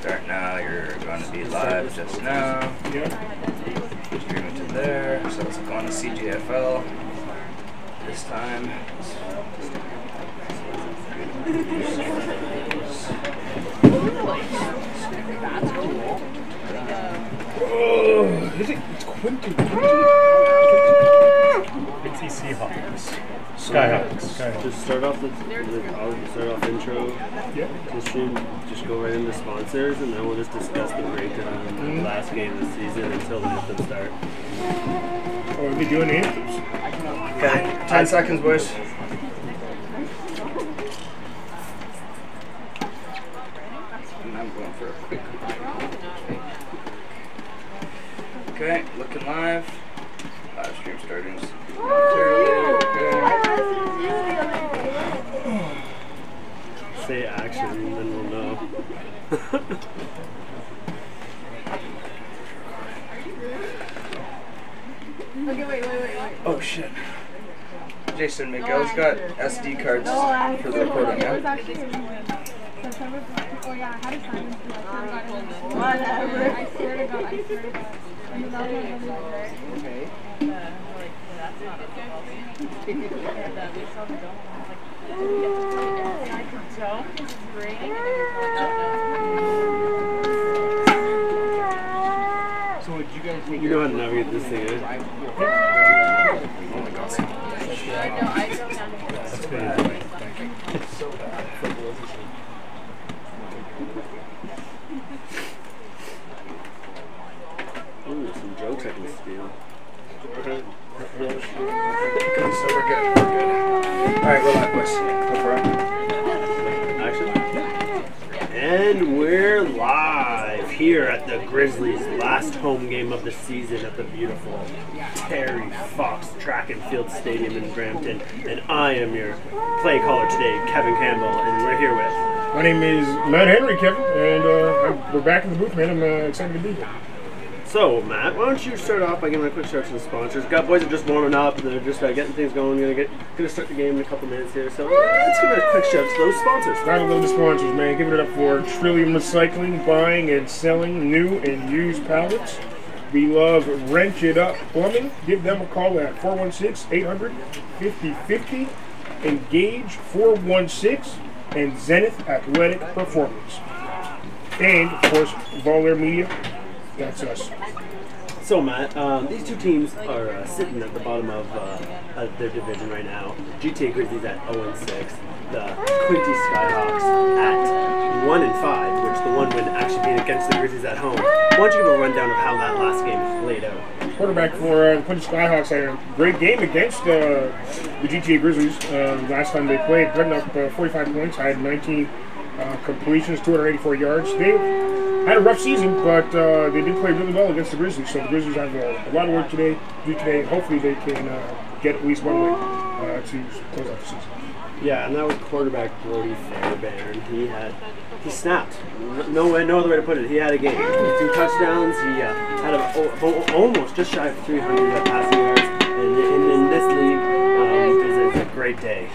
Start now. You're going to be live just now. Yeah. Streaming to there. So let's go on to CJFL This time. Oh, is it? It's Quinton. It's the Seahawks. Skyhawks. Skyhawks. Just start off the, the I'll start off intro Yeah. to stream. Just go right into sponsors, and then we'll just discuss the breakdown of the mm-hmm. last game of the season until the anthem start. Are they doing anthems? Okay. 10 seconds, boys. I'm going for a quick. Okay, looking live. Live stream starting. Say action, and then we'll know. Okay, wait, wait, wait, wait. Oh shit. Jason Miguel's got SD cards oh, No, for the recording, It yeah? Oh yeah, I had to sign. Whatever. I swear to God, I swear to God. And then that was another Okay. You know how to navigate this thing, eh? Oh my god. Ooh, some jokes I can steal. Okay, so we're good. We're good. Alright, we're live, boys. And we're live here at the Grizzlies' last home game of the season at the beautiful Terry Fox Track and Field Stadium in Brampton. And I am your play caller today, Kevin Campbell, and we're here with. My name is Matt Henry, Kevin, and uh, we're back in the booth, man. I'm uh, excited to be here. So, Matt, why don't you start off by giving a quick shout out to the sponsors? Got boys are just warming up, and they're just uh, getting things going. Gonna get gonna start the game in a couple minutes here. So let's give a quick shout to those sponsors. Gotta love the sponsors, man. Give it up for Trillium Recycling, buying and selling new and used pallets. We love Wrench It Up Plumbing. Give them a call at 416 800 5050. Engage 416 and Zenith Athletic Performance. And, of course, Air Media. That's us. So, Matt, um, these two teams are uh, sitting at the bottom of, uh, of their division right now. GTA Grizzlies at 0 and 6, the Quinte Skyhawks at 1 and 5, which the one win actually being against the Grizzlies at home. Why don't you give a rundown of how that last game played out? quarterback for uh, the Quincy Skyhawks had a great game against uh, the GTA Grizzlies uh, last time they played, putting up uh, 45 points. I had 19 uh, completions, 284 yards. They had a rough season, but uh, they did play really well against the Grizzlies. So the Grizzlies have uh, a lot of work today, to do today. Hopefully they can uh, get at least one win uh, to close out the season. Yeah, and that was quarterback Brody Fairbairn. He had he snapped. No way, no other way to put it. He had a game. Two touchdowns. He uh, had a, almost just shy of 300 passing yards. And in, in this league, um, is a great day.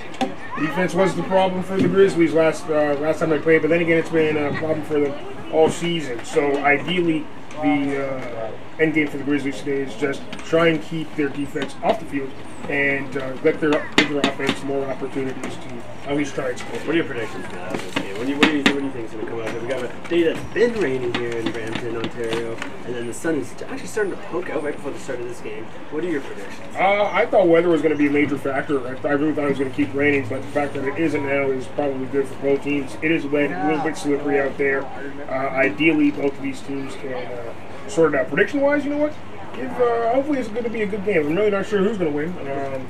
Defense was the problem for the Grizzlies last uh, last time they played, but then again, it's been a problem for them all season. So ideally, the uh, end game for the Grizzlies today is just try and keep their defense off the field and uh, let their give their offense more opportunities to at least try and score. What are your predictions for that this game? What do you, what do you, what do you think is going to come out? We got a day that's been raining here in Brampton, Ontario, and then the sun is actually starting to poke out right before the start of this game. What are your predictions? Uh, I thought weather was going to be a major factor. I, I really thought it was going to keep raining, but the fact that it isn't now is probably good for both teams. It is wet, a little bit slippery out there. Uh, ideally, both of these teams can uh, sort it out. Prediction-wise, you know what? If, uh, hopefully, it's going to be a good game. I'm really not sure who's going to win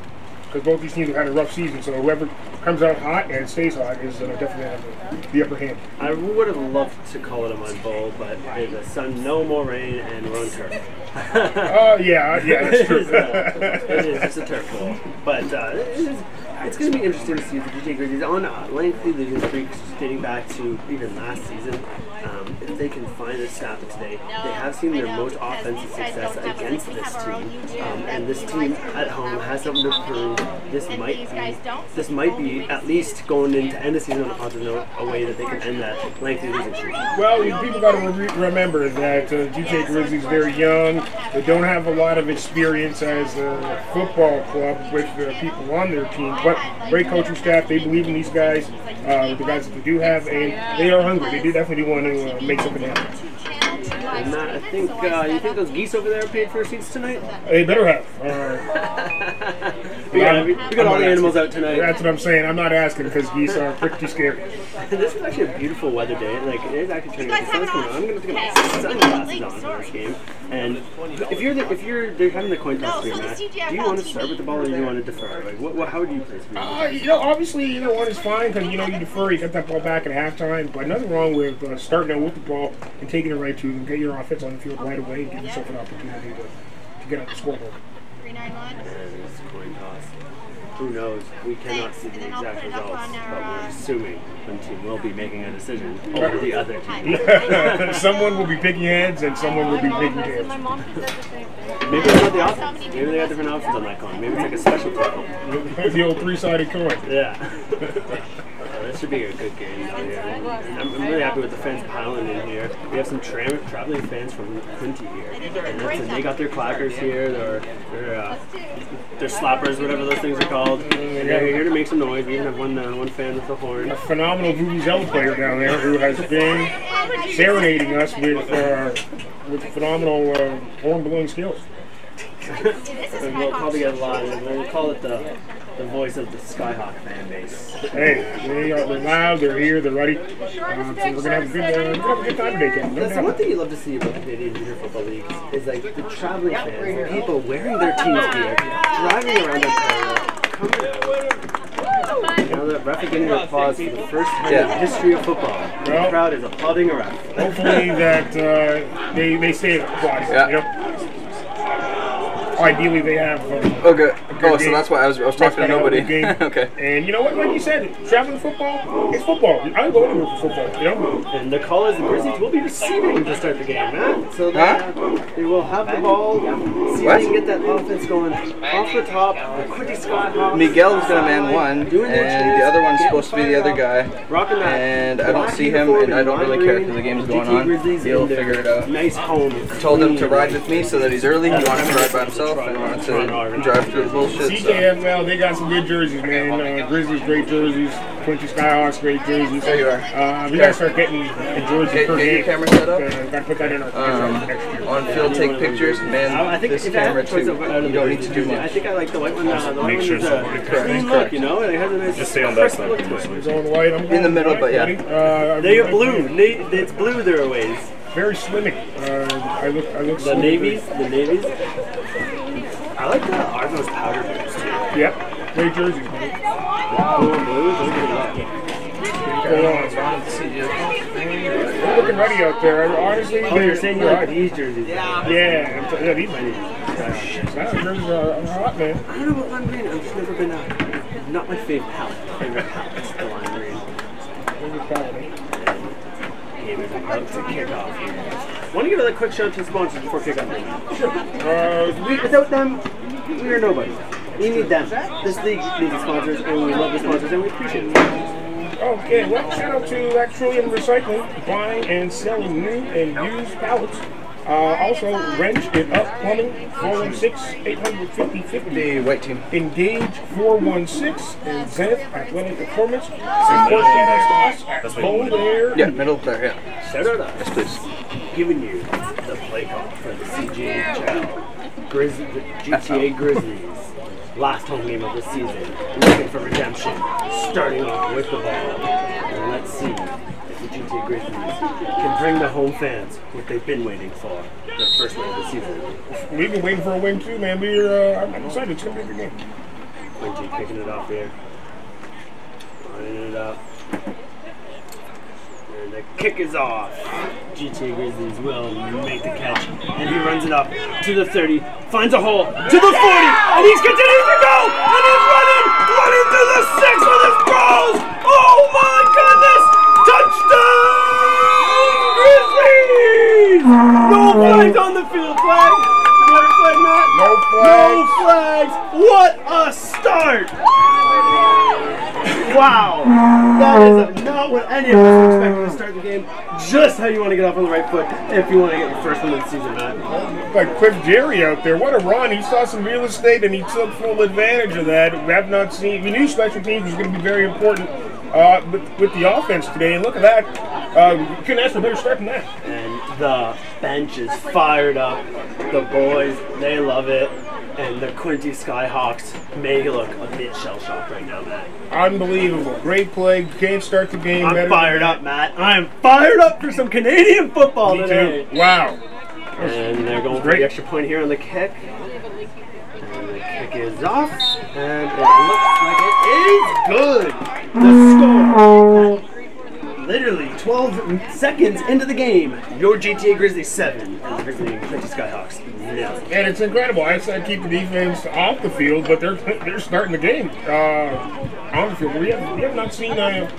because both these teams have had a rough season. So whoever comes out hot and stays hot is uh, definitely have the, upper hand. I would have loved to call it a mud bowl, but in the sun, no more rain, and we're on turf. Uh, yeah, yeah, that's true. is, uh, it is just a turf bowl. But uh, it is, it's going to be interesting to see the GTA Grizzlies on a lengthy losing streak dating back to even last season. Um, um, if they can find a snap today, they have seen their most offensive success against this team, um, and this team at home has something to prove. This might be, this might be at least going into end of season on a positive note, a way that they can end that lengthy losing streak. Well, you people got to re- remember that uh, GTA Grizzlies very young. They don't have a lot of experience as a football club with uh, people on their team, but great coaching staff. They believe in these guys, uh, the guys that they do have, and they are hungry. They do definitely want to uh, make something happen. And Matt, I think uh, you think those geese over there paid for seats tonight? They better have. Uh, We got, we got all the animals out tonight. that's what I'm saying. I'm not asking because geese are pretty scary. this is actually a beautiful weather day. Like it is actually turning. The sun's coming on. I'm gonna take my sunglasses on for this game. And if you're the, if you're they're having the coin toss here, Matt, do you want to start with the ball or do you want to defer? Like what, what how would you place it? Uh, you know, obviously, either one is fine because you know you defer, you get that ball back at halftime. But nothing wrong with uh, starting out with the ball and taking it right to them, get your offense on the field right away, and give yourself an opportunity to, to get out the scoreboard. And it's a coin toss. Who knows? We cannot see the exact results, but we're assuming one team will be making a decision over the other team. someone will be picking heads and someone will be picking tails. Maybe it's not the options. Maybe they got different options on that coin. Maybe it's like a special coin. the old three-sided coin. Yeah. This should be a good game down here. And I'm, I'm really happy with the fans piling in here. We have some tra- traveling fans from Quinte here. And, that's, and they got their clackers here, their, their, uh, their slappers, whatever those things are called. And they're here to make some noise. We even have one, uh, one fan with a horn. A phenomenal Vuvuzela player down there who has been serenading us with uh, with phenomenal uh, horn blowing skills. And we'll probably get a lot of We'll call it the, the voice of the Skyhawk fan base. Hey, they are, they're loud, they're here, they're ready. Um, so we're gonna have a good, uh, we're gonna have a good time today, Ken. That's one thing you love to see about the Canadian Junior Football League is like the traveling fans, the people wearing their team's gear, driving around Ontario, coming. Now that ref is getting an applause for the first time in Yeah. the history of football. The crowd is applauding a ref. Hopefully that uh, they they stay applauding. Yeah. You know. Ideally, they have. Uh, Okay. Oh, so that's why I was, I was talking to nobody. Okay. And you know what? Like you said, traveling football, it's football. I go anywhere for football. You know. And the call is the Grizzlies will be receiving to start the game, man. So they, Huh? they will have the ball, see What? if they can get that offense going off the top. The Quinte Skyhawks. Miguel is gonna man one, and the other one's supposed to be the other guy. Rocking that. And I don't see him, and I don't really care green. because the game's The going on. Grizzlies He'll figure it out. Nice home. Told him to ride with me so that he's early. He wanted to ride by himself and wanted to drive through the bullshit. So. CJFL, they got some good jerseys, man. Uh, Grizzlies, great jerseys. Quincy Skyhawks, great jerseys. There you are. Uh, we gotta start getting a jersey Get- per get your camera set up. Uh, gotta put that in our Um, next on field, take pictures. Man, I I think this if I camera too. of out of You don't need to do jersey, I think I like the white one. Uh, the white Make sure is it's a clean look, you know. and It has a nice Just stay on that crisp side, look to this Going white, I'm going the middle, white, but yeah. Uh, They are blue. Na- it's blue their ways. Very slimming. Uh, I look, I look. The slim. navies, the navies. I like the Argos powder blues too. Yep. Great jerseys, man. Blue and blues. Those are good luck. They're looking ready out there. Honestly, Oh, you're saying you like these jerseys? Yeah, I'm t- yeah, these I need to- That jerseys are are hot, man. I don't know about lime green. I've just never been a, not my favorite palette. Favorite palette, the lime green. Game is about to kick off here. Want to give a quick shout out to the sponsors before kickoff? Uh, We, without them, we are nobody. We need them. This league needs the sponsors, and we love the sponsors, and we appreciate it. Okay, well, shout out to Trillium Recycling, buying and selling new and used pallets. Uh, also, Wrench It Up Plumbing, 416 850 50. The white team. Engage 416 and Zenith Athletic Performance. Support team That's what Go you there. Yeah, middle there. Yeah. Shout out Yes, us, please. giving you the play call for the CJFL. Grizz- the GTA Grizzlies. Last home game of the season. Looking for redemption. Starting off with the ball. And let's see GTA Grizzlies can bring the home fans what they've been waiting for. The first win of the season. We've been waiting for a win too, man. We're, uh, I'm excited. It's to be a good game. Quincy picking it off here. Lining it up. And the kick is off. GTA Grizzlies will make the catch. And he runs it up to the 30. Finds a hole to the 40. And he's continuing to go. And he's running. Running through the six with his bros. Oh my goodness. Touchdown! Grizzlies! No flags on the field. Flag. No flag, Matt? No flags. No flags. What a start! Wow. That is not what any of us were expecting to start the game. Just how you want to get off on the right foot if you want to get your first win of the season, Matt. Like Cliff Jerry out there, what a run! He saw some real estate and he took full advantage of that. We have not seen. We knew special teams was going to be very important uh, with, with the offense today, and look at that. Uh, you couldn't ask for a better start than that. And the bench is fired up. The boys, they love it. And the Quincy Skyhawks may look a bit shell shocked right now, Matt. Unbelievable, great play. Can't start the game. I'm fired up, Matt. I'm fired up for some Canadian football Me today. too. Wow. And they're going for Great. the extra point here on the kick. And the kick is off. And it looks like it is good. The score. Literally 12 seconds into the game. Your GTA Grizzlies 7 and the Quincy Skyhawks nil. And it's incredible. I said keep the defense off the field, but they're they're starting the game uh, on the field. We have we have not seen a,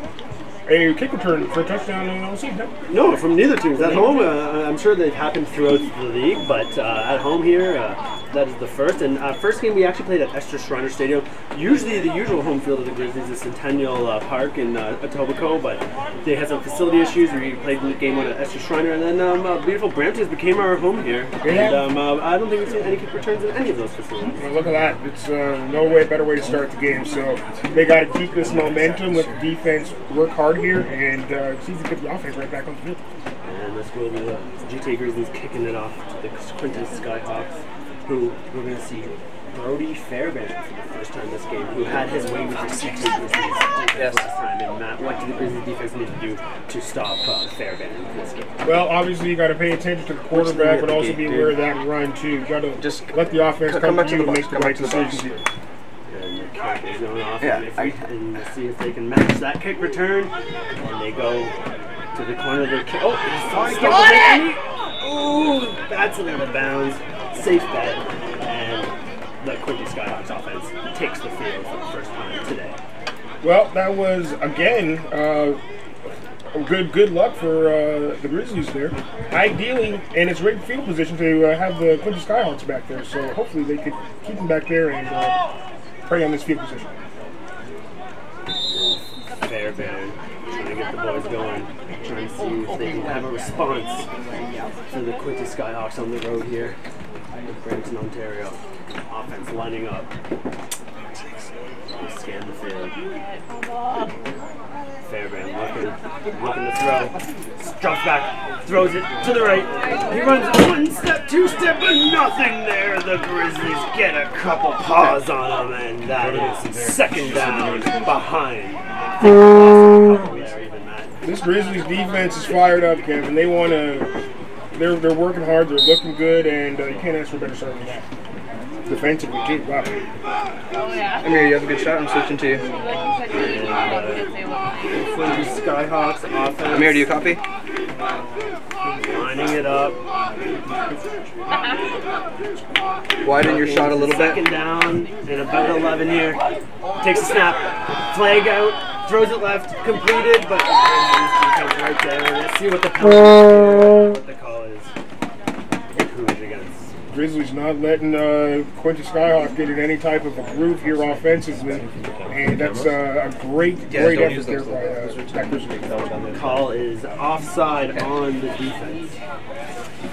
a kick return for a touchdown all season. No, from neither teams. At home, uh, I'm sure they've happened throughout the league, but uh, at home here, uh, that is the first. And uh, first game we actually played at Esther Shiner Stadium. Usually the usual home field of the Grizzlies is Centennial uh, Park in uh, Etobicoke, but they had some facility issues. We played the game one at Esther Shiner, and then um, uh, beautiful Bramptons became our home here. And um, I don't think we've seen any kick returns in any of those facilities. Well, look at that. It's uh, no way better way to start the game. So they got to keep this momentum. with the defense work hard here and uh, see if we get the offense right back on the field. And this will be the GTA Grizzlies kicking it off to the Quintus Skyhawks, who we're going to see Brody Fairbairn for the first time this game, who had his way with the CT Grizzlies yes. last time. And Matt, what did the Grizzlies defense need to do to stop uh, Fairbairn in this game? Well, obviously you got to pay attention to the quarterback, but also be aware of that run too. You got to Just let the offense come come, back to to you the and box, make the come right the box. decisions here. And the kick is going off, Yeah, and, if we, I- and we'll see if they can match that kick return. And they go to the corner of their kick. Oh, it's still Ooh, that's an out of bounds. Safe bet. And the Quincy Skyhawks offense takes the field for the first time today. Well, that was again uh, good good luck for uh, the Grizzlies there. Ideally, and it's great field position to uh, have the Quincy Skyhawks back there. So hopefully they could keep them back there and uh, prey on this field position. Fairbairn trying to get the boys going, trying to see if they can have a response to the Quincy Skyhawks on the road here in Brampton, Ontario. Offense lining up. Scan the field. Fairbairn looking, looking to throw. Drops back, throws it to the right. He runs one step, two step, but nothing there. The Grizzlies get a couple paws on him, and that is second down behind. Couple there, even Matt. This Grizzlies defense is fired up, Kevin. They want to. They're they're working hard. They're looking good, and uh, you can't ask for a better start than that. Defensively too. Wow. Oh, Amir, you have a good shot. I'm switching to you. Quincy Skyhawks offense. Amir, do you copy? lining it up. Widen your shot a little Second bit. down and about 11 here. Takes a snap, flag out, throws it left, completed, but comes right there. Let's see what the penalty, what the call is. Who is against? Grizzlies not letting uh, Quincy Skyhawk get in any type of a groove here offensively, and that's uh, a great, Yeah, great don't effort there by uh, that Grizzlies. The call is offside on the defense.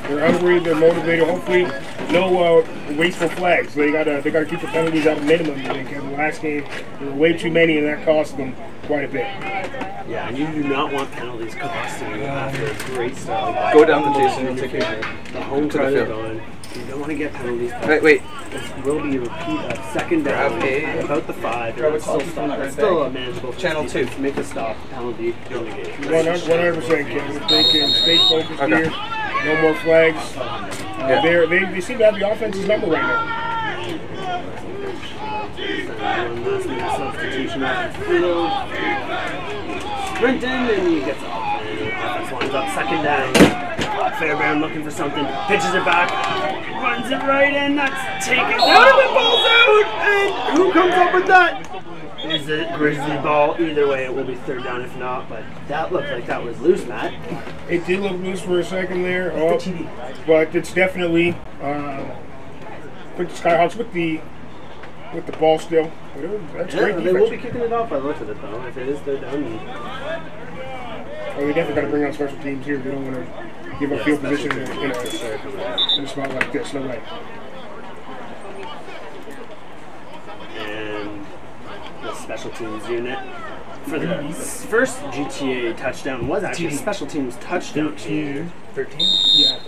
They're hungry, they're motivated. Hopefully, no uh, wasteful flags. They gotta they gotta keep the penalties at a minimum. I think. In the last game, there were way too many, and that cost them quite a bit. Yeah, and you do not want penalties costing you after a great start. Go down the Jason. You'll take it. The home crowd is field. going. You don't want to get penalties. Wait, wait. This will be a repeat of second down Grab a- at about the five. grab a It's still, coffee from that right still a manageable Channel defense. two. Make a stop penalty in the game. One hundred percent, Kevin. If they can stay focused Okay. here, no more flags. Uh, Yeah. they're, they they seem to have the offense's number right now. One last substitution off the field. Sprinting and he gets off. And offense lines up second down. Fairbairn looking for something. Pitches it back. Runs it right in. That's taken. No, the ball's out. And who comes up with that? is the Grizzly ball. Either way, it will be third down if not. But that looked like that was loose, Matt. It did look loose for a second there, oh, but it's definitely uh, Quincy Skyhawks with the with the ball still. That's yeah, great they will be kicking it off by the looks of it, though. If it is third down, Oh, we definitely got to bring out special teams here. We don't want to give up Yeah, field position in, teams in, for sure a, coming out. in a spot like this. No way. and the special teams unit for the first GTA touchdown was actually a special teams touchdown. Thirteen. 13? Yeah.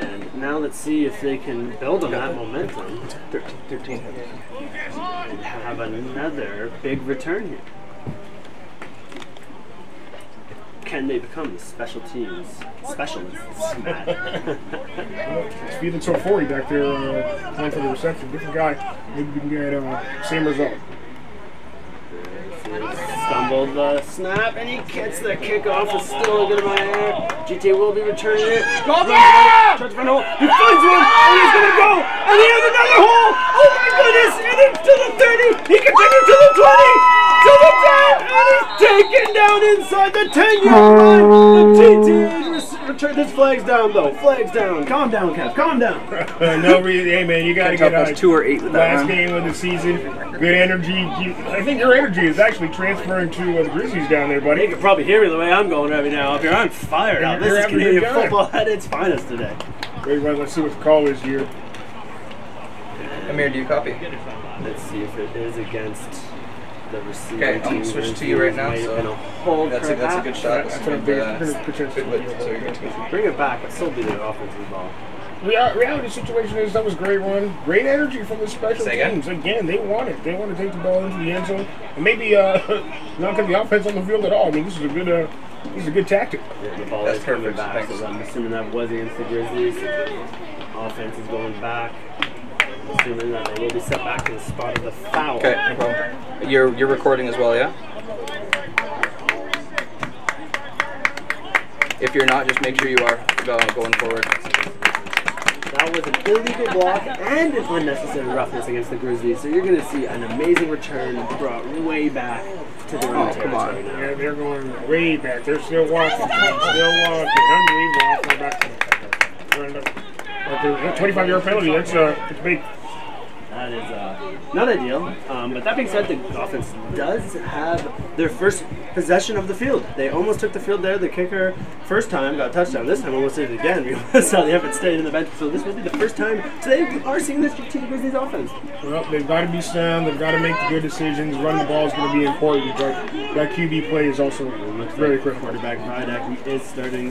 And now let's see if they can build on that momentum 13. 13. and have another big return here. Can they become the special teams specialists, Matt? It's feeling so 40 back there uh, playing for the reception. Different guy. Maybe we can get uh, same result. Stumbled the snap and he gets the kickoff. It's still a good amount of air. GTA will be returning it. Go there! Touchdown hole. He finds one and he's gonna go and he has another hole. Oh my goodness! And it's to the 30. He continues to the 20, to the 10, and he's taken down inside the 10 yard line. The GTA return. This flag's down though. Flag's down. Calm down, Kev. Calm down. No, really, hey man, you got to get out. that's two or eight with last run. game of the season. Good energy. I think your energy is actually transferring to uh, the Grizzlies down there, buddy. You can probably hear me the way I'm going right now up here. I'm fired up. This is having Canadian football at its finest today. Wait, well, let's see what the call is here. Amir, do you copy? Let's see if it is against the receiver. Okay, I'm gonna switch to you right now, so been a hold That's a, that's a good shot. That's That's what a I'm good, uh, big potential. good width, so you're good to go. Bring it back, but still be the offensive ball. Rea- reality situation is that was a great run, great energy from the special Say teams. Again, they want it. They want to take the ball into the end zone and maybe uh, not get the offense on the field at all. I mean, this is a good, uh, this is a good tactic. Yeah, the ball That's is coming back, so I'm assuming that was against the Grizzlies. Offense is going back. Assuming that they will be set back to the spot of the foul. Okay, no problem. You're, you're recording as well, yeah? If you're not, just make sure you are going, going forward. That was an illegal block and an unnecessary roughness against the Grizzlies. So you're going to see an amazing return brought way back to the Oh, come on. Yeah, they're going way back. They're still walking. They're Still walking. Unbelievable. I'll go back to them. But the 25 yard penalty, that's, uh, that's big. That is uh, not ideal. Um, but that being said, the offense does have their first possession of the field. They almost took the field there. The kicker, first time, got a touchdown. This time, almost did it again. We saw the effort stayed in the bench. So this will be the first time today we are seeing this Team Grizzlies offense. Well, they've got to be sound. They've got to make the good decisions. Running the ball is going to be important, but that QB play is also very critical. Quarterback Vidak is starting,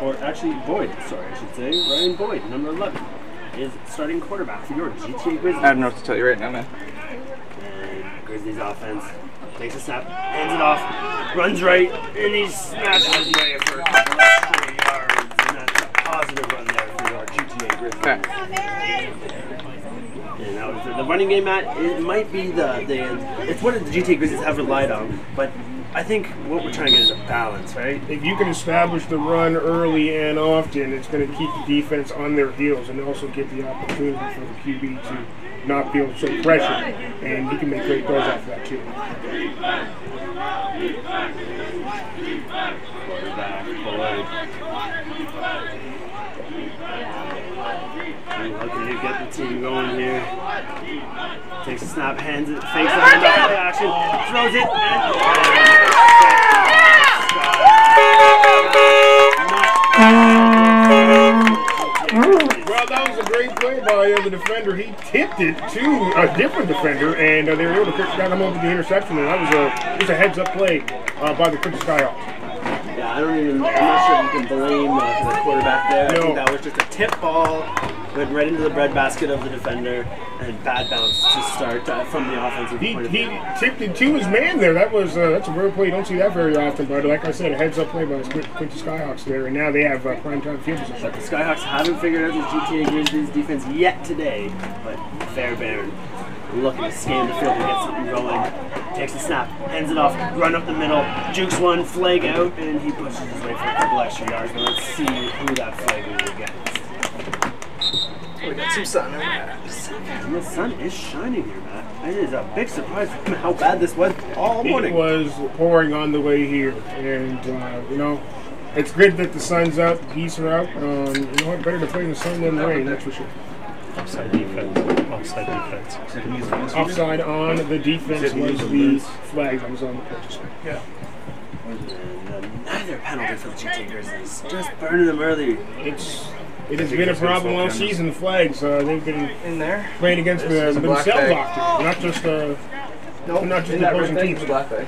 or actually Boyd, sorry, I should say. Ryan Boyd, number 11, is starting quarterback for your GTA Grizzlies. I don't know what to tell you right now, man. And Grizzlies offense takes a snap, hands it off, runs right, and he smashes his way for a couple extra yards. And that's a positive run there for your GTA Grizzlies. Okay. And that was the, the running game, Matt. It might be the, the it's what the GTA Grizzlies have relied on, but I think what we're trying to get is a balance, right? If you can establish the run early and often, it's going to keep the defense on their heels and also give the opportunity for the QB to not feel so pressured. And he can make great throws off that, too. Quarterback Boyd. And Looking to get the team going here. Takes a snap, hands it, fakes it, hands it, play action, throws it, and. Well, that was a great play by uh, the defender. He tipped it to a different defender, and uh, they were able to pick got him over the interception. And that was a it was a heads up play uh, by the Quincy Skyhawks. Yeah, I don't even. I'm not sure you can blame uh, the quarterback there. I No. think that was just a tip ball, went right into the breadbasket of the defender, and bad bounce to start uh, from the offensive He, point of he tipped it to his man there. That was uh, that's a rare play. You don't see that very often. But like I said, a heads up play by the Quincy Skyhawks there, and now they have uh, prime time field position. But the Skyhawks haven't figured out this GTA Grizzlies defense yet today. But Fairbairn looking to scan the field and get something going. Takes the snap, hands it off, run up the middle, jukes one, flag out, and he pushes his way for a couple extra yards. But let's see who that flag is against. We got some sun in that. And the sun is shining here, Matt. It is a big surprise how bad this was all morning. It was pouring on the way here, and uh, you know, it's good that the sun's out, the geese are out. Um, you know what? Better to play in the sun than the rain, that's for sure. Offside defense. Offside defense. Offside on the defense was the flag that was on the pitch. Yeah. And another penalty for the GT Grizzlies. Just burning them early. It's it has been a problem all season. The flags uh, they've been In there. playing against the, is a black themselves bag. often, not just uh, Nope. Not just in the opposing teams. thing, black bag.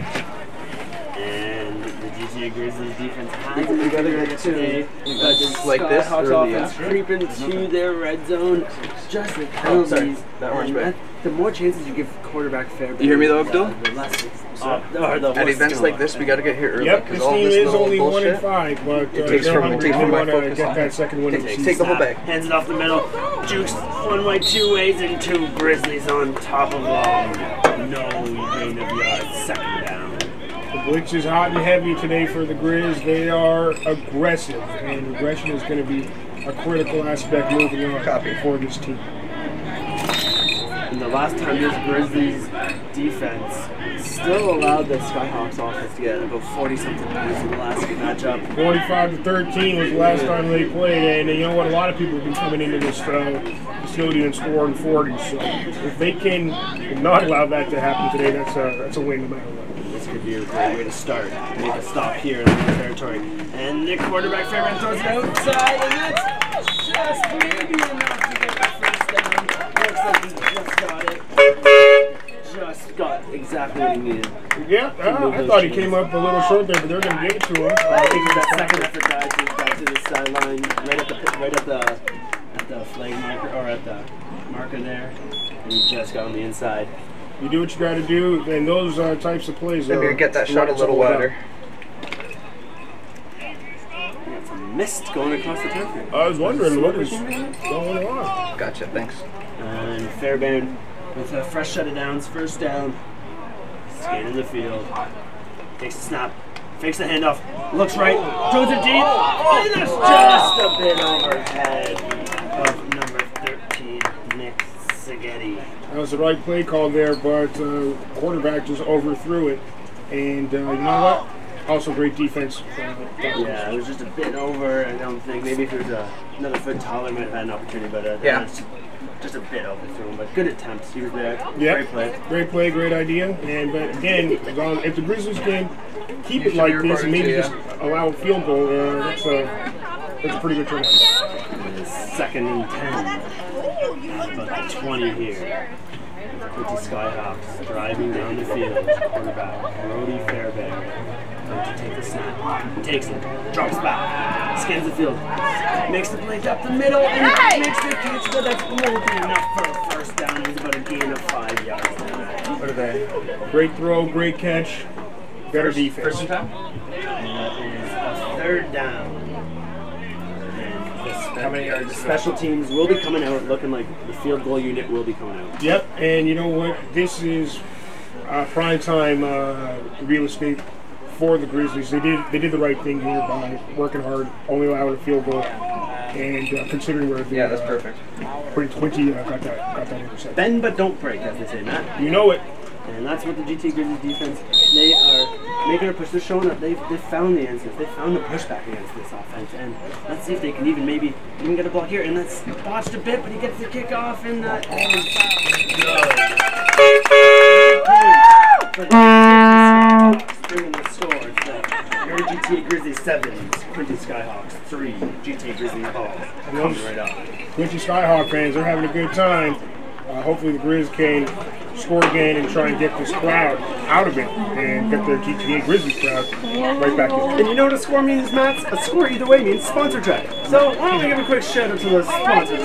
And the GT Grizzlies defense has You- you gotta been get today. to- But the like this Skyhawks or the, offense uh, creeping to their red zone. Just the penalties. sorry. That orange And bag. The more chances you give quarterback fair. You hear me though, Abdul? The less. Uh, At events like this, we gotta get here early Yep, because this all team this is little only one bullshit. and five, but uh, It takes from- it takes from my want focus get on- that second win Take- take the whole bag. Hands it off the middle. Jukes one way, two ways, and two Grizzlies on top of them. No gain of yards. Second down. The blitz is hot and heavy today for the Grizz. They are aggressive, and aggression is going to be a critical aspect moving on Copy. for this team. Last time this Grizzlies defense still allowed the Skyhawks offense to get about 40 something points in the last matchup. 45 to 13 was the last time they played, and you know what? A lot of people have been coming into this uh, facility and scoring 40. So if they can not allow that to happen today, that's a that's a win no matter what. This could be a great way to start. Make a stop here in the territory. And the quarterback Fairbairn throws it outside, and that's just maybe enough Looks like he just got it. Just got exactly what he needed. Yeah, uh, I thought he came up a little short there, but they're going to give it to him. I think that second effort guy to got to the sideline, right at the right at the at the flag marker or at the marker there, and he just got on the inside. You do what you got to do, and those uh, types of plays. Maybe are get that shot a little all about. wider. Got some mist going across the turf. I was wondering what is going on. Gotcha. Thanks. And Fairbairn with a fresh set of downs, first down. Scanning the field. Takes the snap. Fakes the handoff. Looks right. Throws it deep. Oh, and that's just a bit overhead of number 13, Nick Saghetti. That was the right play call there, but uh, quarterback just overthrew it. And uh, you know what? Also great defense. Uh, Yeah, it was just a bit over. I don't think. Maybe if it was a, another foot taller, might have had an opportunity, but uh, Yeah. it's just a bit overthrown. But good attempts. He was there. Yep. Great play. Great play, great idea. And but again, if the Grizzlies can keep You it like this and maybe too, just allow a field goal, uh, that's a that's a pretty good turnout. Second and ten. About the 20 here. With the Skyhawks driving down the field. Quarterback Brody Fairbairn. Going to take the snap. Takes it. Drops back. Scans the field. Makes the play up the middle and makes the catch, but that's more than enough for a first down. It's about a gain of five yards there. What are they? Great throw, great catch, better defense. First and time? And that is a third down. And the How many yards is? Special teams will be coming out looking like the field goal unit will be coming out. Yep, and you know what? This is uh, prime time uh, real estate for the Grizzlies. They did they did the right thing here by working hard, only allowing a field goal, and uh, considering where the Yeah, that's uh, perfect. where Quinte uh, got that got that interception. Bend but don't break, as they say, Matt. You know it. And that's what the GT Grizzlies defense, they are making a push. They're showing that they've, they've found the answers. They've found the pushback against this offense. And let's see if they can even maybe even get a block here. And that's botched a bit, but he gets the kickoff, and that is good. For the Skyhawks bringing the score. It's your GT Grizzlies 7, Quincy Skyhawks 3, GT Grizzlies ball. Coming right up. Quincy Skyhawk fans, they're having a good time. Uh, hopefully the Grizz can score again and try and get this crowd out of it and get their GTA Grizzlies crowd right back in. And you know what a score means, Matt? A score either way means sponsor track. So why don't we give a quick shout out to the sponsors?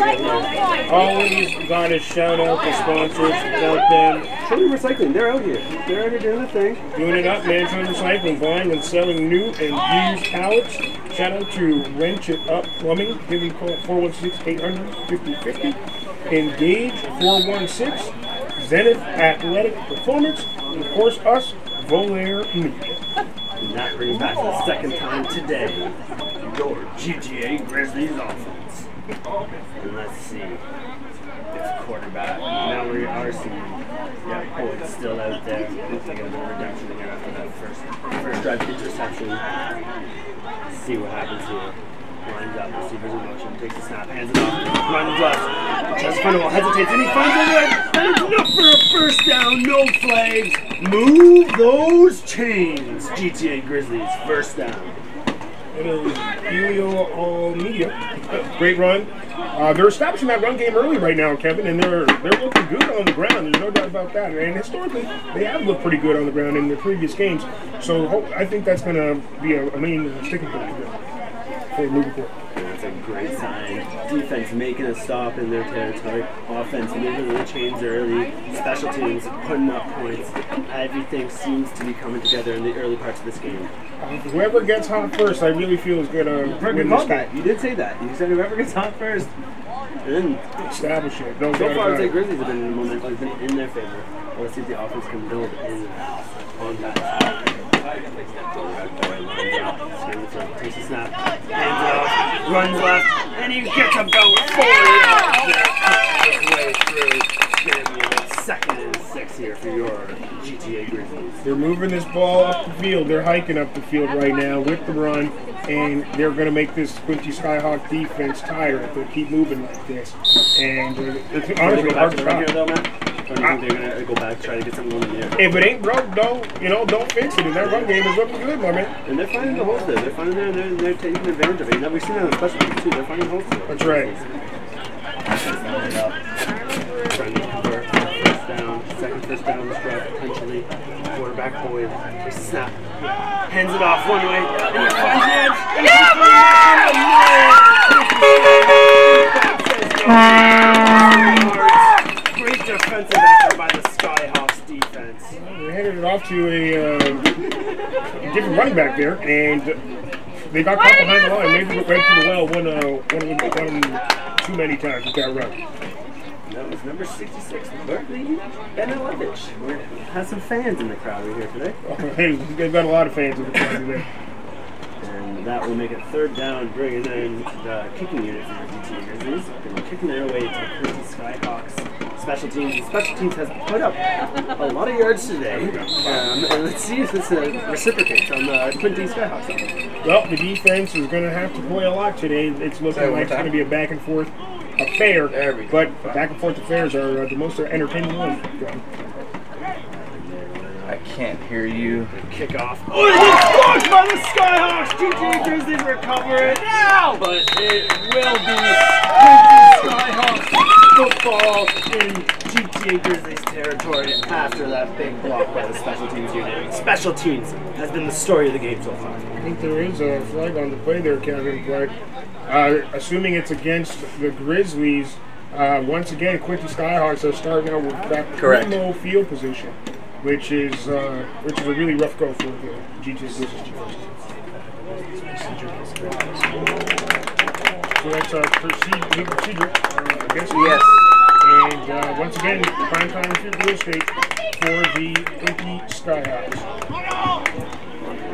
Always got to shout out the sponsors, support them, Trillium Recycling, they're out here. They're out here doing their thing. doing it up, man. managing recycling, buying and selling new and used pallets. Shout out to Wrench It Up Plumbing, give them a call 416-800-5050. Engage 416, Zenith Athletic Performance, and of course us, Volere Media. And that brings back the second time today. your GTA Grizzlies offense. And let's see. It's quarterback. Now we are seeing, yeah, Boyd still out there. Looks like a redemption here after that first first drive interception. See what happens here. Lines up, receivers in motion, takes a snap, hands it off, runs left. Just Funnel hesitates, and he finds right. And it's enough for a first down, no flags. Move those chains, GTA Grizzlies. First down. It is Helio Almeida. Great run. Uh, they're establishing that run game early right now, Kevin, and they're they're looking good on the ground. There's no doubt about that. And historically, they have looked pretty good on the ground in their previous games. So I think that's going to be a, a main sticking point for them That's a great sign. Defense making a stop in their territory. Offense moving the chains early. Special teams putting up points. Everything seems to be coming together in the early parts of this game. Uh, whoever gets hot first, I really feel is going to win call this that. game. You did say that. You said whoever gets hot first. And Establish it. No so far, I would say Grizzlies have been in the momentum, has been in their favor. Let's see if the offense can build in on that. Takes a snap, hands off, runs left, and he gets about four yards. Way through. Gonna be a second and six here for your GTA Grizzlies. They're moving this ball up the field. They're hiking up the field right now with the run, and they're going to make this Quincy Skyhawk defense tired if they keep moving like this. And it's Are they honestly go hard to to the run here stop. Though, Matt? Or do you think they're gonna go back try to get something going in the air? If it ain't broke, don't you know? Don't fix it. And that run game is looking good, my man. And they're finding the holes there. They're finding there and they're, they're taking advantage of it. You know, we've seen that on special teams too. They're finding holes there. That's right. Line it up. Trying to convert uh, first down. Second first down this drive potentially. Quarterback Boyd. They snap. Hands it off one way. And he finds the edge. And he Great defensive effort by the Skyhawks defense. They handed it off to a, uh, a different running back there, and they got caught behind the line. Maybe right to the well one, uh, one, one too many times with that run. That was number 66, Berkeley Benelevich. We have some fans in the crowd over here today. Hey, they've got a lot of fans in the crowd today. And that will make it third down, bringing in the kicking unit for the DT Grizzlies. They're kicking their way to the Quincy Skyhawks. Special teams. The special teams has put up a lot of yards today. Um, and let's see if this uh, reciprocates on the Quincy Skyhawks. side. Well, the defense is going to have to play a lot today. It's looking it one like it's going to be a back and forth affair. There we go. But back and forth affairs are uh, the most entertaining ones. I can't hear you. Kickoff. Oh, it is blocked by the Skyhawks. GTA Grizzlies recover it now, but it will be Quincy Skyhawks football in GTA Grizzlies territory after that big block by the special teams unit. Special teams has been the story of the game so far. I think there is a flag on the play there, Kevin. But uh, assuming it's against the Grizzlies, uh, once again, Quincy Skyhawks are starting out with that Correct. primo field position, which is uh, which is a really rough go for the GTA Grizzlies. So that's a proceed, legal procedure uh, against the Yes. And uh, once again, prime time field real estate for the Quincy Skyhawks.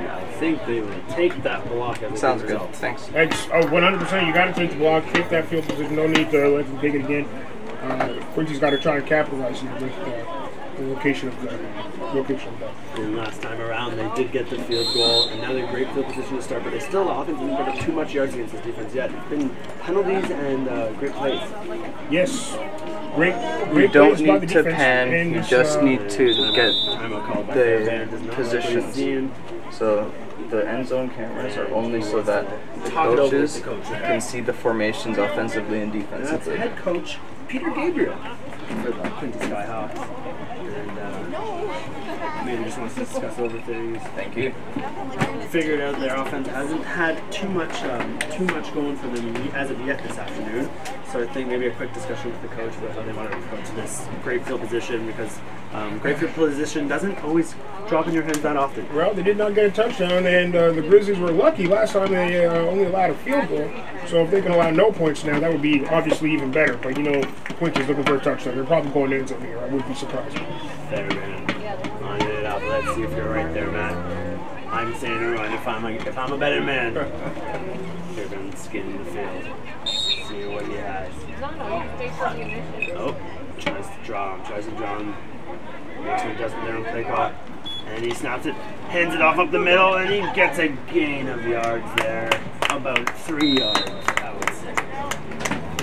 I think they will take that block as Sounds good good. result. Thanks. That's oh, 100%. You got to take the block, take that field position. No need to let them take it again. Uh, Quincy's got to try and capitalize here with uh, the location of the location of that. And last time around, they did get the field goal, and now they're in great field position to start, but they still offense didn't put up too much yards against this defense yet. It's been penalties and uh, great plays. Yes, great, You great don't plays by the need to pan. and You just uh, need to get Timeout called by Fairbairn. Does the not like what positions. So the end zone cameras are only so that the Talk it over with coaches the coach there. can see the formations offensively and And that's defensively. head coach Peter Gabriel for the Quincy Skyhawks. And uh, maybe just wants to discuss over things. Thank you. figured out their offense hasn't had too much um, too much going for them as of yet this afternoon. So I think maybe a quick discussion with the coach about how they want to approach this great field position because um, great field position doesn't always drop in your hands that often. Well, they did not get a touchdown, and uh, the Grizzlies were lucky last time they uh, only allowed a field goal. So if they can allow no points now, that would be obviously even better. But you know, Quincy's looking for a touchdown. They're probably going to end zone here. I wouldn't be surprised. There, man. Let's see if you're right there, Matt. I'm saying a run if I'm a, if I'm a better man. Fairbairn scanning the field, See what he has. Oh, tries to draw him, tries to draw him. Makes an adjustment there on play call. And he snaps it, hands it off up the middle, and he gets a gain of yards there. About three yards, I would say.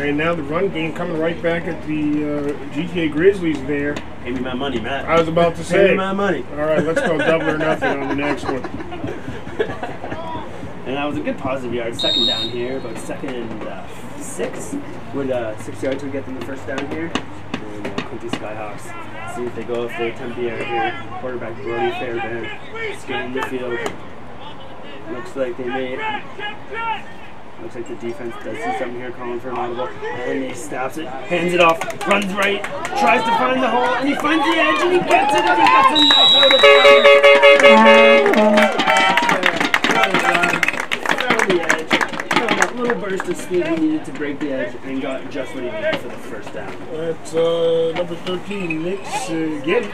And now the run game coming right back at the uh, GTA Grizzlies there. Pay me my money, Matt. I was about to Pay say. me my money. All right, let's go double or nothing on the next one. And that was a good positive yard. Second down here, about second and uh, six. Would uh, six yards would get them the first down here. And uh, Quincy Skyhawks see if they go if they attempt the air here. Quarterback Brody Fairbairn scanning the field. Looks like they made. Looks like the defense does see something here, calling for an audible, and he snaps it, hands it off, runs right, tries to find the hole, and he finds the edge, and he gets it, and he gets a knock out of the little burst of speed he needed to break the edge, and got just what he needed for the first down. That's uh, number 13, Knicks uh, again.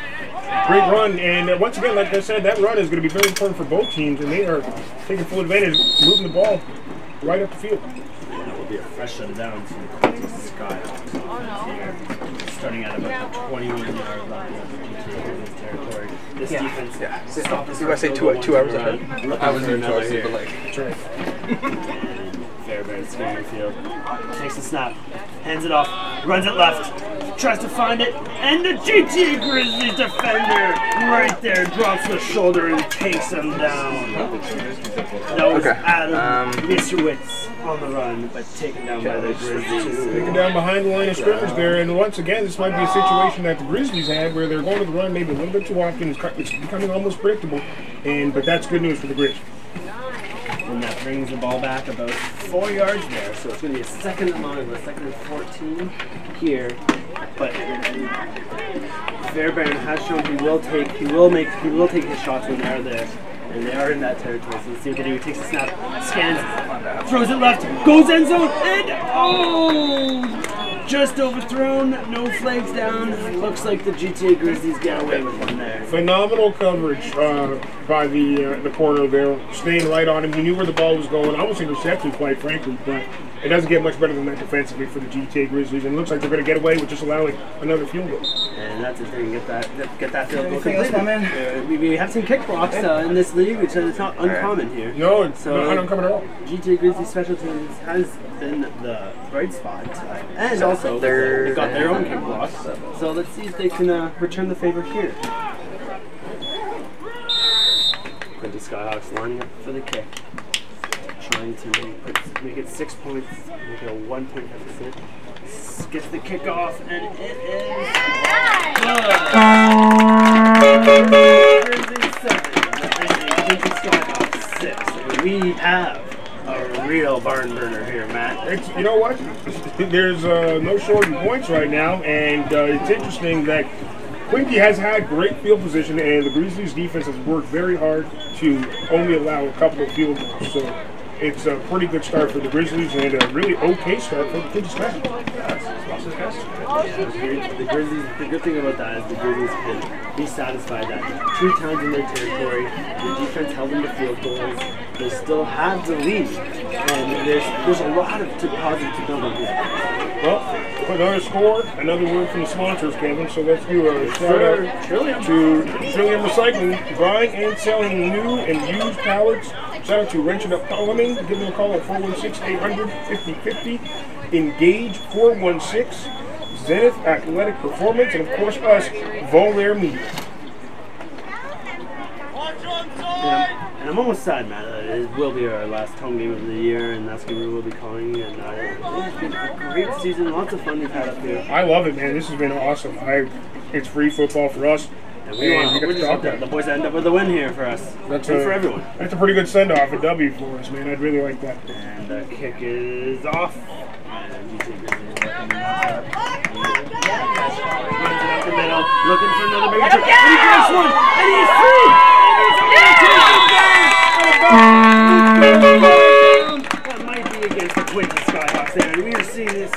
Great run, and uh, once again, like I said, that run is going to be very important for both teams, and they are taking full advantage, moving the ball right up the field. That will be a fresh set of downs from the Quinte Skyhawks here, starting at about the 21 yard line of the territory. This Yeah, defense yeah. stopped us You wanna say two- two hours ahead? I was in another Chelsea, here. but like, That's. Fairbairn scanning the field. Takes the snap, hands it off, runs it left, tries to find it, and the GTA Grizzlies defender right there drops the shoulder and takes him down. That was Okay, Adam um, Mistrowitz on the run, but taken down by the Grizzlies. Taken down behind the line of scrimmage there, and once again, this might be a situation that the Grizzlies had where they're going to the run maybe a little bit too often. It's, it's becoming almost predictable, and but that's good news for the Grizz. And that brings the ball back about four yards there. So it's going to be a second and long, a second and 14 here. But Fairbairn has shown he will take, he will make, he will take his shots when they're there. And they are in that territory. So let's see what they do. He takes a snap, scans, throws it left, goes end zone, and oh! Just overthrown, no flags down. Looks like the GTA Grizzlies get away with one there. Phenomenal coverage uh, by the uh, the corner there, staying right on him. He knew where the ball was going. Almost intercepted, quite frankly, but it doesn't get much better than that defensively for the GTA Grizzlies. And it looks like they're going to get away with just allowing another field goal. And that's the thing, get that get that field goal Anything else, completed. my man? Uh, we, we have some kick blocks uh, in this league, which is not uncommon here. No, it's So- not uncommon at all. GTA Grizzlies special teams has been the bright spot, and also They're- they've got their own kick blocks. So let's see if they can uh, return the favor here. Quinte Skyhawks lining up for the kick, trying to put, make it six points, make it a one-point deficit. S- Gets the kickoff, and it is good. We have a real barn burner here, Matt. It's, you know what? There's uh, no shortage of points right now, and uh, it's interesting that Quinte has had great field position, and the Grizzlies defense has worked very hard to only allow a couple of field goals. So it's a pretty good start for the Grizzlies, and a really okay start for the Quinte Sky. The the Grizzlies, the good thing about that is the Grizzlies can be satisfied that two times in their territory, the defense held them to field goals. They still have the lead, and there's there's a lot of positive to build on here. Well, for another score, another word from the sponsors, Kevin. So let's do a shout out Trillium. to Trillium Recycling, buying and selling new and used pallets. Shout out to Wrench It Up Give them a call at 416-800-5050. Engage 416. Zenith Athletic Performance, and of course us, Volere Media. And, and I'm almost sad. Uh, it will be our last home game of the year, and that's what we will be calling. And uh, it's been a great season, lots of fun we've had up here. I love it, man. This has been awesome. I, it's free football for us. And we want we to get to talk the, about the it. boys end up with a win here for us, That's and a- for everyone. That's a pretty good send off, a W for us, man. I'd really like that. And the kick is off. And you take it in up the middle, looking for another big trip. And he breaks one, and he's free! And he's going to take down! That might be against the Quinte Skyhawks there. And we are seeing this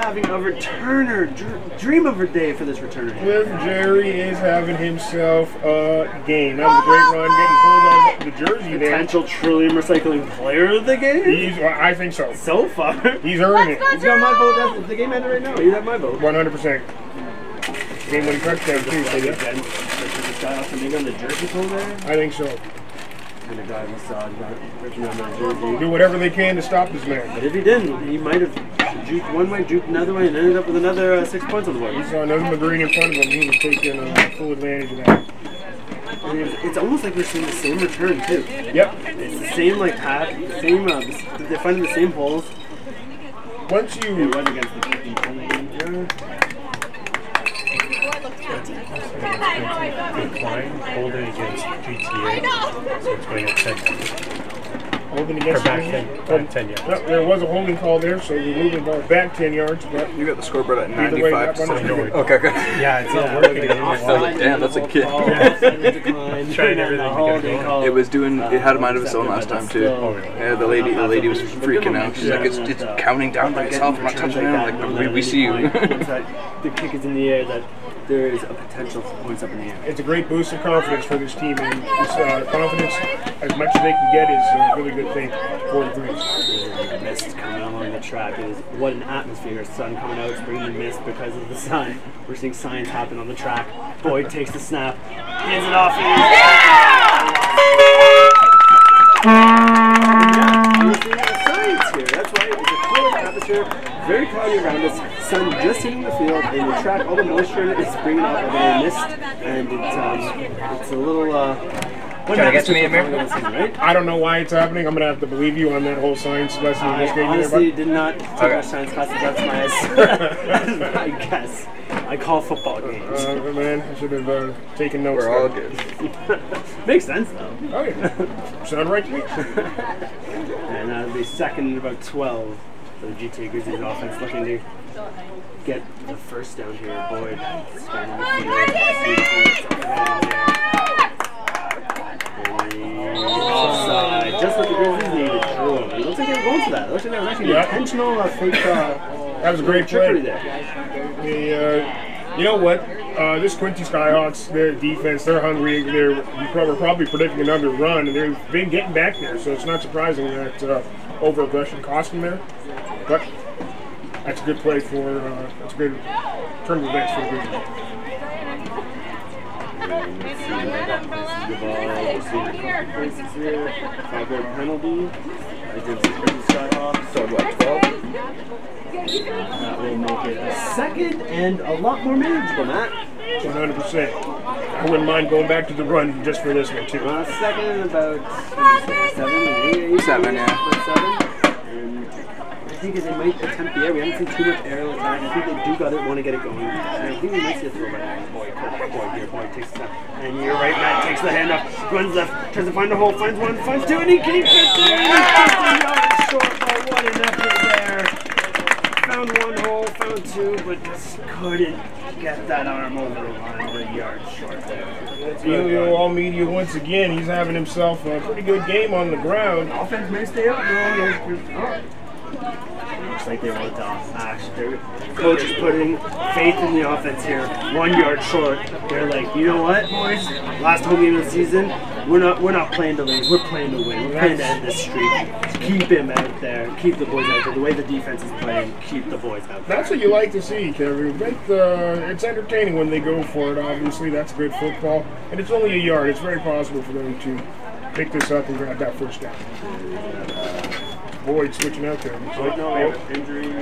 having a returner. Dr- dream of a day for this returner. Cliff Jerry is having himself a game. That was a great run, getting pulled on the jersey there. Potential Trillium Recycling Player of the Game. He's, well, I think so. So far, He's earning it. he's got my vote. That's- the game ended right now, he'd have my vote. 100%. Game winning touchdown, too. So yeah, Again, this guy off the on the jersey pull there. I think so. And the guy we saw got ripping on that jersey. Do whatever they can to stop this man. But if he didn't, he might have juked one way, juked another way, and ended up with another uh, six points on the board. He saw another McGreen in front of him. He was taking uh, full advantage of that. And it's, it's almost like we're seeing the same return too. Yep. It's the same like path, the same. Uh, they're finding the same holes. Once It you was against the Pistons. Decline, holding against GTA. So it's going at 10 yards. holding Or against back 10, back 10 yards. Yep, there was a holding call there, so we're moving ball back 10 yards. But You got the scoreboard at Either way, 95 that one- I know it- Okay, good. Yeah, it's not working like, anymore. I was like, damn, that's a kid. Trying Trying everything to get going. It was doing. It had a mind of its own last time too. Oh, really? Yeah, the lady, the lady was freaking out. She's like, it's, it's counting down by itself. I'm not touching it. I'm like, we, we see you. Once that the kick is in the air, that there is a potential for points up in the air. it's a great boost of confidence for this team. And this uh, confidence, as much as they can get, is a really good thing for the Threes. mist coming along the track. It is what an atmosphere. Sun coming out, it's bringing the mist because of the sun. We're seeing signs happen on the track. Boyd takes the snap, hands it off. And we're seeing the signs here. That's right. It's a cool atmosphere. Very cloudy around us. Sun just hitting the field, and the track, all the moisture in it is bringing out a little mist, and it's um, it's a little. Uh, what Trying to get to me, Amir? it's early in the season, right? I don't know why it's happening. I'm going to have to believe you on that whole science lesson you I just gave me honestly did not take Okay. much science classes. That's my, that's my guess. I call football games. uh, man, I should have uh, taken notes. We're all there. good. Makes sense though. Oh, yeah. Sound right to me. And that'll be second and about 12 for the GTA Grizzlies offense looking to get the first down here. Boyd scanning the field. Offside. Just what the Grizzlies needed. True. It looks like they were going for that. It looks like that was actually Yeah. intentional uh, fake uh, That was a great trickery play. there. The, uh, you know what? Uh, this Quinte Skyhawks, their defense, they're hungry. They're we're probably predicting another run, and they've been getting back there. So it's not surprising that uh, over aggression cost them there. But that's a good play for. Uh, that's a good turn of events for the Grizzlies. Five-yard penalty against the Skyhawks. So what? 12? That will make it a second and a lot more manageable, Matt. 100%. I wouldn't mind going back to the run just for this one too. Uh, second and about seven, eight, eight, Seven, yeah. seven. And I think they might attempt the air. We haven't seen too much aerial attack. I think they do got it, want to get it going. And I think we might see a throw Boy, boy, here, boy takes the snap. And you're right, Matt takes the handoff, runs left, tries to find a hole, finds one, finds two, and he keeps it there. Just a yard short, but what an effort there. Found one hole, found two, but just couldn't get that arm over the line. A yard short there. Elio All Media once again. He's having himself a pretty good game on the ground. Offense may stay up, bro. Looks like they want to actually. Their coach is putting faith in the offense here. One yard short. They're like, you know what, boys? Last home game of the season, we're not we're not playing to lose. We're playing to win. We're playing to end this streak. Keep him out there. Keep the boys out there. The way the defense is playing, keep the boys out there. That's what you like to see, Kevin. The, it's entertaining when they go for it, obviously. That's good football. And it's only a yard. It's very possible for them to pick this up and grab that first down. Boyd switching out there. Oh, no, injury.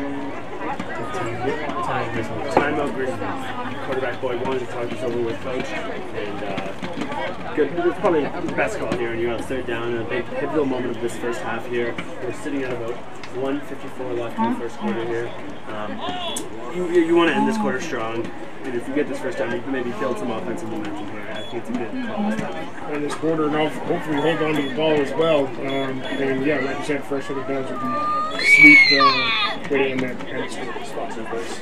Time is on. Timeout Grizzlies. Quarterback Boyd wanted to talk this over with coach, and uh, good. It's probably the best call here, and you're on third down. A big pivotal moment of this first half here. We're sitting at about 154 left in the first quarter here. Um, you you, you want to end this quarter strong, and if you get this first down, you can maybe build some offensive momentum here. I think it's a good call this time. And this quarter, and ho- hopefully hold on to the ball as well. Um, and yeah, like you said, fresh set of downs would be a sweet uh, way to end that, end that spot someplace.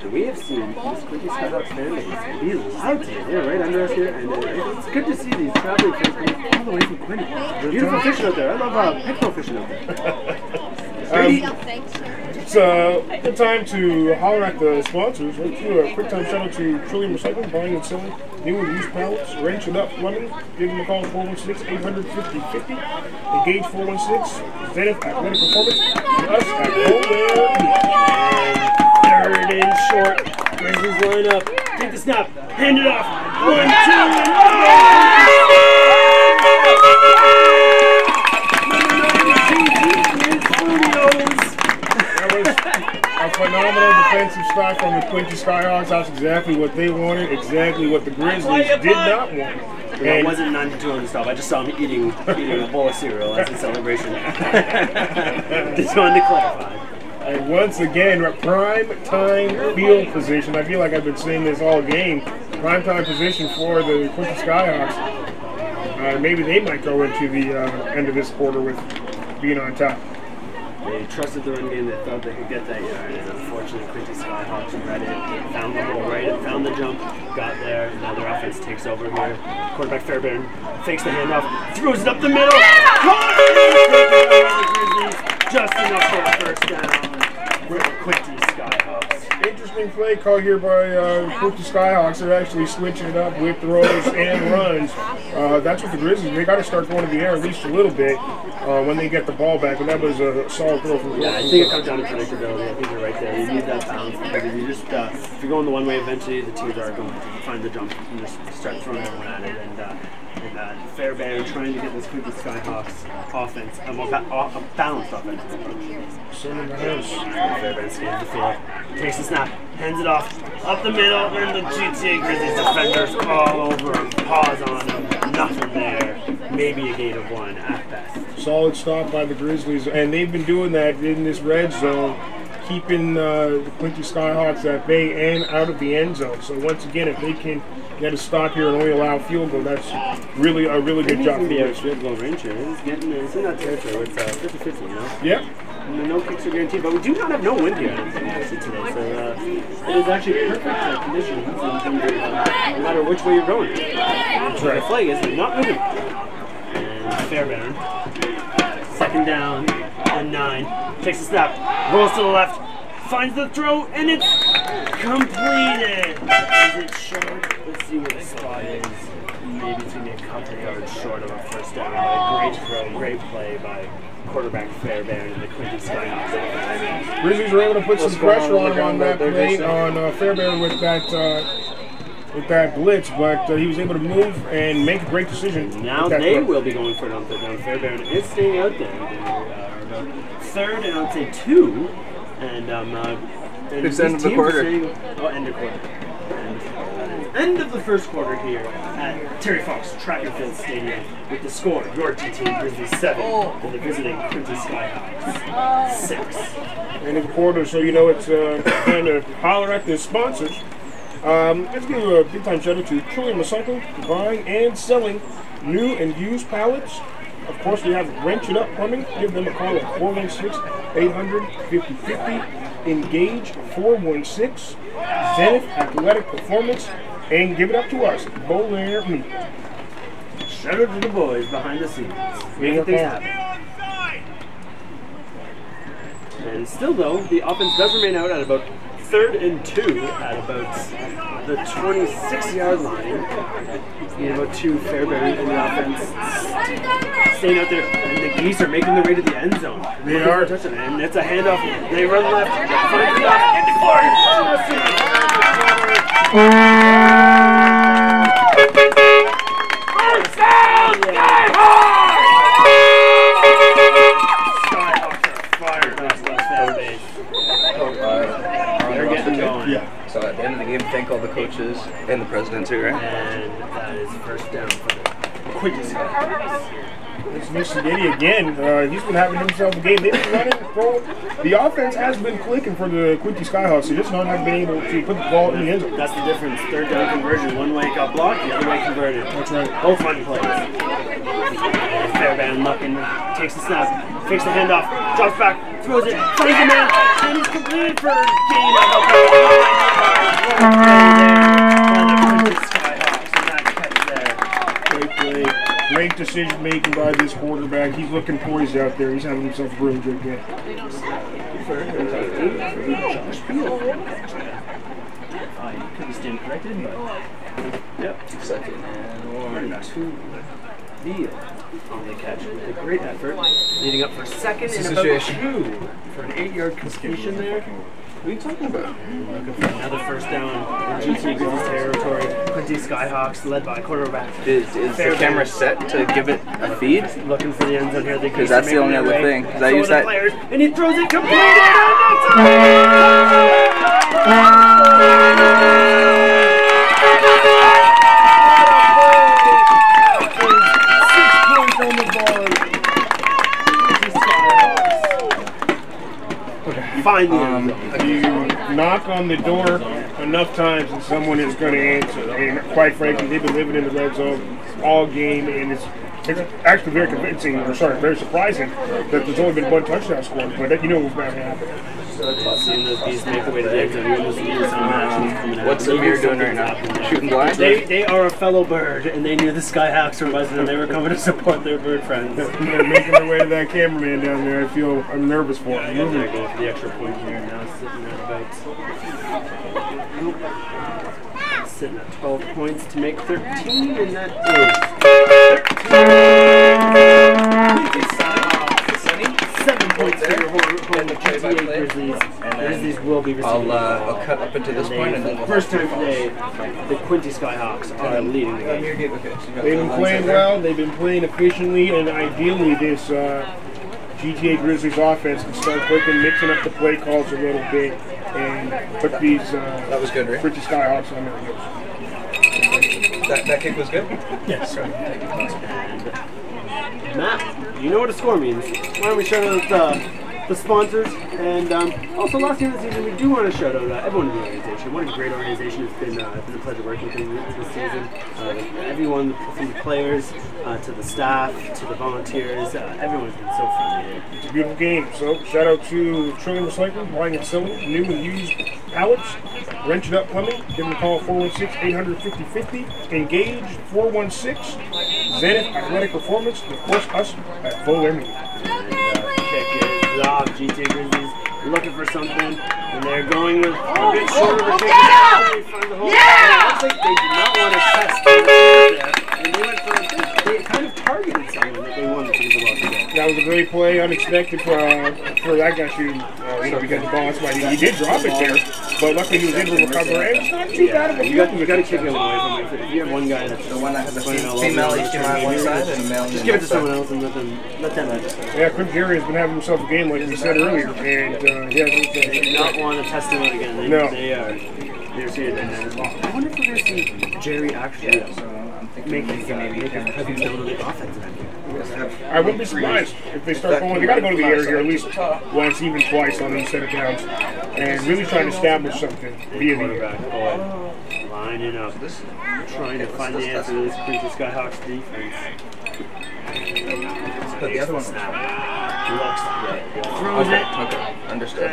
So we have seen this Quinte Skyhawks fan base be loud today. They're right under us here, and uh, it's good to see these traveling fans all the way from Quinte. Beautiful fishing out there. I love uh, pickerel fishing out there. Um, It's a good time to holler at the sponsors. Let's do a quick time shout out to Trillium Recycling, buying and selling new and used pallets, wrench it up, plumbing. Give them a call 416 800 5050. Engage 416. Zenith Athletic Performance. And us at Nowhere Third and short. Grizzlies line up. Take the snap. Hand it off. One, two, and phenomenal defensive stop from the Quinte Skyhawks. That's exactly what they wanted, exactly what the Grizzlies did not want. It wasn't 9 to 2 on the stop. I just saw him eating eating a bowl of cereal as a celebration. just wanted to clarify. And once again, prime time field position. I feel like I've been saying this all game. Prime time position for the Quinte Skyhawks. Uh, maybe they might go into the uh, end of this quarter with being on top. They trusted the run game. They thought they could get that yard, and unfortunately, Quinte Skyhawks read it, found the hole right, and found the jump, got there. Now their offense takes over here. Quarterback Fairbairn fakes the handoff, throws it up the middle. Caught! Just enough for the first down with the Quinte Skyhawks. Interesting play call here by uh, Quinte Skyhawks. They're actually switching it up with throws and runs. Uh, that's what the Grizzlies. They got to start going to the air at least a little bit uh, when they get the ball back. And that was a solid throw from. Yeah, I think it comes down to predictability. I think you're right there. You need that balance because if you just uh, if you're going the one way, eventually the teams are going to find the jump and just start throwing everyone at it. And, uh, Fairbairn trying to get this Quinte Skyhawks offense, a more ba- a balanced offensive approach. The house. Fairbairn scans the field, takes the snap, hands it off, up the middle, and the GTA Grizzlies defenders all over him, paws on him, nothing there. Maybe a gain of one at best. Solid stop by the Grizzlies, and they've been doing that in this red zone, keeping uh, the Quinte Skyhawks at bay and out of the end zone. So once again, if they can get a stop here and only allow a field goal, that's really a really good job. gonna for the a field goal range here. He's getting, he's in that territory. It's uh, 50-50, you know? Yeah, And no kicks are guaranteed, but we do not have no wind here today, so uh, it is actually perfect uh, conditions in terms of, uh, no matter which way you're going. That's right. The flag is not moving. And Fairbairn, second down and nine, takes a snap, rolls to the left, finds the throw, and it's completed. Is it short? Let's see where the spot is. Maybe it's gonna be a couple yards short of a first down. But a great throw, great play by quarterback Fairbairn and the Quinte Skyhawks. Grizzlies were able to put some What's going pressure on on him on that play on uh, Fairbairn with that uh, with that blitz, but uh, he was able to move and make a great decision. Now they throw. will be going for it on third down. Fairbairn is staying out there. They third and I'd say two. And um, uh, and It's end of the quarter. staying- oh, end of quarter. End of quarter. That is End of the first quarter here at Terry Fox Track and Field Stadium with the score: your TT Grizzlies seven and the visiting Quinte Skyhawks six. end of the quarter, so you know it's uh, time to holler at the sponsors. Um, let's give a big time shout out to Trillium Recycling, buying and selling new and used pallets. Of course, we have Wrench It Up Plumbing. Give them a call at 416 800 5050. Engage 416. Zenith Athletic Performance. And give it up to us, Volere Meat. Shout out to the boys behind the scenes, making things happen. And still, though, the offense does remain out at about third and two at about the 26 yard line. You know, two Fairbairn in the offense staying out there, and the geese are making their way to the end zone. They Looking are. a touchdown, and it's a handoff. They run left, find the off, Skyhawks thank all the coaches and the presidents here, right? And that is first down for the Quinte Skyhawks. It's Nick Spaghetti again. Uh, he's been having himself a game. They've been running, throwing. The offense has been clicking for the Quinte Skyhawks. They just not have been able to put the ball in the end zone. That's the difference. Third down conversion. One way got blocked, the other way converted. That's right. Both running plays. And Fairbairn looking, takes the snap, takes the handoff, drops back, throws it, finds the man, and he's completed for gain of about Great decision making by this quarterback. He's looking poised out there. He's having himself a really good game. move for Josh Beal. I could be stand corrected, but yep. Second. And one, two. Deal on the catch with a great effort, leading up for second and about situation. two for an eight-yard completion there. What are you talking about? Looking for another first down in GT Grizzlies territory. Quinte Skyhawks led by quarterback. Is, is the camera set to give it a feed? Looking for the end zone here. Because that's the only other thing. Because I use that. players, and he throws it completely. Find the Um. You knock on the door enough times and someone is going to answer. And quite frankly, they've been living in the red zone all game, and it's, it's actually very convincing, or sorry, very surprising that there's only been one touchdown scored, but you know what's about to happen. Seeing those bees make their way to the end zone, you almost knew some actions coming out. What's You the knew beer doing right now? Shooting blind? They, they are a fellow bird, and they knew the Skyhawks were buzzing, and they were coming to support their bird friends. They're making their way to that cameraman down there. I feel I'm nervous for him. They're going to go for the extra point here now, sitting at about sitting at 12 points to make 13, and that is seven points for your home, home GTA Grizzlies. Grizzlies will be receiving I'll, uh. I'll cut up into this point and then we'll the first time today, the Quinte Skyhawks are leading the game. Okay, so you got They've been playing well. They've been playing efficiently, and ideally, this uh, GTA Grizzlies offense can start clicking, mixing up the play calls a little bit, and put these That uh, was good, Rick. Pretty Skyhawks on their heels. That, that kick was good? Yes. Matt, you know what a score means. Why don't we shout out uh, the sponsors? And um, also, last year of the season, we do want to shout out uh, everyone in the organization. What a great organization. It's been, uh, been a pleasure working with them this season. Uh, everyone, from the players uh, to the staff to the volunteers, uh, everyone's been so friendly. It's a beautiful game. So shout out to Trillium Recycling, buying and selling new and used pallets. Wrench It Up Plumbing. Give them a call 416-800-5050. Engage 416. Zenith Athletic Performance. And of course us at Volere Media. And kick is off. GTA Grizzlies looking for something, and they're going with a bit shorter of a kick. They the hole. Yeah! It looks like they did not want to test the there, and they went for they kind of targeted someone that they wanted to give the ball. That was a great play, unexpected for, uh, for that guy shooting. Uh, you know, because the ball somebody he did drop it there, but luckily he was able to recover. And it's not too bad of a You got field you got to position. kick it away from it. If you have one guy that's The one that has a running all female over, HDMI on one side and male just the give it to someone else and let them let them register. Yeah, Chris Gary has been having himself a game like we said earlier, and uh, he They hasn't. do not want to test him out again. They, No. they are. They're serious. And I wonder if we're going to see Jerry actually make his, uh, make his presence known on the offensive end. I wouldn't be surprised if they start going. They got to go to the air here at least once, even twice on these set of downs, and really try to establish something via the air. Quarterback Boyd lining up, trying to find the answer to this Quinte Skyhawks defense. Put the other one. Snap. Looks, throws it, Okay, understood.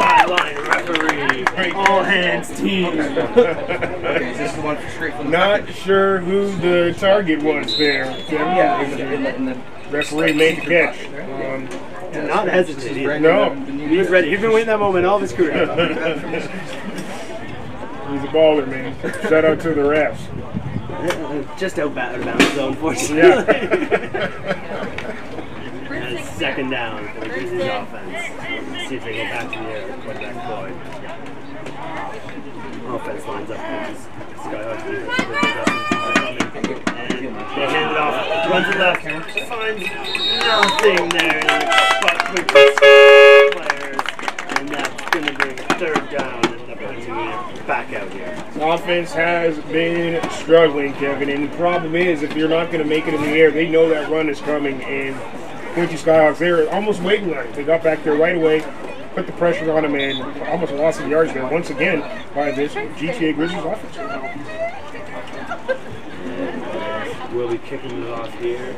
and to referee. Sideline referee. All hands team. Okay, is this the one straight from the Not sure who the target was there. Kevin. Yeah, in the, the, the Referee made the catch. Um, Did not hesitate. no, He was ready. He's been waiting that moment all of his career. he's a baller, man. Shout out to the refs. Just out out of bounds, though, unfortunately. And it's second down for the Grizzlies offense. Let's see if they go back to the air. Quarterback Floyd. Offense lines up with Skyhawks defense. with Justin coming. And they hand it off. Runs it left. Finds nothing there. But with the players. And that's going to bring third down. And the back out here. Offense has been struggling, Kevin, and the problem is if you're not going to make it in the air, they know that run is coming, and Quinte Skyhawks, they're almost waiting it. They got back there right away, put the pressure on them, and almost lost some yards there once again by this GTA Grizzlies offense. We'll be kicking it off here.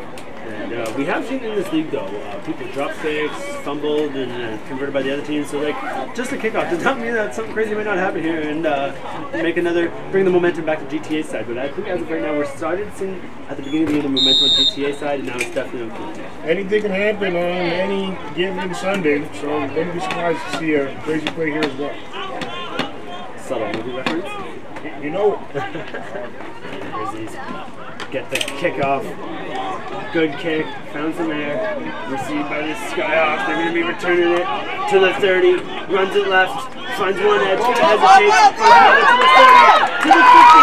And uh, we have seen in this league though, uh, people drop sticks, fumbled, and uh, converted by the other team. So like, just a kickoff does not mean that something crazy might not happen here and uh, make another, bring the momentum back to GTA side. But I think as of right now, we're started seeing at the beginning of the year the momentum on GTA side, and now it's definitely on. Anything can happen on any given Sunday, so don't be surprised to see a crazy play here as well. Subtle movie reference. You know it. Get the kickoff. Good kick, found some air, received by the Skyhawk. They're going to be returning it to the 30. Runs it left, finds one edge, hesitates, finds another to the 30, to the 50.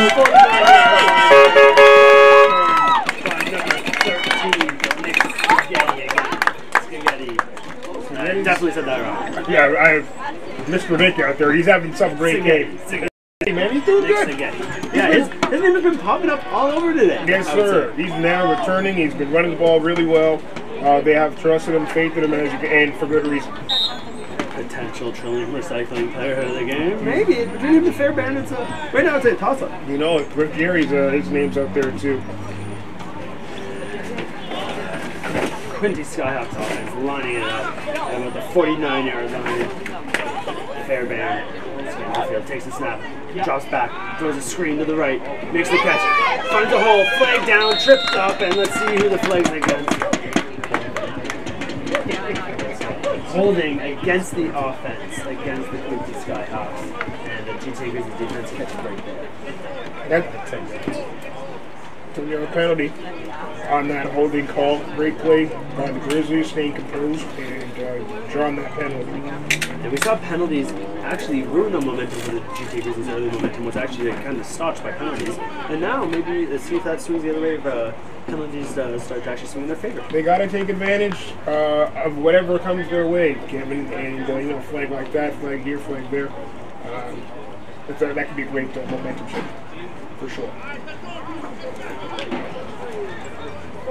He's brought back by number 13, Nick Spaghetti again. Spaghetti. I definitely said that wrong. Yeah, I have Mr. Nick out there. He's having some great game. Spaghetti. Hey, man, he's doing Nick good. Spaghetti. Yeah, his, his name has been popping up all over today. Yes, sir. He's now returning. He's been running the ball really well. Uh, they have trust in him, faith in him, as you can, and for good reason. Potential Trillium recycling player of the game. Maybe it's between him and Fairbairn. It's a right now it's a toss up. You know. Rick Gary's uh, his name's out there too. Quinte Skyhawks offense lining it up at about the 49 yard line. Fairbairn scans the field, takes the snap, drops back, throws a screen to the right, makes the catch, finds a hole, flag down, tripped up, and let's see who the flag's against. Holding against the offense, against the Quinte Skyhawks. And the GTA Grizzlies defense catches right there. That two yard penalty on that holding call. Great play by the Grizzlies, staying composed and uh, drawing that penalty. We saw penalties actually ruin the momentum for the GTA Grizzlies. Early momentum was actually kind of stotched by penalties. And now maybe let's see if that swings the other way. If uh, penalties uh, start to actually swing in their favor. They got to take advantage uh, of whatever comes their way, Kevin. And uh, you know, flag like that, flag here, flag there. Um, it's that could be great uh, momentum shift for sure.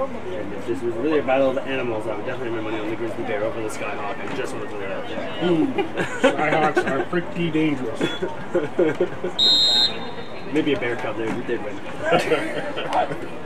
And if this was really a battle of the animals, I would definitely have my money on the Grizzly Bear over the Skyhawk. I just want to throw that out there. Skyhawks are pretty dangerous. Maybe a bear cub there, we did win.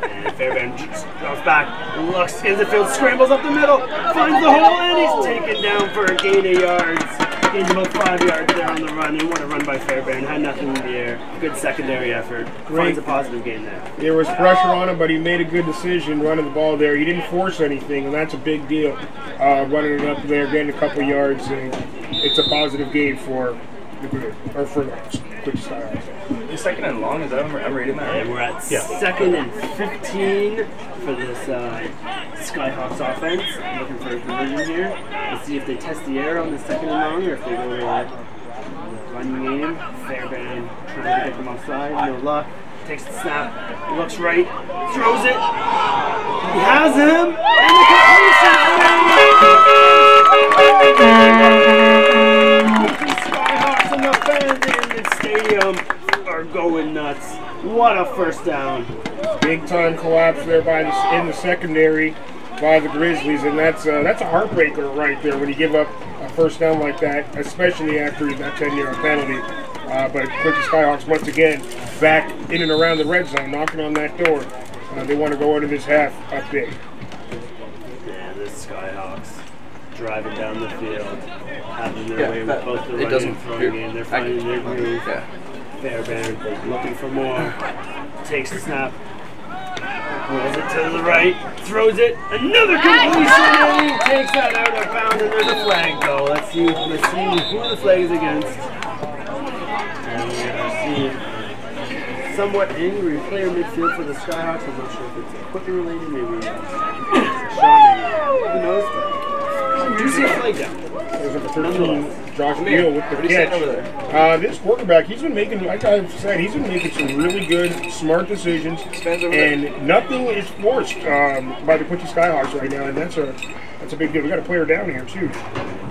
and Fairbairn goes back, looks, skins the field, scrambles up the middle, finds the hole, and he's taken down for a gain of yards. Gained about five yards there on the run, and what a run by Fairbairn. Had nothing in the air. Good secondary effort. Finds a positive gain there. There was pressure on him, but he made a good decision running the ball there. He didn't force anything, and that's a big deal. Uh, running it up there, getting a couple yards, and it's a positive game for or for the Quick Style. The second and long, is that I'm, I'm reading that right? we're at Yeah. second and 15 for this uh, Skyhawks offense. Looking for a conversion here. Let's see if they test the air on the second and long or if they go to uh, run game. Fairbairn trying to get them offside. No luck. Takes the snap. Looks right. Throws it. He has him. And going nuts. What a first down. Big time collapse there by the, in the secondary by the Grizzlies, and that's uh, that's a heartbreaker right there when you give up a first down like that, especially after that 10 yard penalty. Uh, but Quinte Skyhawks once again back in and around the red zone, knocking on that door. Uh, they want to go into this half up big. Man, this Skyhawks driving down the field, having their Yeah, way with that- both the it running doesn't- and throwing game. They're I- finding their groove. Yeah. Fairbairn looking for more. Takes the snap. Rolls it to the right. Throws it. Another completion. He takes that out of bounds. And there's a flag though. Let's see. Let's see who the flag is against. And we are seeing somewhat angry player midfield for the Skyhawks. I'm not sure if it's equipment related. Maybe. Who knows? Do see a flag down. There's number 13, Josh Beal with the What are you saying catch. Uh, this quarterback, he's been making, like I've said, he's been making some really good, smart decisions, Spans over there. and nothing is forced um, by the Quinte Skyhawks right now, and that's a that's a big deal. We got a player down here too.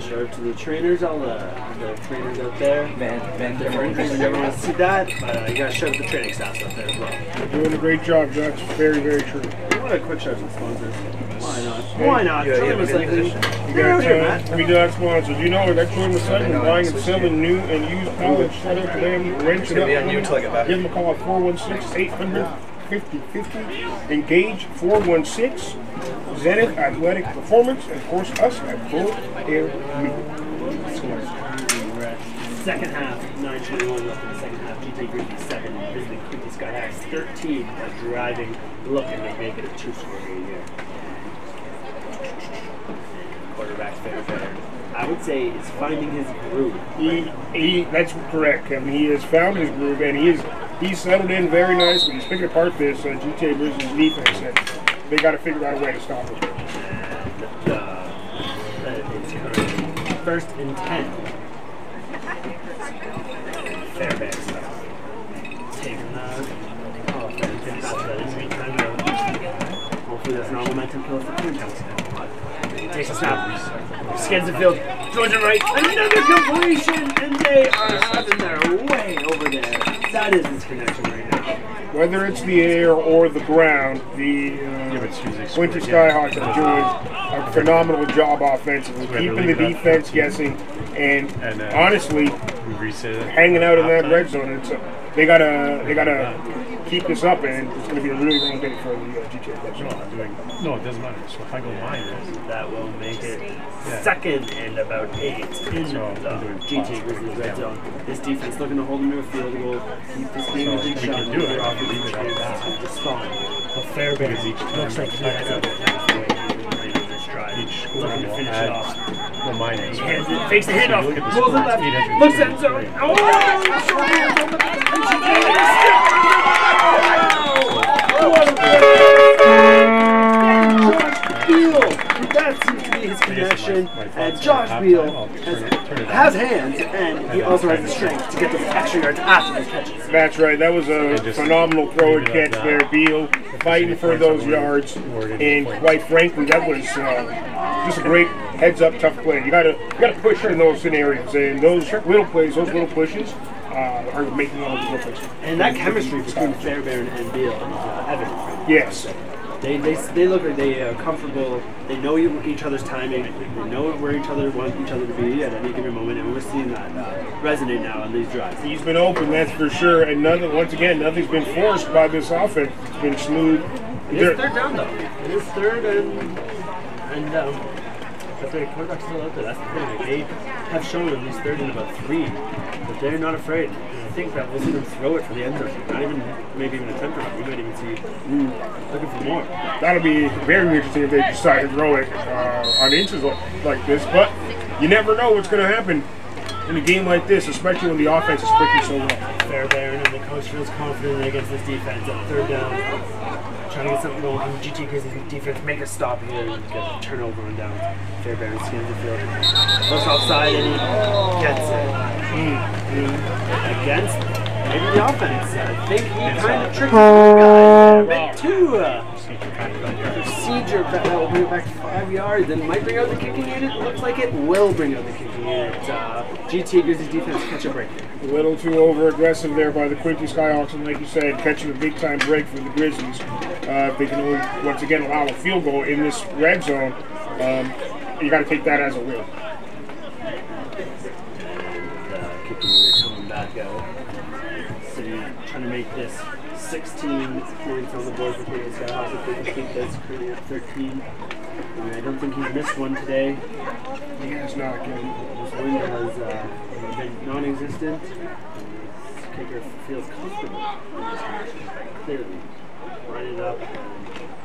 Shout out to the trainers, all the, the trainers out there. Man, man, If you're interested, you never want to see that, but uh, you gotta shout out the training staff out there as well. They're doing a great job. That's very, very true. We want a quick shout out to sponsors. Why not? Why not? Yeah, Trillium yeah, Recycling. position. We got here, Matt. we got sponsors. You know that Troy Recycling, know, buying and selling new and used college. Shout out to them. Wrench it gonna up. be on you you. I get back. Give them a call at 416 800 5050, Engage 416, Zenith Athletic Performance, and of course us at Full Air Media. Scores. We're at second half, 9:21 left in the second half. GT Grizzlies seven, visiting Quinte Skyhawks 13. But driving, looking to make it a two-score game here. Quarterback Fairbairn, I would say, is finding his groove. He, he, that's correct, Kevin. He has found his groove, and he is he's settled in very nicely. He's picking apart this uh, GTA Grizzlies defense, and they got to figure out a way to stop him. And uh, that is currently first and 10. Fairbairn stuff. Taking that. Fairbairn gets back to that injury time. though. Hopefully that's not momentum kill for two counts now. He takes a snap. Scans the field. Throws it right. Another completion. And they are having their way over there. That is his connection right now. Whether it's the air or the ground, the uh, Winter scored, yeah. Skyhawks are doing a phenomenal job offensively, So we had to keeping the leave it up defense guessing, and, And, uh, honestly, We reset it. hanging out in that Halftime. red zone. It's, uh, they got a they gotta keep this up, and it's gonna be a really long day for the uh, GTA. Red No, I'm doing. No, it doesn't matter. So if I go line, it's- That will make it Yeah. second and about eight in So, the I'm doing GT five. Grizzlies red Yeah. zone. This defense looking to hold them to a field goal, keep this game So within we shot, can do it. their I can offensive leave it at chance that. to respond. But Fairbairn Because each time looks like he has I- other things the way he's been playing in this drive. Each score looking to will finish add- it off. Well, mine is. Hands it, fakes the handoff, Look at the rolls it score, left, it's 800. looks at zone. Oh, short hands over the What a Josh Beal, that seems to be his connection. my- my And Josh Beal has, turn it- turn it has hands, and he also has the strength to get the extra yards after his catches. That's right. That was a phenomenal throw and catch at there. Beal, fighting for those yards. And quite frankly, that was uh, just a great heads-up, tough play. You gotta you gotta push in those scenarios, and those little plays, those little pushes, uh, are making all the difference. And that chemistry between Fairbairn and Beal is uh, evident. Yes. They, they, they look like they are comfortable. They know each other's timing. They know where each other want each other to be at any given moment, and we're seeing that uh, resonate now on these drives. He's been open, that's for sure. And nothing, once again, nothing's been forced by this offense. It's been smooth. It They're- third down though. It is third and and um, but the quarterback's still out there. That's the thing. Like they have shown at least third and about three, but they're not afraid. And I think that we'll see them throw it for the end zone. Not even maybe even attempt it. We might even see looking for more. That'll be very interesting if they decide to throw it uh, on inches like, like this. But you never know what's going to happen in a game like this, especially when the offense is clicking so well. Fairbairn and the coach feels confident against this defense at third down. Trying to get something from the GT Grizzlies defense. Make a stop here and get a turnover on down. Fairbairn skins the field. Looks offside and he gets it. Uh, mm, mm, against maybe the offense. I think he kind of tricked the guy a bit too. Uh, procedure that will bring it back to five yards and might bring out the kicking unit. Looks like it will bring out the kicking unit. Uh, GT Grizzlies defense catch a break here. A little too over aggressive there by the Quinte Skyhawks, and like you said, catching a big time break for the Grizzlies. Uh, they can only once again allow a field goal in this red zone, um, you got to take that as a win. uh, kicking unit coming back out. City trying to make this 16 points on the board for Queen Skyhawks if they keep this currently at 13. I, I don't think he's missed one today. He has not again. This wind has uh, been non-existent. This kicker feels comfortable in this match, clearly. Line it up.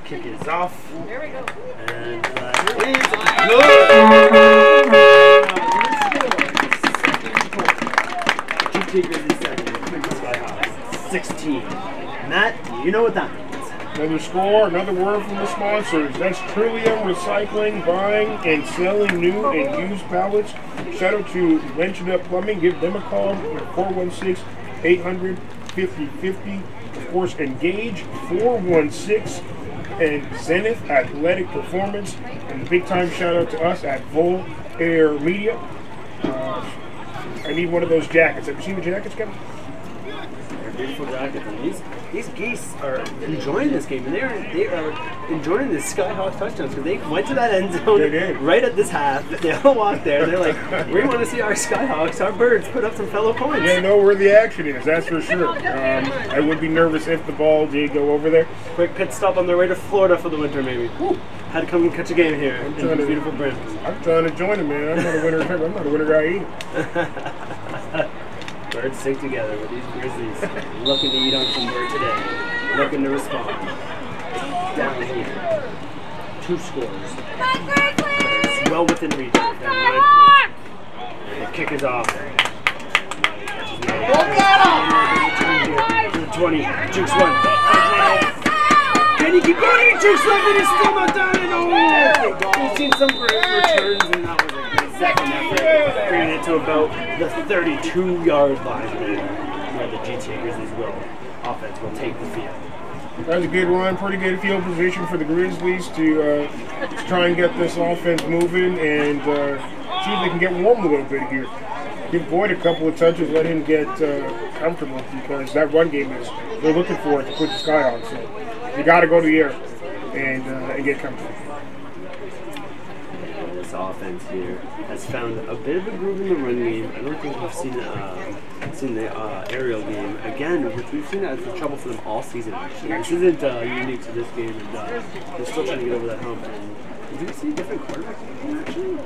Kick is off. There we go. And that is good. 7, Quinte Skyhawks 16. Matt, you know what that means. Another score, another word from the sponsors. That's Trillium Recycling, buying and selling new and used pallets. Shout out to Ventured Up Plumbing. Give them a call at 416 800 5050. Of course, Engage 416 and Zenith Athletic Performance. And a big time shout out to us at Vol Air Media. Uh, I need one of those jackets. Have you seen the jackets, Kevin? Their beautiful jackets. And these these geese are enjoying this game, and they are they are enjoying this Skyhawk touchdowns because they went to that end zone right at this half. They all walked there. They're like, we want to see our Skyhawks, our birds, put up some fellow points. They know where the action is, that's for sure. Um, I would be nervous if the ball did go over there. Quick pit stop on their way to Florida for the winter, maybe. Woo. Had to come and catch a game here in trying to- beautiful Brent. I'm trying to join them, man. I'm not a winner. I'm not a winner guy either. Birds stick together with these Grizzlies. looking to eat on some bird today. Looking to respond. Down here. Two scores. It's well within reach. They've got nine points. The kick is off. To 20. Jukes one. Can he keep going? Jukes left and he's still not down and oh! We've seen some great returns and that was second effort. Bringing it to about the 32 yard line. Where the GTA Grizzlies will. Offense will take the field. That was a good run, pretty good field position for the Grizzlies to, uh, to try and get this offense moving and uh, see if they can get warm a little bit here. Give Boyd a couple of touches, let him get uh, comfortable because that run game is they're looking for it to put the sky on. So you got to go to the air and uh, and get comfortable. This offense here has found a bit of a groove in the run game. I don't think we've seen uh, seen the uh, aerial game again, which we've seen as a trouble for them all season. Actually, this isn't uh, unique to this game, and uh, they're still trying to get over that hump. And do we see a different quarterback actually?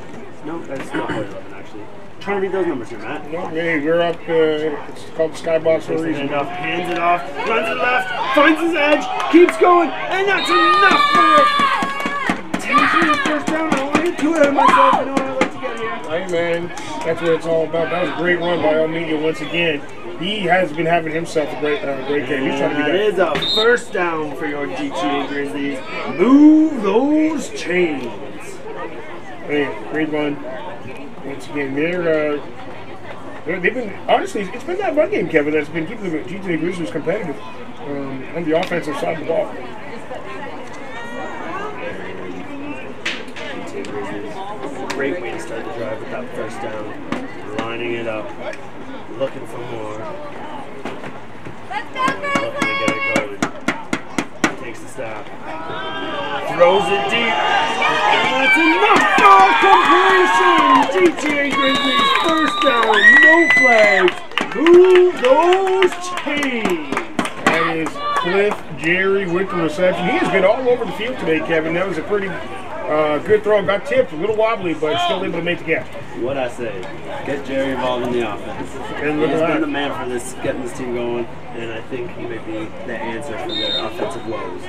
No, that's not Boyd eleven actually. Trying to read those numbers here, Matt. Well, hey, we're up. Uh, it's called the Skybox for a reason. handoff, hands it off, runs it left, finds his edge, keeps going, and that's enough for a 10 first down. I want to hit two of them myself. I know I like to get here. Hey man, that's what it's all about. That was a great run by Almeida once again. He has been having himself a great, uh, great game. He's trying to be that. is a first down for your GTA Grizzlies. Move those chains. Hey, great run. Once again, they're, uh, they've been honestly, it's been that run game, Kevin, that's been keeping the GTA Grizzlies competitive um, on the offensive side of the ball. GTA Grizzlies. Great way to start the drive with that first down. Lining it up. Looking for more. Looking to get it going. Takes the snap. Throws it deep. And that's enough for completion! GTA Grizzlies first down. No flags. Move those chains. That is Cliff Jerry with the reception. He has been all over the field today, Kevin. That was a pretty uh, good throw. Got tipped, a little wobbly, but still able to make the catch. What I say, get Jerry involved in the offense. And He's been the man for this, getting this team going, and I think he may be the answer for their offensive woes.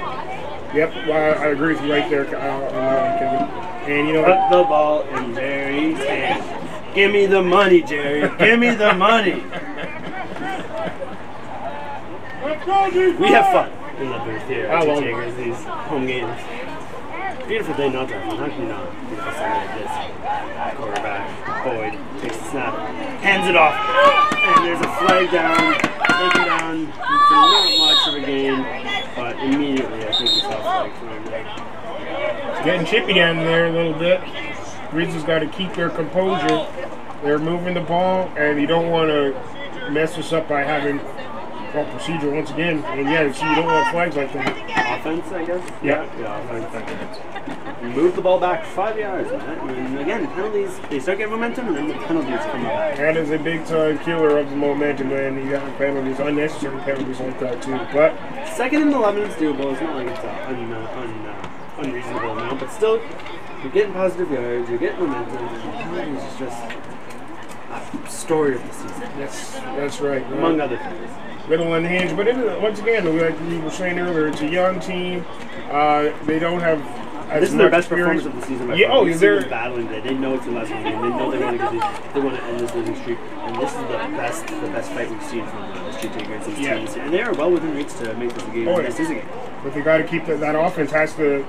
Yep, well, I agree with you right there uh, on that one, Kevin. And you know Put the ball in Jerry's hand. Give me the money, Jerry. Give me the money. We have fun in the booth here I at it. Grizzlies home games. Beautiful day not fun. How can you not? Beautiful Sunday like this. Quarterback, Boyd, takes the snap, hands it off, and there's a flag down, taken down for not much of a game, but immediately I think it's a flag. Getting chippy down there a little bit. Grizzlies got to keep their composure. They're moving the ball, and you don't want to mess this up by having well, procedure once again. And yeah, see, you don't want flags like that. Offense, I guess? Yeah. Yeah, offense. Move the ball back five yards, man. And again, penalties, they start getting momentum, and then the penalties come back. That is a big time killer of the momentum, man. You got penalties, unnecessary penalties like that too. But Second and 11 is doable. It's not like it's an un, uh, un, uh, unreasonable amount, but still, you're getting positive yards, you're getting momentum. and Penalties is just a story of the season, that's that's right. among other things. Little unhinged. But it, once again, like we were saying earlier, it's a young team. Uh, they don't have as This is their best experience. performance of the season. By Yeah, oh, they're- battling today. They know it's the last game. They know they want to get they want to end this losing streak, and this is the best the best fight we've seen from uh, this GTA Grizzlies Yeah. team, and they are well within reach to make this a game. Oh, yeah. This is a game. But they got to keep that. That offense has to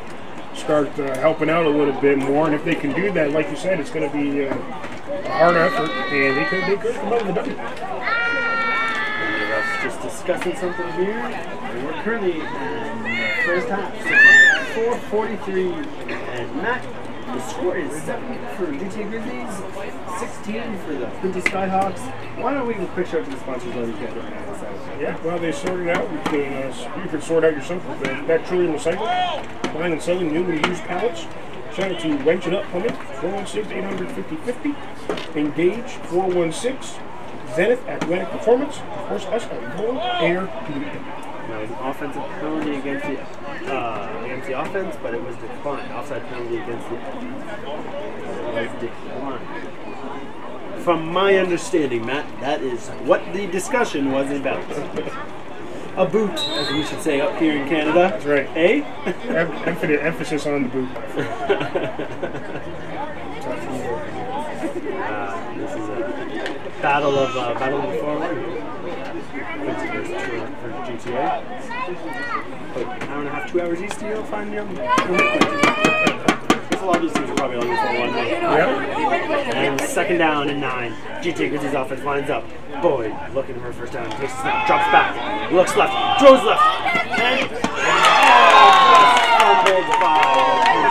start uh, helping out a little bit more. And if they can do that, like you said, it's going to be uh, a hard effort, and they could they could come out with a W. The just discussing something here, we're currently in the first half. So 4:43, and Matt, The score is 7 for GTA Grizzlies, 16 for the Quinte Skyhawks. Why don't we quick shout to the sponsors while on this out? Yeah, well, they sorted out. You can, uh, you can sort out yourself with uh, Trillium Recycle. Buying and selling new and used pallets. Shout out to Wrench It Up Plumbing, 416 850 50. Engage, 416. Zenith Athletic Performance. Of course, us at Gold Air Media. Now, it was an offensive penalty against the uh, against the offense, but it was declined. Offside penalty against the offense. It was declined. From my understanding, Matt, that is what the discussion was about. A boot, as we should say up here in Canada. That's right. Eh? Em- emphasis- Emphasis on the boot. Uh, this is a battle of uh, battle of the forward. Quinte versus for GTA. About an hour and a half, two hours east, you'll find your. Guess a lot of these teams are probably looking for one. though. Yep. And second down and nine. GTA Grizzlies offense lines up. Boyd looking for a first down. Takes a snap, drops back, looks left, throws left, and oh, fumbled by the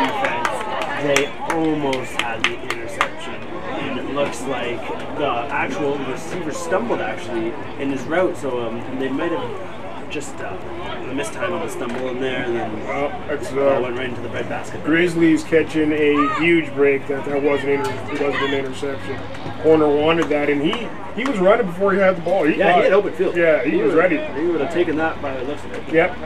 defense. They almost had the interception, and it looks like the actual receiver stumbled actually in his route. So um, they might have just uh, missed time on the stumble in there, and then Well, ball uh, went right into the bread basket. Grizzlies catching a huge break. That that wasn't inter- wasn't an interception. Corner wanted that, and he he was running before he had the ball. He Yeah, he had open field. Yeah, he was ready. He would have taken that by the looks of it. Yep.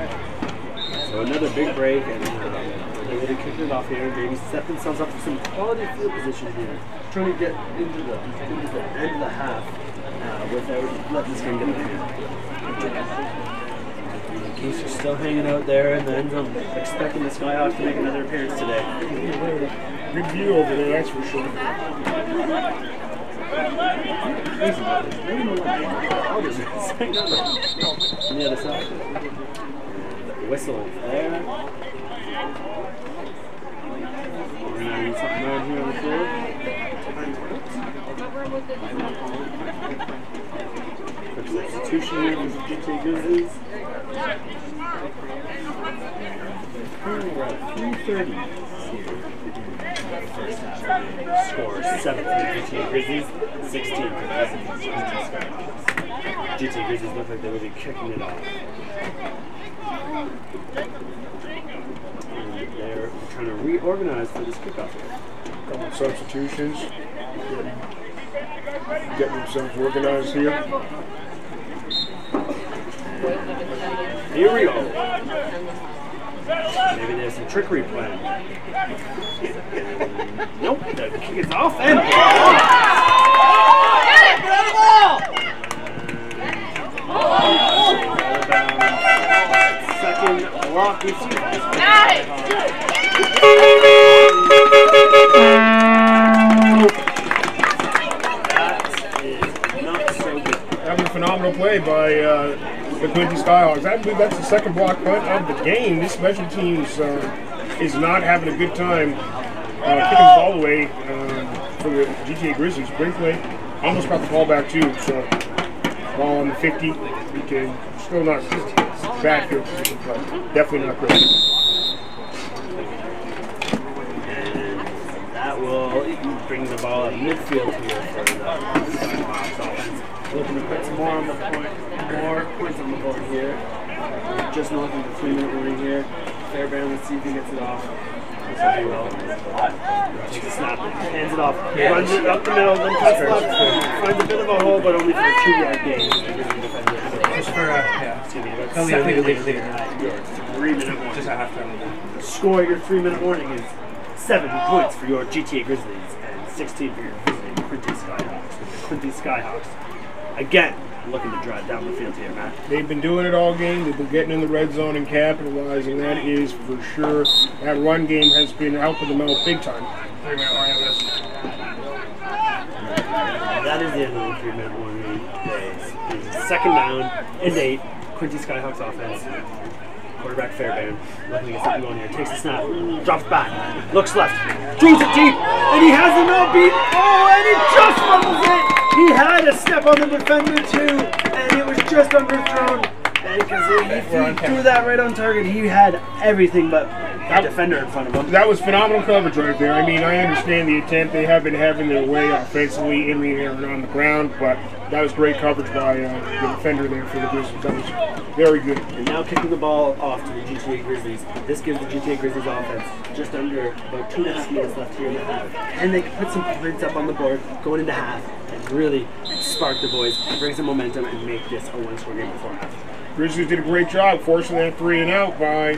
So another big break, and uh, they really kicked it off here. And maybe set themselves up for some quality field position here, trying to get into the into the end of the half uh, without letting this game get in the hand. Case are still hanging out there in the end zone, expecting the Skyhawks to make another appearance today. Good view over there, that's for sure. On the other side. Whistle there. And something here for GTA Grizzlies. Currently we're at 330 here. First half. Score 7 for the GTA Grizzlies, 16 for the GTA. Grizzlies look like they will be kicking it off. They're trying to reorganize for this kickoff. Couple substitutions. Getting themselves organized here. Here we go. Maybe there's some trickery planned. Nope, the kick is off and. Second block Quinte Skyhawks. I believe that's the second block punt of the game. This special teams uh, is not having a good time uh, kicking the ball away um, for the GTA Grizzlies. Play. Almost got the ball back too. So ball on the 50. We can still not bad field position, but definitely not great. That will bring the ball at midfield here for the Skyhawks offense. Looking to put some more on the point, more points on the board here. We're just north of the three minute warning here. Fairbairn, let's see if he gets it off. So he will. Takes a snap, hands it off, runs it up the middle, then cuts left, finds a bit of a hole, but only for a two yard gain. Just for, uh, yeah. Excuse me, leave it, seven leave it, leave it, minutes leave it. at your three minute warning. Just a half time. Score your three minute warning is seven points for your GTA Grizzlies and 16 for your Quinte Skyhawks. Quinte Skyhawks, again, looking to drive down the field here, Matt. They've been doing it all game. They've been getting in the red zone and capitalizing. That is for sure. That run game has been helping them out big time. Three minute warning this. That is the end of the three minute warning second down and eight. Quinte Skyhawks offense. Quarterback Fairbairn looking to get something going here. Takes the snap, drops back, looks left, throws it deep, and he has the no beat. Oh, and he just fumbles it. He had a step on the defender too, and it was just underthrown. If he threw that right on target, he had everything but that defender in front of him. That was phenomenal coverage right there. I mean, I understand the intent. They have been having their way offensively in the air and on the ground, but that was great coverage by uh, the defender there for the Grizzlies. That was very good. And now kicking the ball off to the GTA Grizzlies. This gives the GTA Grizzlies offense just under about two and a half minutes left here in the half. And they can put some points up on the board going into half and really spark the boys, bring some momentum, and make this a one score game before half. Grizzlies did a great job forcing that three and out by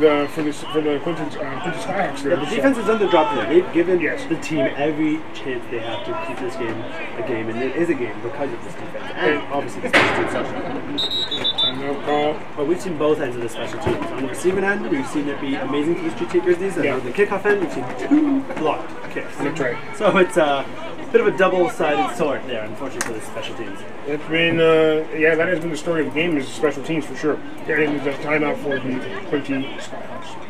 the for the for the Clinton uh, Clinton Skyhawks there. Yeah, the defense has done the job. They've given Yes. the team every chance they have to keep this game a game, and it is a game because of this defense. And obviously the special teams. also. Timeout call. But we've seen both ends of the special teams. On the receiving end, we've seen it be amazing for these GTA Grizzlies, and Yeah. on the kickoff end, we've seen two blocked kicks. That's right. So it's a bit of a double-sided sword there, unfortunately, for the special teams. It's been, uh, yeah, that has been the story of the game is the special teams for sure. Yeah, Getting the timeout for the Clinton Skyhawks.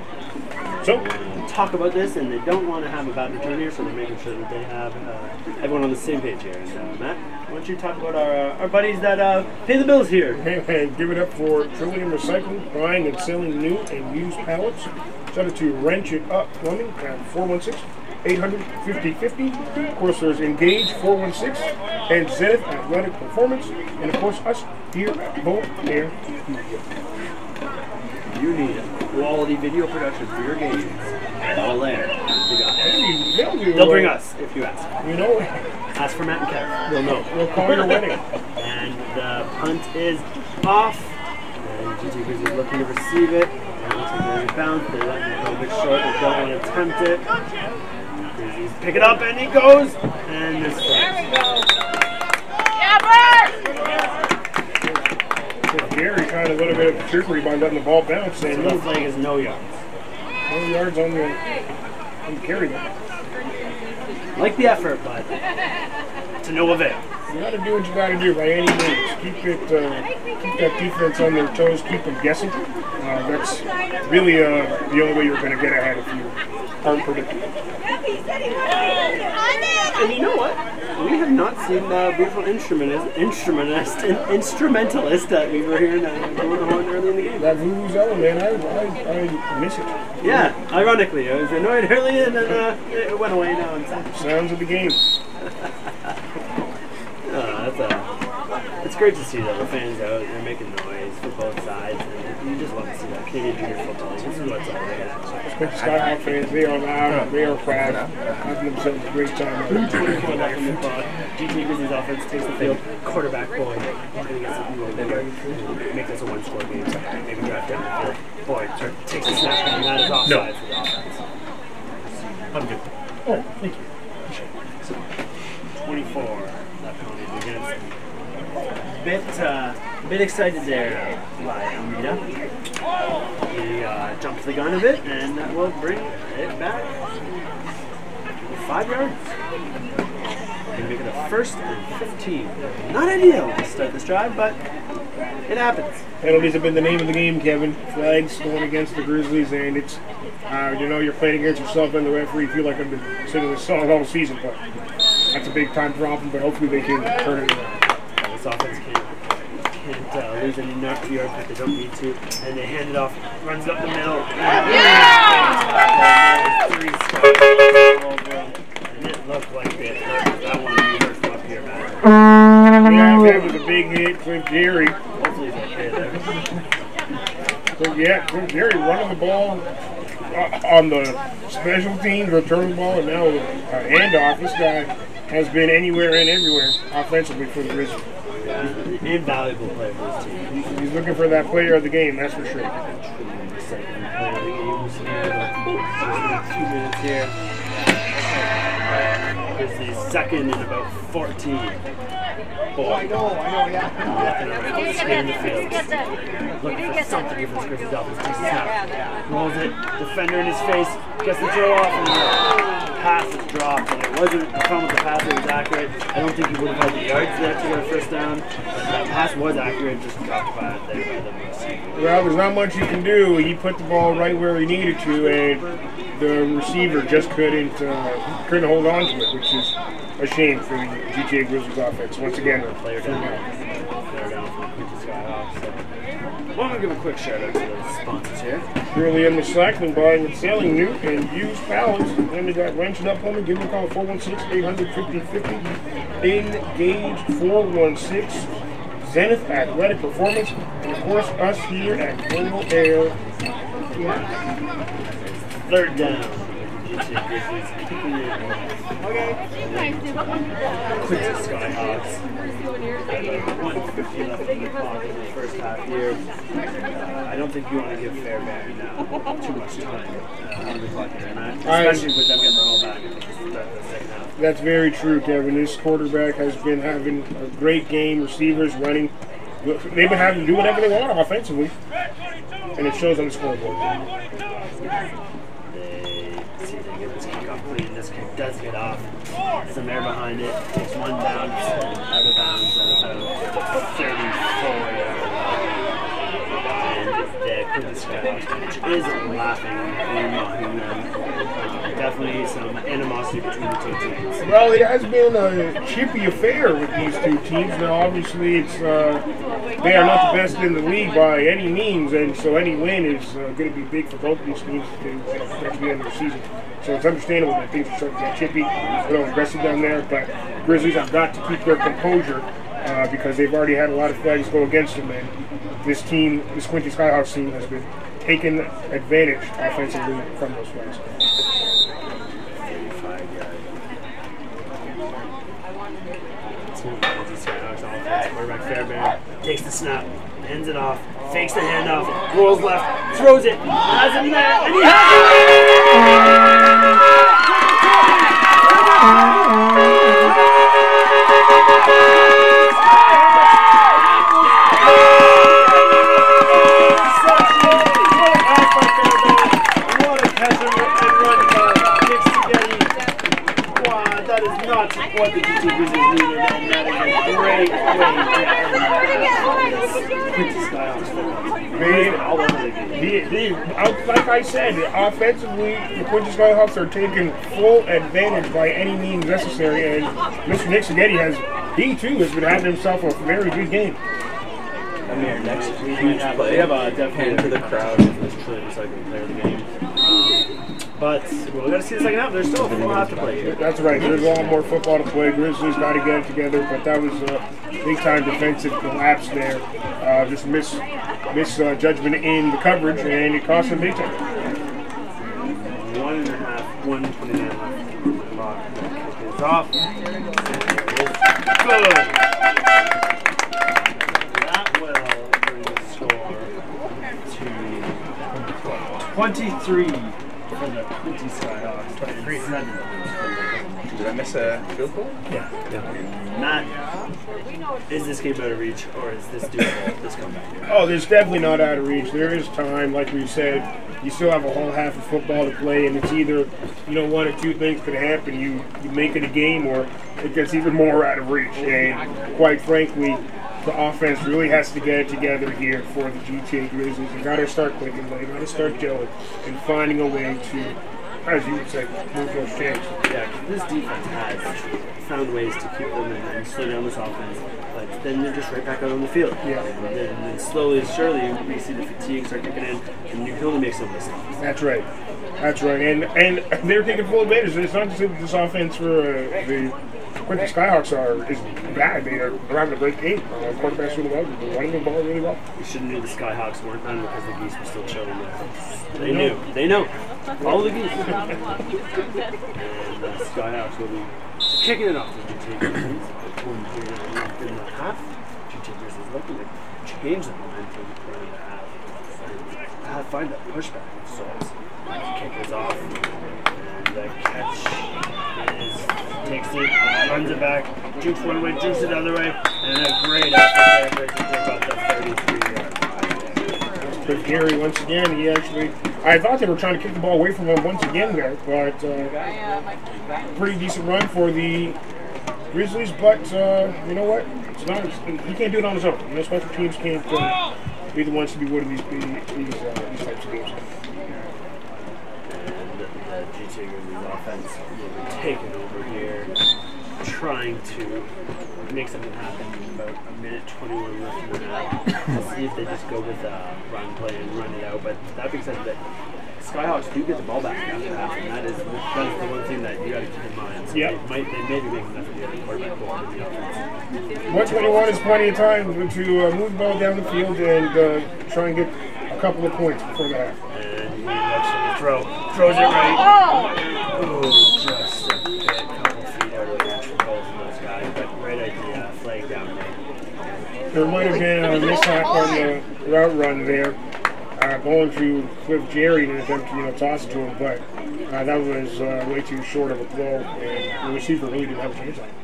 So, Talk about this, and they don't want to have a bad return here, so they're making sure that they have uh, everyone on the same page here. And uh, Matt, why don't you talk about our, uh, our buddies that uh, pay the bills here? Hey, and give it up for Trillium Recycling, buying and selling new and used pallets. Send it to Wrench It Up Plumbing at 416 800 5050. Of course, there's Engage 416 and Zenith Athletic Performance. And of course, us here at Bolt Air Studio. You need quality video production for your games. All there. You got it. They'll, bring us if you ask. You know, Ask for Matt and Kev. They'll know. we'll call your wedding. And the punt is off. And GT Grizzlies looking to receive it. And it looks like they're in bounds. They let it go a bit short. They don't want to attempt it. Grizzlies pick it up and he goes. And this Gary kind of a little bit of trickery by letting the ball bounce So and the flag is no yards. no yards on the, on the carry. Like the effort, but to no avail. You got to do what you got to do by any means. Keep it, uh, keep that defense on their toes. Keep them guessing. Uh, that's really uh, the only way you're going to get ahead if you aren't predictable. And you know what? We have not seen the beautiful instrumentist, instrumentist, in, instrumentalist that we were hearing uh, going on early in the game. That Vuvuzela, man, I, I, I miss it. Yeah, ironically, I was annoyed early and then uh, it went away now. Sounds of the game. uh, that's uh, it's great to see that the fans out there making noise for both sides. And you just love to see that Canadian junior football. This is what's all about. But the Skyhawk fans, they are loud, they are proud, having themselves a great time. out there. 24 left in the clock. GT Grizzlies offense takes the field. Quarterback Boyd. He's gonna get something going there. Make this a one-score game. Maybe drive down the field. Boy, takes a snap and that is offside for the offense. I'm good. Oh, thank you. 24. That penalty against. Bit, uh, bit excited there by Almeida. He uh, jumped the gun a bit, and that will bring it back. Five yards. And make it a first and 15. Not ideal to start this drive, but it happens. Penalties have been the name of the game, Kevin. Flags going against the Grizzlies, and it's, uh, you know, you're playing against yourself and the referee. You feel like I've been singing this song all season, but that's a big time problem, but hopefully they can turn it around. Uh, This offense can't, can't uh, lose any yard but they don't need to. And they hand it off, runs it up the middle. And three stops all over him. And it looked like hurt. That one you hurt from up here, man. Yeah, that was a big hit, Cliff Gary. Hopefully he's okay there. But yeah, Cliff Gary running the ball uh, on the special teams, return the ball, and now uh, handoff. This guy has been anywhere and everywhere offensively for the Grizzlies. Invaluable player for this team. He's, looking for that player of the game, that's for sure. Second play of the game. We'll see here. Two minutes here. This is second in about 14. Boy. I know, I know, yeah. Spin the field. Looking for something if this Grizzlies offense takes a snap. Rolls it, defender in his face, gets the throw off, and the pass is dropped. And it wasn't a problem with the pass, it was accurate. I don't think he would have had the yards there to get a first down. But that pass was accurate, just dropped by it there by the receiver. Well, there's not much you can do. He put the ball right where he needed to, and the receiver just couldn't uh, couldn't hold on to it, which is a shame for the GTA Grizzlies offense. Once again, player down. Player down Skyhawks. So want to give a quick shout out to the sponsors here. Purely in the slack buying and selling new and used pallets. Then they got Wrench It Up Plumbing. Give them a call 416 850 50. Engage 416. Zenith Athletic Performance. And of course, us here at Thermal Air. Third down. GTA Grizzlies kicking it off. Quinte Skyhawks. 150 left in the clock in the first half here. Uh, I don't think you want to give Fairbairn now too much time uh, on the clock. Especially with them getting the ball back at the the second half. That's very true, Kevin. This quarterback has been having a great game. Receivers running. They've been having to do whatever they want offensively. And it shows on the scoreboard. Does get off. Some air behind it. Takes one bounce out of bounds at about 34 yards. And the bench is laughing and mocking them. Definitely some animosity between the two teams. Well, it has been a chippy affair with these two teams. Now, obviously, it's uh, they are not the best in the league by any means, and so any win is uh, going to be big for both these teams to, know, get the end of the season. So it's understandable that things are starting to get chippy, a little aggressive down there. But Grizzlies have got to keep their composure uh, because they've already had a lot of flags go against them, and this team, this Quinte Skyhawks team, has been taken advantage offensively from those flags. 35 yard. Two Quinte Skyhawks offense. Quarterback Fairbairn takes the snap, hands it off, fakes the handoff, rolls left, throws it, has him there, and he has What what the GT Grizzlies needed, and that is a great way to Quinte Skyhawks football. They- all over the game. The, the, out- like I said, offensively, the Quinte Skyhawks are taking full advantage by any means necessary, and Mr. Nick Spaghetti has, he too has been having himself a very good game. I mean, our next We huge have, play. we have a definitely Hand to the crowd. It's truly the second player of the game. But we're going to see the second half. There's still a lot to play. That's right. There's a lot more football to play. Grizzlies got to get it together, but that was a big time defensive collapse there. Uh, just miss, miss uh, judgment in the coverage, and it cost them big time. One and a half, one twenty nine left. Clock is off. Good. That will bring the score to 23 from the Skyhawks. 27. Did I miss a field goal? Yeah. yeah. Not, is this game out of reach or is this doable, this comeback? Oh, there's definitely not out of reach. There is time, like we said. You still have a whole half of football to play, and it's either, you know, one or two things could happen. You, you make it a game, or it gets even more out of reach. And quite frankly, the offense really has to get it together here for the GTA Grizzlies. They got to start clicking. They got to start gelling and finding a way to, as you would say, move those chains. Yeah, this defense has found ways to keep them and, and slow down this offense, but then they're just right back out on the field. Yeah. And then, and then slowly, surely, we see the fatigue start kicking in, and you can only make some mistakes. That's right. That's right. And and they're taking full advantage. It's not just this offense for uh, the Quinte Skyhawks are is bad. They are they're having a great game. Uh, quarterback's really well. They're running the ball really well. We should have knew the Skyhawks weren't done because the Geese were still chilling there. They knew. They know. Follow the Geese. and the Skyhawks will be kicking it off to GT Grizzlies. One period left in the half. GT Grizzlies looking to change the momentum for the half. And uh, find that pushback of sorts. Kick is off. And the catch is takes it, runs it back, jukes one way, jukes it the other way, and a great effort there for the 33 yard But Gary, once again, he actually. I thought they were trying to kick the ball away from him once again there, but uh, pretty decent run for the Grizzlies. But uh, you know what? It's not. He can't do it on his own. You know, special teams can't uh, be the ones to be winning these these, uh, these types of games. And the GTA Grizzlies offense will be taken. Trying to make something happen with about a minute 21 left in the half. Let's see if they just go with a run play and run it out. But that being said, that Skyhawks do get the ball back after half, and that is that is the one thing that you got to keep in mind. So Yeah. they might they may be making enough of the other quarterback ball in the offense. 121 is plenty of time to uh, move the ball down the field and uh, try and get a couple of points before the half. And he looks throw, throws it right. Oh, just a bit, couple feet out of reach for both of those guys, but right idea, flag down there. There might have been a mishap on the route run there, uh, going to Cliff Jerry in an attempt to you know toss it to him, but uh, that was uh, way too short of a throw, and the receiver really didn't have a chance on it.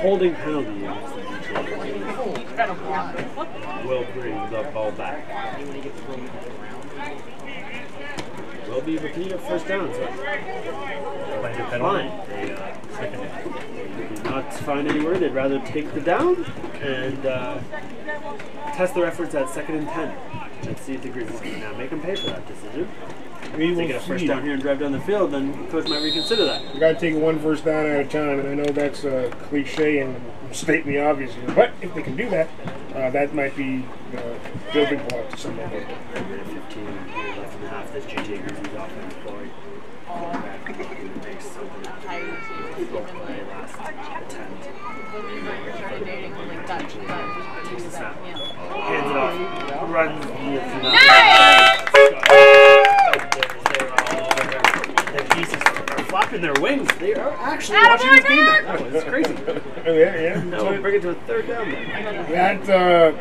Holding penalty against the DJs bring the ball back. Will be repeated first down. So fine. They, uh, they did not find anywhere. They'd rather take the down and uh, test their efforts at second and ten. Let's see if the Grizzlies can now make them pay for that decision. We If they will get a first see. down here and drive down the field, then coach might reconsider that. You got to take one first down at a time, and I know that's a cliche and stating the obvious here, but if they can do that, uh, that might be the building block to some of it. minute 15 here left in the half. This GJ Grizzlies offense boy. Makes something Throw play last attempt. Takes the snap. Hands it off. Runs They're all over. Their pieces are flapping their wings. They are actually watching this game back. Oh, it's crazy. Oh, yeah, yeah. No, bring it to a third down there. That uh,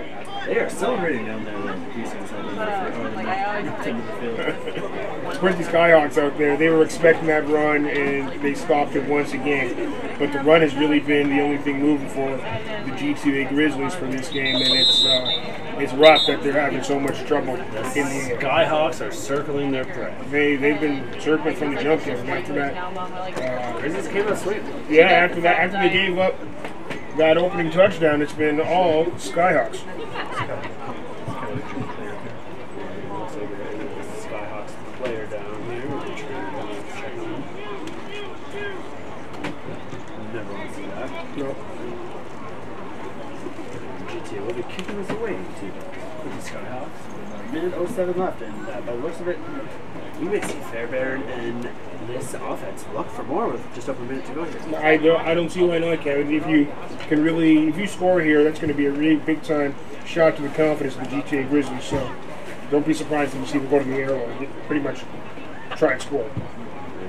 They are celebrating down there. The pieces of the tip of the field. Quinte Skyhawks out there, they were expecting that run and they stopped it once again. But the run has really been the only thing moving for the GTA Grizzlies for this game, and it's uh, it's rough that they're having so much trouble in the air. Skyhawks are circling their prey. They they've been circling from the jump there, and after that, uh, Grizzlies came out sweet. yeah, after that, after they gave up that opening touchdown, it's been all Skyhawks. Skyhawks player down here. We're trying to check on. Never want to see that. No. GTA will be kicking us away to the Skyhawks. Minute 07 left, and uh, by the looks of it, we may see Fairbairn and this offense look for more with just over a minute to go here. I don't, I don't see why not, Kevin. If you can really, if you score here, that's going to be a really big time shot to the confidence of the GTA Grizzlies. So don't be surprised if you see them go to the arrow and pretty much try and score.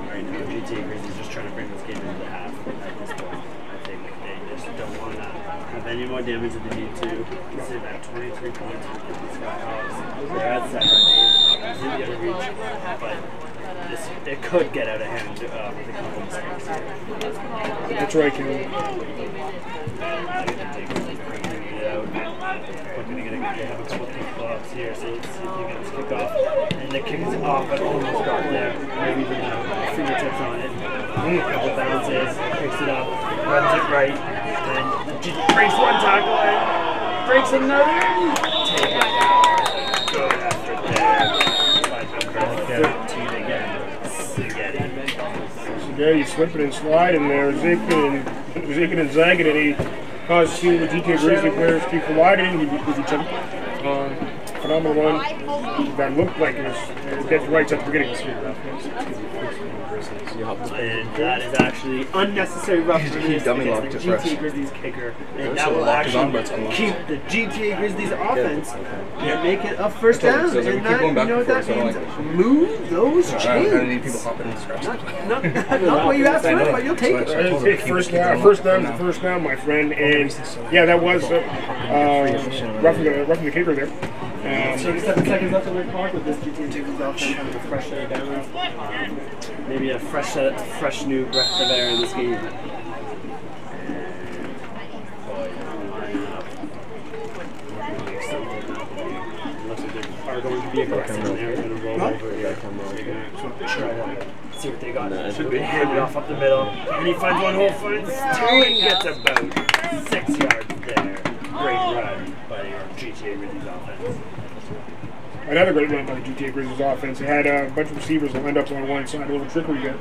Right now, GTA Grizzlies just trying to bring this game into the half at this point. I think they just don't want to have any more damage than they need to. Sit at 23 points with the. They're at second. They're completely out of reach. But this, it could get out of hand uh, with a couple mistakes here. That's right, Kevin. They have a couple kickbacks here, so let's see if they get this kick off. And the kick is off, but almost got there. Maybe even uh, fingertips on it. A couple bounces, picks it up, runs it right, breaks one tackle and breaks another. Take it down. Good after that. By number 13 again. Yeah, he's slipping and sliding there, zipping and and zagging, and he caused two of the GTA Grizzly players to collide in with each other. Um, phenomenal one that looked like it was dead to rights at the beginning. And that is actually unnecessary roughness dummy against locked the his wrist. GTA Grizzlies kicker. And that will lock his arm, but actually keep the GTA Grizzlies offense and make it a first I down. you, so And that, you know what that means? Move those I don't need people chains. hopping and scratching. Not, not, not what you asked for, but you'll take it. First down, first down, is the first down, my friend, and yeah, that was uh, uh, roughing the roughing kicker there. Um, 37 seconds left on the clock with this GTA Grizzlies offense having a fresh set of downs. Um, maybe a fresh set, fresh new breath of air in this game. Looks like are going to be aggressive and they're going to roll over here. They're going to try to see what they got. Should be handed off up the middle. And he finds one hole, finds two, and gets about six yards there. Great run by your GTA Grizzlies offense. Another great run by the GTA Grizzlies offense. They had uh, a bunch of receivers that lined up on one side, a little trickery there,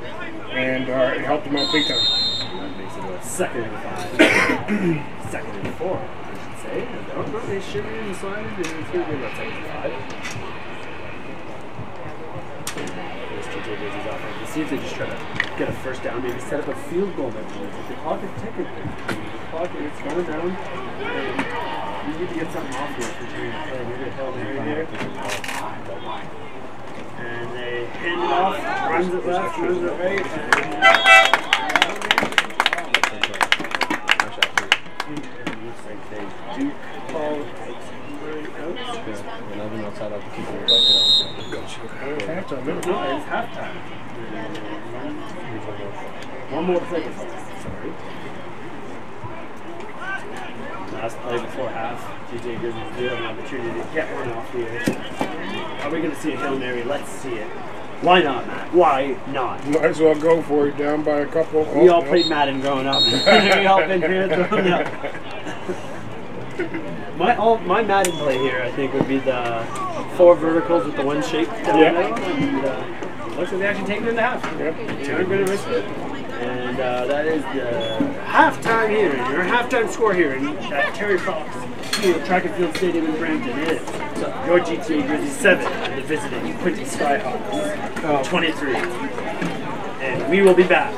and uh, it helped them out big time. That makes it a second and five. second and four, I should say. Oh, no, they shifted and slided, and it's going to be about second and five. There's TJ Grizzlies offense. Let's see if they just try to get a first down, maybe set up a field goal maybe. If the clock is ticking, the clock is going down, and you need to get something off here for trying to play. Oh, maybe a Hail Mary here. And they hand it off, runs it left, runs it right, and it looks like they it out. Nothing outside of the keeper. Halftime, minute. No, it's halftime. One more play. Sorry. Last play before half. TJ Grizzlies do have an opportunity to get one off here. Are we going to see a Hail Mary? Let's see it. Why not, Matt? Why not? Might as well go for it. Down by a couple. We Oh, all no. played Madden growing up. we all been here throwing up. My all, my Madden play here, I think, would be the four verticals with the one shape down Yeah. the and uh, looks like they actually take it into half. Yep. Aren't going to risk it. And uh, that is the halftime here, your halftime score here in at Terry Fox Field, Track and Field Stadium in Brampton is your GTA Grizzlies 7 and the visiting Quinte Skyhawks 23. And we will be back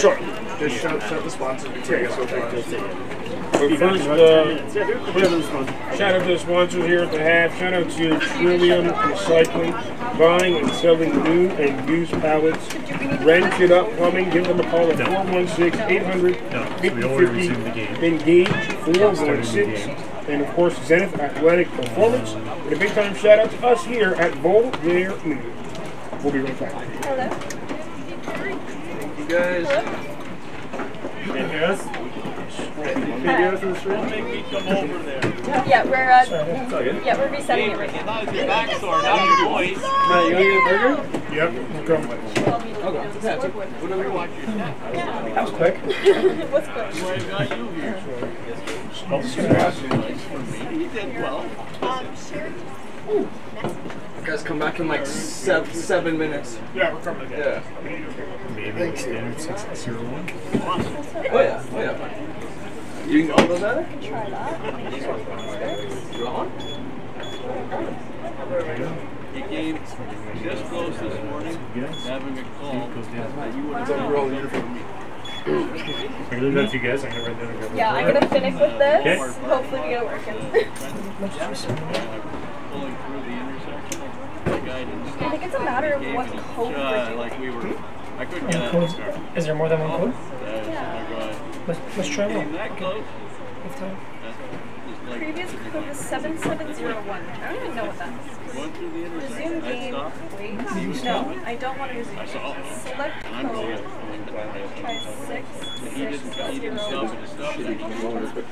shortly. Just shout, shout the sponsors before you guys go Track and Field. Stadium. But first, in about 10 uh, minutes. Yeah, dude, put it on the. Shout out to the sponsors here at the half. Shout out to Trillium Recycling, buying and selling new and used pallets. Wrench It Up Plumbing. Give them a call at 416 800 No, we already resumed the game. Engage 416. And of course, Zenith Athletic Performance. And a big time shout out to us here at Bowl Their News. We'll be right back. You guys. Can you hear us? Can you hear us in the stream? Yeah, we're uh, It's yeah, we're resetting it right now. Matt, you want to get a burger? Yep, we're coming. That was quick. What's good? You guys come back in like seven, seven minutes. Yeah, we're coming again. Yeah. Maybe standard six zero one. Oh yeah. Oh yeah. You can go those at it? Try that. You want one? He came just close this morning, having a call. Goes down. It's a roll uniform. I can leave that you guys. I can write down and grab Yeah, I'm gonna finish with this. Okay. Hopefully we get it working. Pulling through the intersection. The guy didn't I think it's a matter of what code we're doing. Like we were, I couldn't get out of the car. Is there more than one code? Uh, Yeah. So I go, Let's, let's try one. that close. If time. Previous code was 7701. I don't even know what that is. Going through the Resume intersection. I game. stopped. Wait. No, I don't want to resume. I. Select And I'm going. code. Try six, He didn't, he didn't six, stop zero. at the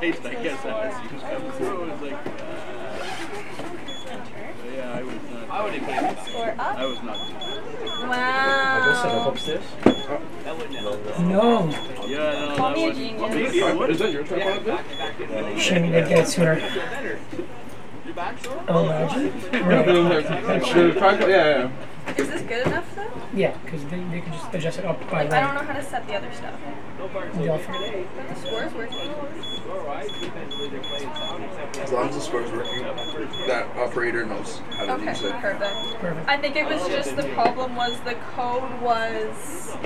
paced, I guess, as he was through. It like, uh, yeah, I was not. I would have Score I was not. Wow. upstairs. No. Yeah, no, Call that me a genius. Is that your tripod there? Shame you didn't get it sooner. Oh, imagine. Right. Sure, tripod. Yeah, yeah. Is this good enough though? Yeah, because they, they can just adjust it up by Like, I don't know how to set the other stuff. The alpha. But the score's working. As long as the score's working, that operator knows how to Okay, use it. perfect. Perfect. I think it was just the problem was the code was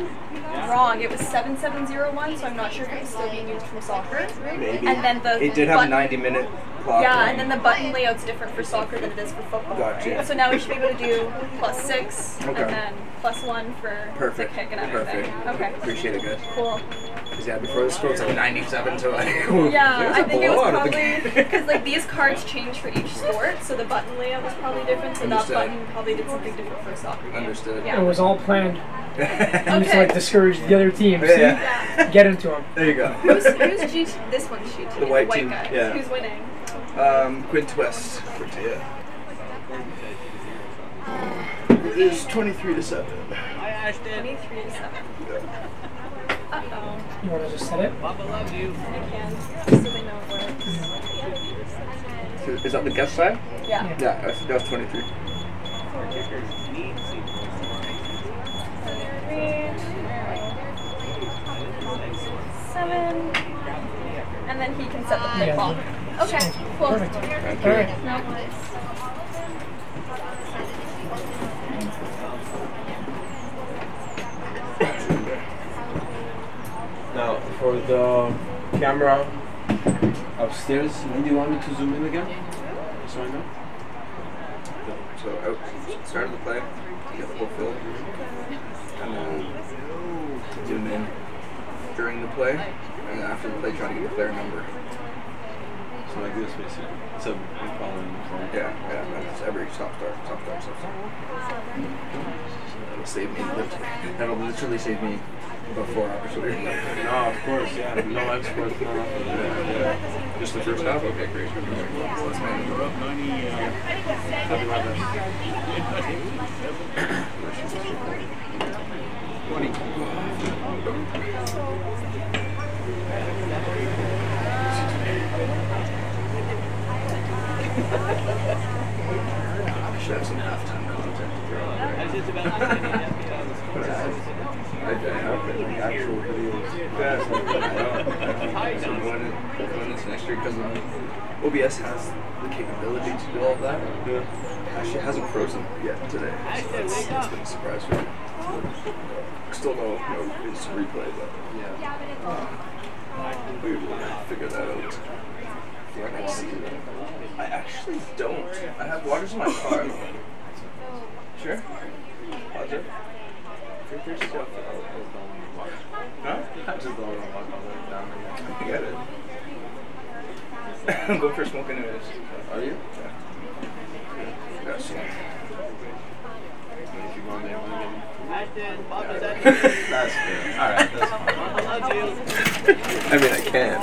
wrong. It was 7701, so I'm not sure if it was still being used from soccer. Maybe. And then the It did have a 90 minute clock. Yeah, and then the button layout's different for soccer than it is for football. Gotcha. right? So now we should be able to do plus six Okay. and then plus one for Perfect. the kick and everything. Perfect. Okay. Appreciate it, guys. Cool. Because yeah, before this was like 97 to like. Yeah, there's I a think it was blowout of the probably because like these cards change for each sport, so the button layout was probably different. So Understood. that button probably did something different for a soccer game. Understood. Yeah. It was all planned. And just to Okay. like discourage the other team. See? Yeah. Get into them. There you go. Who's, who's G? This one's GT. The white team, guys. yeah. Who's winning? Um, Quinn Twist. Yeah. It is 23 to 7. Twenty-three to seven. Uh oh. You want to just set it? I can. So they know it works. Is that the guest side? Yeah. Yeah, that's, that was 23. Seven. And then he can set the play Yeah. Clock. Okay, cool. Perfect. Thank you. Now, for the camera upstairs, when do you want me to zoom in again? Just right now? So out, start of the play, you get the whole field, and then zoom in during the play, and then after the play, try to get the player number. So like this basically. It's a following current. Yeah, yeah. It's every stop start, stop start, stop start. That'll save me. That'll literally save me about four hours. no, of course, yeah. No exports, no nothing. Yeah, yeah. Just the first half? Okay, great. So that's mine. You're up 90. Happy Labs. 20. sure it's enough time content to throw out. I was just about to say I actual videos. That's like, wow. so it, when next year, because OBS has the capability to do all that. Yeah. Actually, it hasn't frozen yet today, so that's, that's been a surprise for me. Still no, no it's replay, but yeah. We will figure that out for next season. I actually don't. I have waters in my car. Sure. Roger. Figure stuff. Huh? I just don't want to walk all the way down again. I get it. I'm going for a smoke anyways. Are you? Yeah. Got some. If you want me, I want to get in. That's good. Alright, that's fine. I mean, I can.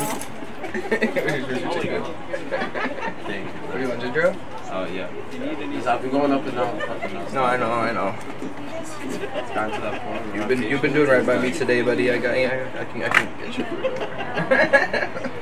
Thank you. What do you want, ginger ale? Oh, yeah. Because I've been going up and down fucking nuts. No, I know, I know. It's gotten to that point. You've been you've been doing right by me today, buddy. I got I, I can I can get you.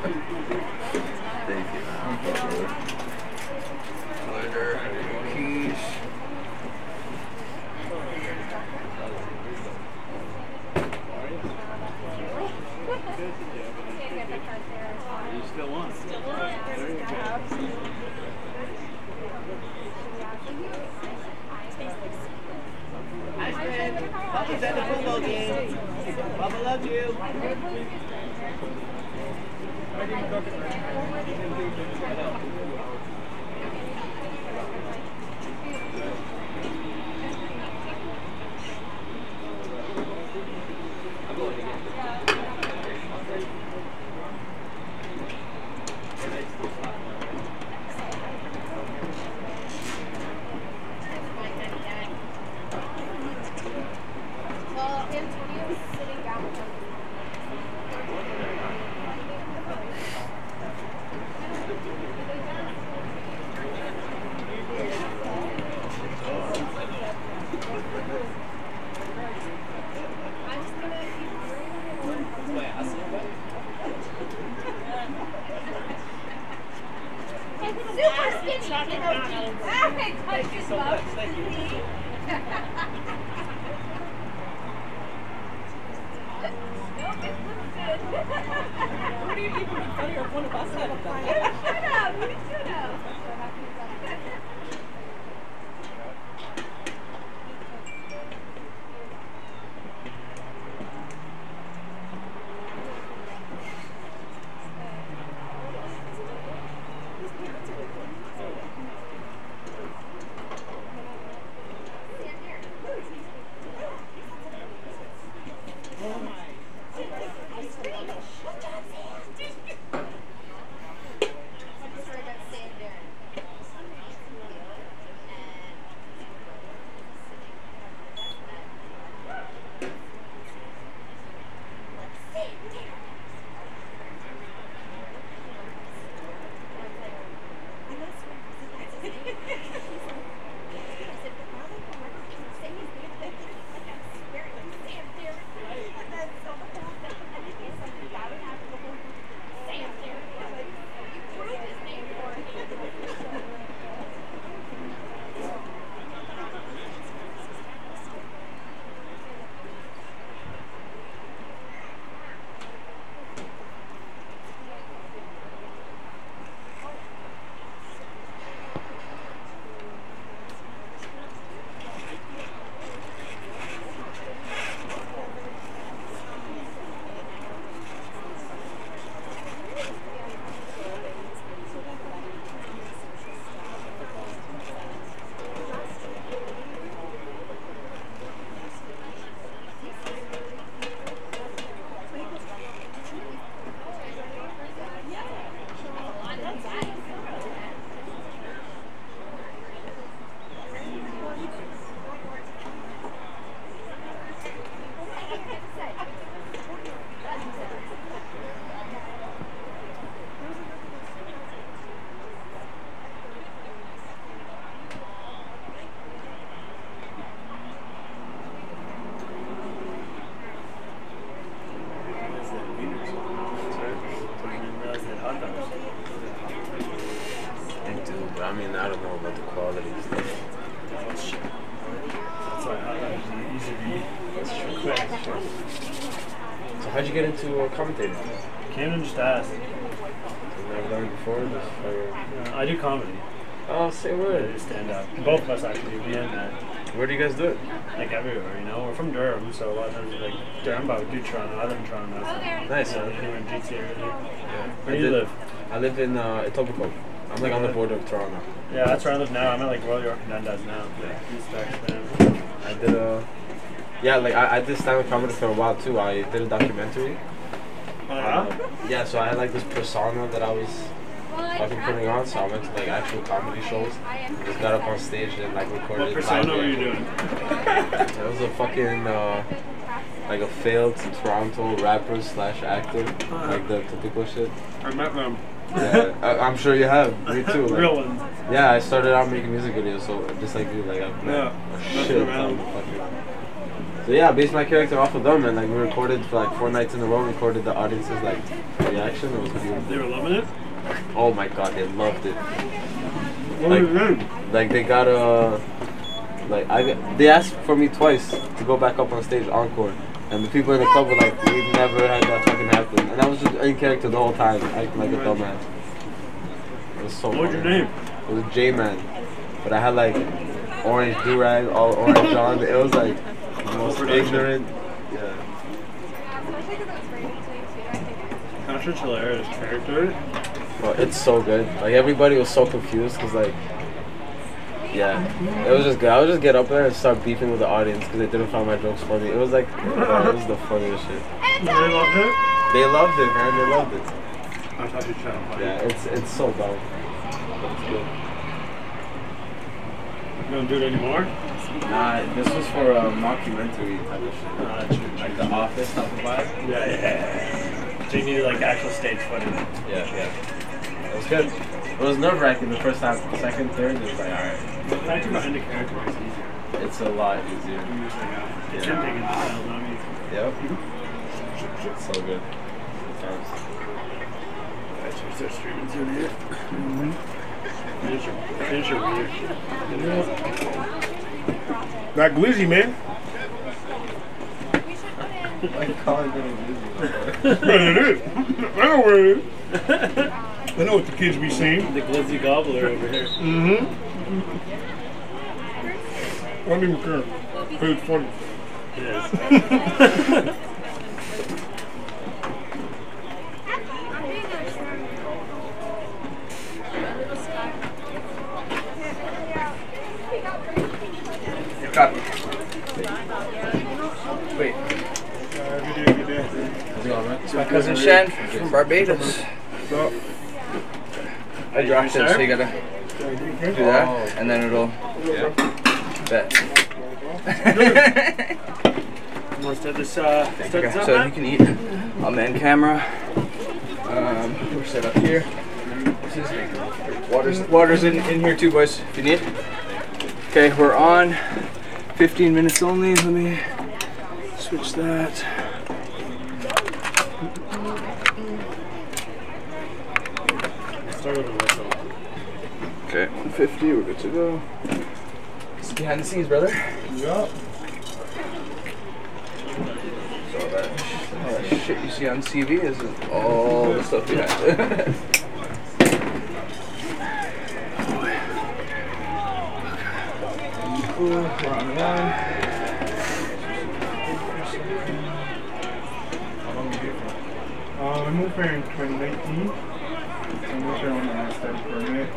do Toronto. I live in Toronto. So. Nice. So anywhere in GTA really. Yeah. Where do you live? I live in uh, Etobicoke. I'm like on the border of Toronto. Yeah, that's where I live now. I'm at like Royal York and Dundas now. Yeah. East I did a. Yeah, like I, I did stand-up comedy for a while too. I did a documentary. Uh, yeah? yeah, so I had like this persona that I was fucking putting on. So I went to like actual comedy shows. Just got up on stage and like recorded. What persona were you doing? It was a fucking uh, like a failed Toronto rapper slash actor, uh-huh. like the typical shit. I met them. Yeah, I, I'm sure you have. Me too. Like, Real ones. Yeah, I started out making music videos, so just like you, like I've met Yeah, a shit around. ton of fucking. So yeah, I based my character off of them, and like we recorded for like four nights in a row. Recorded the audience's like reaction. It was beautiful. They were loving it. Oh my god, they loved it. What Like- were you? Like they got a like I they asked for me twice to go back up on stage encore, and the people in the club were like, "We've never had that fucking happen," and I was just in character the whole time, acting like a dumbass. It was so. What was your name? It was J Man, but I had like orange do rag, all orange on. It was like the most ignorant. Yeah. Contra hilarious character. But it's so good. Like everybody was so confused because like, yeah, it was just good. I would just get up there and start beefing with the audience because they didn't find my jokes funny. It was like, uh, it was the funniest shit. They loved it. They loved it, man. They loved it. I thought you were trying. Yeah, it's it's so dumb. But it's good. You don't do it anymore? Nah, this was for a mockumentary type of shit. No, that's true. Like The Office type of vibe. Yeah, yeah. So you needed like actual stage footage. Yeah, yeah. It was good. It was nerve wracking the first time. Second, third, it was like, alright. Acting behind the character is easier. It's a lot easier. You're just like, uh, it's Yeah. him taking the title, not me. Yep. It's so good. Good times. I should start streaming soon here. Finish your, finish your weird. That glizzy, man. Why you calling it a But it is. I know where it is. I know what the kids be saying. The glizzy gobbler over here. Mm-hmm. I don't even care. But funny. It is. Copy. Wait. Every day, every day. How's it going, man? It's my cousin Shen from Barbados. It, so you gotta do that, and then it'll Yeah. bet. Start this, uh, this up, so you can eat on the end camera. Um, we're set up here. Water's, water's in, in here too, boys, if you need. Okay, we're on. 15 minutes only. Let me switch that. Start with a whistle. Okay, 150, we're good to go. It's behind the scenes, brother. yeah. So all that, all that shit you see on TV is all the stuff behind it. Cool, we're on the line. Uh, I moved here in 2019. I moved here on the a study permit.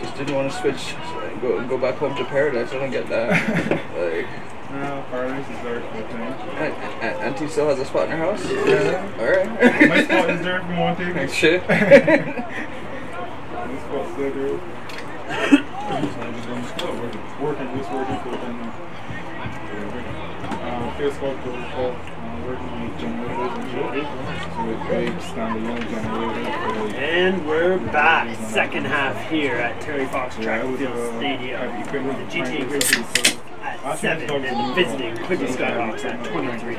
Just didn't want to switch and go go back home to paradise. I don't get that. like, No, Paradise is there for thing. and, and, Auntie still has a spot in her house. Yeah. All right. My spot is there if you want it. Shit. My spot's still there. so I just going to school, working, working, just working full time now. Uh, Facebook protocol, uh, working with generators and shit. So with big standalone generators And we're back. Second half here at Terry Fox Track Yeah, it was, Field uh, Stadium. at equipment The GTA Grizzlies at seven, and the visiting Quinte Skyhawks at 23.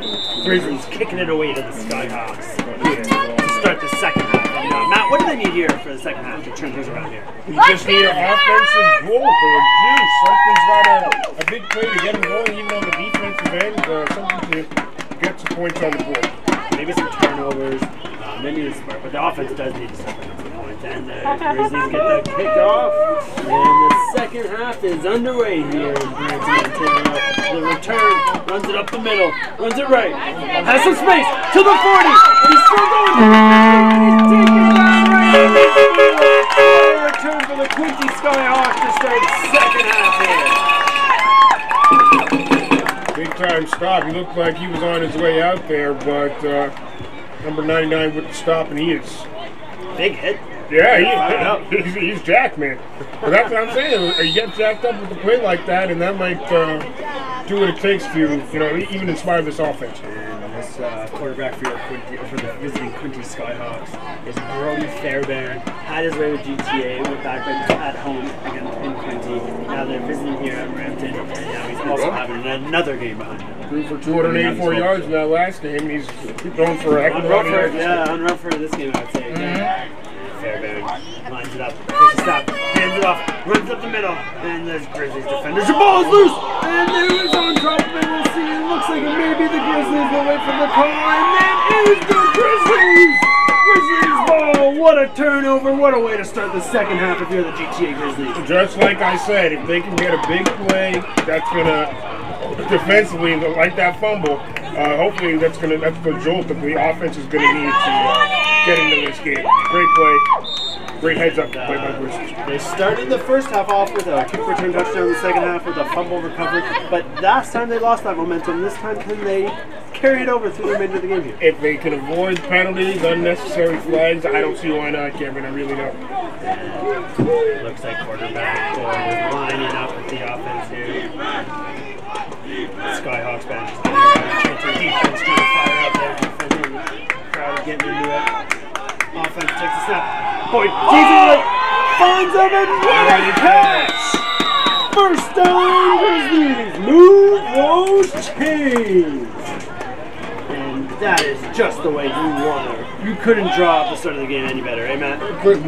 Grizzlies kicking it away to the Skyhawks here to start the second half. And, uh, Matt, what do they need here for the second half to turn things around here? You just need an offensive goal or a juice. Something's got a, a big play to get them going, even on the defensive end. Uh, something to get some points on the board. Maybe some turnovers. They need to spark, but the offense does need to putting some points. And the Grizzlies get the kickoff. And the second half is underway here in Brampton, Ontario. The return runs it up the middle, runs it right, has some space to the 40. And he's still going. He's taken the field. Return for the Quinte Skyhawks to start second half here. Big time stop. He looked like he was on his way out there, but uh, number 99 wouldn't stop, and he is. Big hit. Yeah, he, he's, he's jacked, man. But that's what I'm saying. You get jacked up with a play like that, and that might uh, do what it takes to, you you know, even inspire this offense. And this uh, quarterback for, your Quinte, for the visiting Quinte Skyhawks is Brody Fairbairn. Had his way with GTA, went back at home again in Quinte. Now they're visiting here at Brampton, and now he's also having another game behind him. Threw for 284 yards in that last game, he's going for a heck of a rough lot for, of yards. yeah, on rough for this game, I would say. Yeah. Fairbairn lines it up, takes hands it off, runs up the middle, and there's Grizzlies defenders. The ball is loose, and there is on top it. We'll see. It looks like it may be the Grizzlies. We'll wait for the call, and that is the Grizzlies. Grizzlies ball. What a turnover. What a way to start the second half if you're the GTA Grizzlies. Just like I said, if they can get a big play, that's gonna defensively like that fumble. Uh, hopefully, that's gonna that's the jolt that the offense is gonna need to uh, get into this game. Great play, great heads up play by Grizzlies. They started the first half off with a kick return touchdown, the second half with a fumble recovery. But last time they lost that momentum. This time, can they carry it over through the remainder of the game here? If they can avoid penalties, unnecessary flags, I don't see why not, Kevin. I really don't. Looks like quarterback Boyd is lining up with the offense here. Skyhawks bench is getting ready. Chance of defense fire up there. Crowd getting into it. Offense takes a snap. It right. Finds him and what a catch! First down Grizzlies. Move those chains. And that is just the way you want to. You couldn't draw up the start of the game any better, eh, Matt?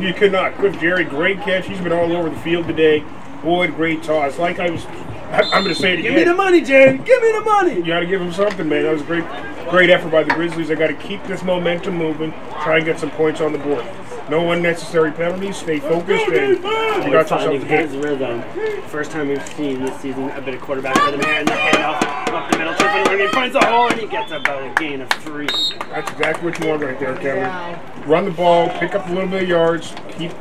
You could not. Cliff Jerry, great catch. He's been all over the field today. Boyd, great toss. Like I was, I, I'm going to say it again. Give me the money, Jerry. Give me the money. You got to give him something, man. That was a great, great effort by the Grizzlies. They got to keep this momentum moving. Try and get some points on the board. No unnecessary penalties. Stay focused, and you got yourself finding a his rhythm. First time we've seen this season a bit of quarterback rhythm here, and the handoff up the middle, tripping, and he finds a hole, and he gets about a gain of three. That's exactly what you want right there, Kevin. Run the ball, pick up a little bit of yards, keep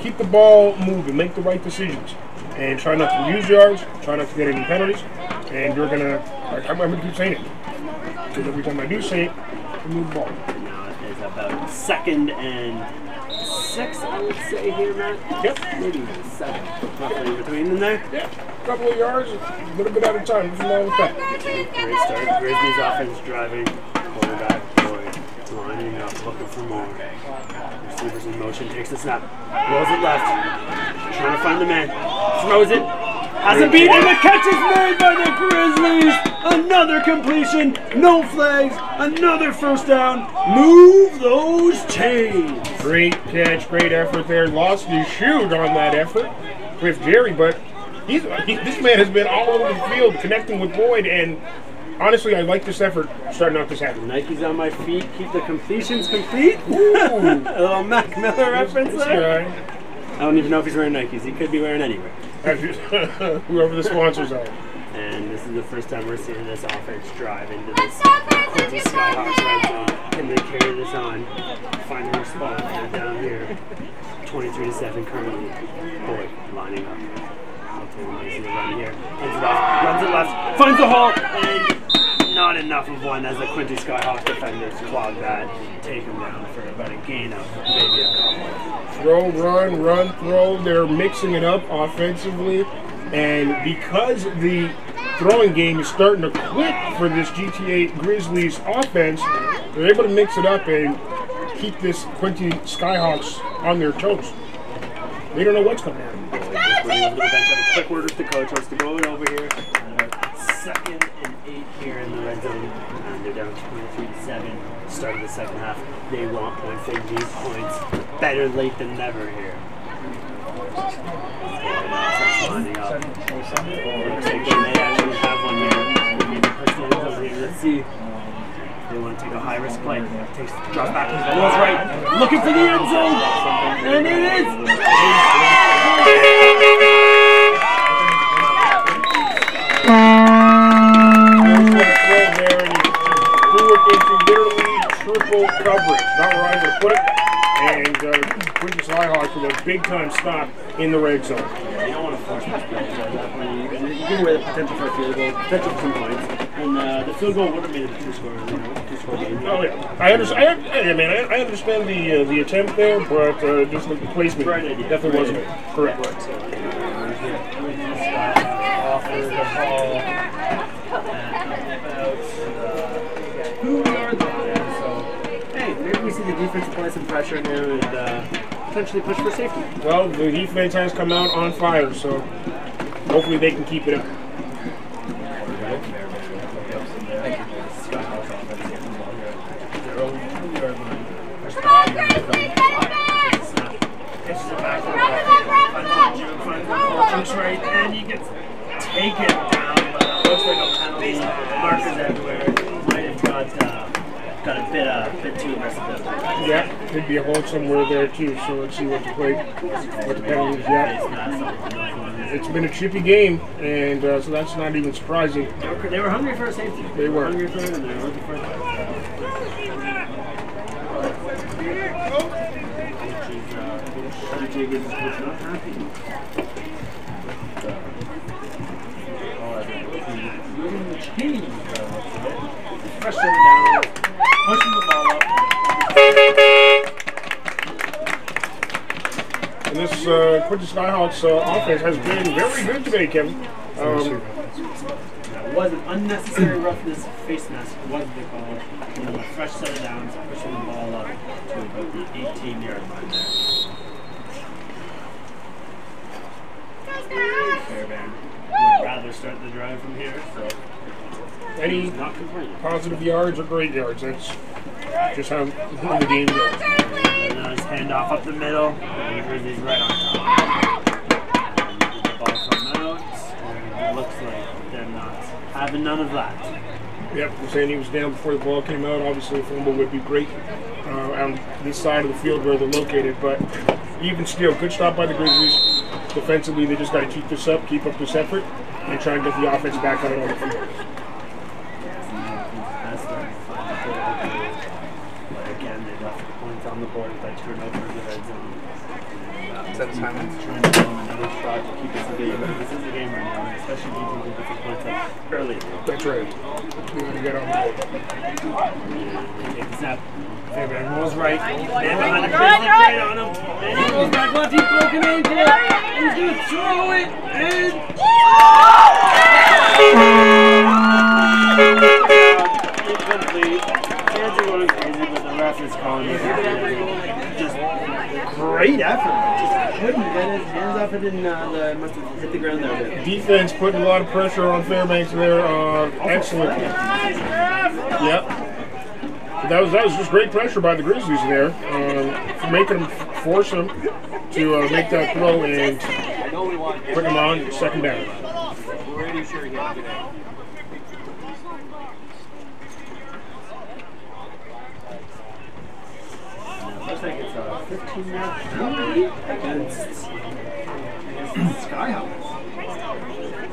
keep the ball moving, make the right decisions, and try not to lose yards. Try not to get any penalties, and you're gonna. I'm gonna keep saying it because every time I do say it, you move the ball. Now it is about second and six, I would say here, Matt. Yep. Maybe seven, roughly in between in there. Yeah, a couple of yards, a little bit at a time. Nothing wrong with that. Great start. Grizzlies offense driving. Lining up, looking for more. Receivers in motion, takes the snap, rolls it left, trying to find the man, throws it, has a beat, and the catch is made by the Grizzlies. Another completion, no flags, another first down. Move those chains. Great catch, great effort there. Lost his shoot on that effort, with Jerry, but he's he, this man has been all over the field connecting with Boyd, and honestly, I like this effort starting out this half. Nike's on my feet, keep the completions complete. a little Mac Miller reference This there. guy, I don't even know if he's wearing Nikes. He could be wearing anywhere. whoever the sponsors are. And this is the first time we're seeing this offense drive into this Quinte Skyhawks red zone. Can they carry this on? Find a response down here. 23 to 7 currently. Boyd lining up. Run here. It. Runs it left. Finds the hole. And not enough of one as the Quinte Skyhawks defenders clog that. Take him down for about a gain of maybe a couple. Throw, run, run, throw. They're mixing it up offensively, and because the throwing game is starting to click for this GTA Grizzlies offense, they're able to mix it up and keep this Quinte Skyhawks on their toes. They don't know what's coming at them. Just running over to the bench. I have a quick word with the coach. Wants to go it over here. second and eight here in the red zone. And they're down 23 to 7. Start of the second half. They want points. They need points. Better late than never here. Lining up. They actually have one here. They need to push the end zone here. Let's see. They want to take a high risk play. Takes drops back to the ball's right. Looking for the end zone. And it is. coverage. Not where going to put it. And uh, Quintus Skyhawks with a big time stop in the red zone. Yeah, you don't want to force at that point. You, you away the potential for a field goal, potential for some points. And uh, the field goal would have made it a two-score, you know. Oh yeah, I understand. I, I, mean, I, I understand the uh, the attempt there, but uh, just the placement Right idea. definitely Right wasn't idea. correct. Offers the ball at about uh, two yards line. So, hey, maybe we see the defense apply some pressure now and uh, potentially push for safety. Well, the defense has come out on fire, so hopefully they can keep it up. Looks right, and he gets taken down, but it looks like a penalty. Markers everywhere. Might have got uh, got a bit uh, bit too aggressive. Yeah, could be a hold somewhere there too. So let's see what the play, what the penalties. Yeah, it's been a chippy game, and uh, so that's not even surprising. They were, they were hungry for a safety. They were. hungry for it, and they were looking for it. Jacobs was not. Fresh set down, pushing the ball up. And this uh, Quintus Skyhawks uh, offense has been very good today, Kevin. Um, That was an unnecessary roughness face mask, was the call. And a fresh set of downs, pushing the ball up to about the 18 yard line there. Fairbairn would rather start the drive from here, so any positive yards or great yards, that's just how, the game goes. And nice handoff up the middle. And Grizzlies right on top. The ball come out. And it looks like they're not having none of that. Yep, Sandy was down before the ball came out. Obviously, a fumble would be great uh, on this side of the field where they're located, but even still, good stop by the Grizzlies. Defensively, they just got to keep this up, keep up this effort, and try and get the offense back out on the field. That's starting to find a bit of a groove. But again, they left the points on the board with that turnover in the red zone. And, Is that Simon? Trying to go another shot to keep us in the game. This is the game right now, especially if you can get some points up early. That's right. We got to get on the board. Take the snap. Fairbairn rolls right. Man behind the Grizzly right on him. And he goes back left. He's broken ankle. He's going to throw it. And. Incomplete. Fans are going crazy, but the ref is calling it. Just great effort. Just couldn't get his hands off it and uh, the, must have hit the ground there. Defense putting a lot of pressure on Fairbairn there. Uh, excellent. Yep. That was that was just great pressure by the Grizzlies there, um, making them force them to uh, make that throw and put them on second down. Looks like it's a 15 yard penalty against Skyhawks.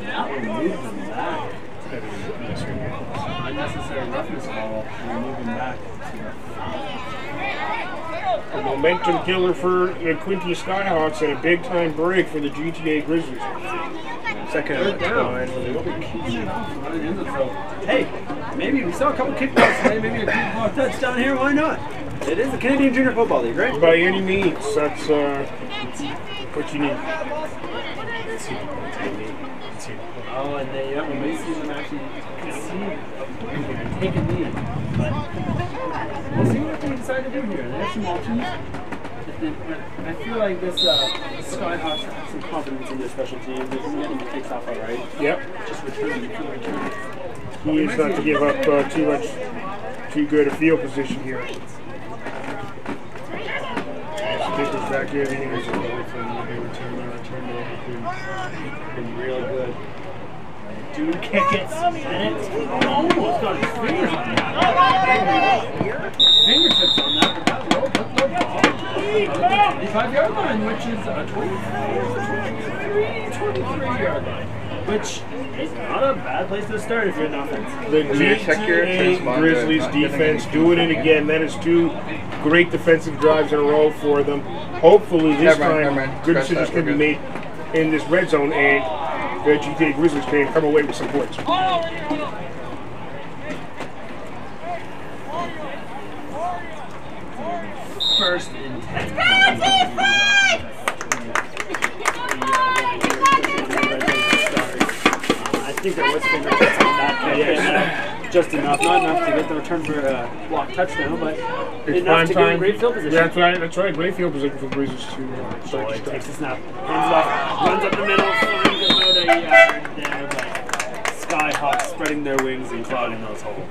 That will move them back. Unnecessary roughness call will move them back. A momentum killer for the Quinte Skyhawks and a big time break for the GTA Grizzlies. Second Third down. hey, maybe we saw a couple kickbacks today. Maybe a kickball touchdown here. Why not? It is the Canadian Junior Football League, right? By any means, that's uh, what you need. Oh, and they, yeah, we may see them actually concede a point here and take a lead. But we'll see what they decide to do here. They have some options. I feel like this uh, Skyhawks have some confidence in their special teams. They're getting the kicks off all right. Yep. Just returning, returning. He is not to give up uh, too much, too good a field position here. Kickers back. They return, return, been real good. Dude, kick it. And it's almost got his fingers on it. Fingertips on that, but that low, that low ball. Uh, 25 yard line, which is a 23, 23 yard line. Which is not a bad place to start if you're an offense. The GTA. Grizzlies defense doing it again. That is two great defensive drives in a row for them. Hopefully this Never mind, time never mind. good decisions can be made in this red zone and the GTA Grizzlies can come away with some points. First and 10. I think there was fingertips on that play, and, uh, just enough, not enough to get the return for a block touchdown, but It's enough to give him time. great field position. That's right. That's right. Great field position for the Grizzlies to uh, start Boy this takes drive. the snap, hands off, runs up the middle, finds about a yard there, but Skyhawks spreading their wings and clogging those holes.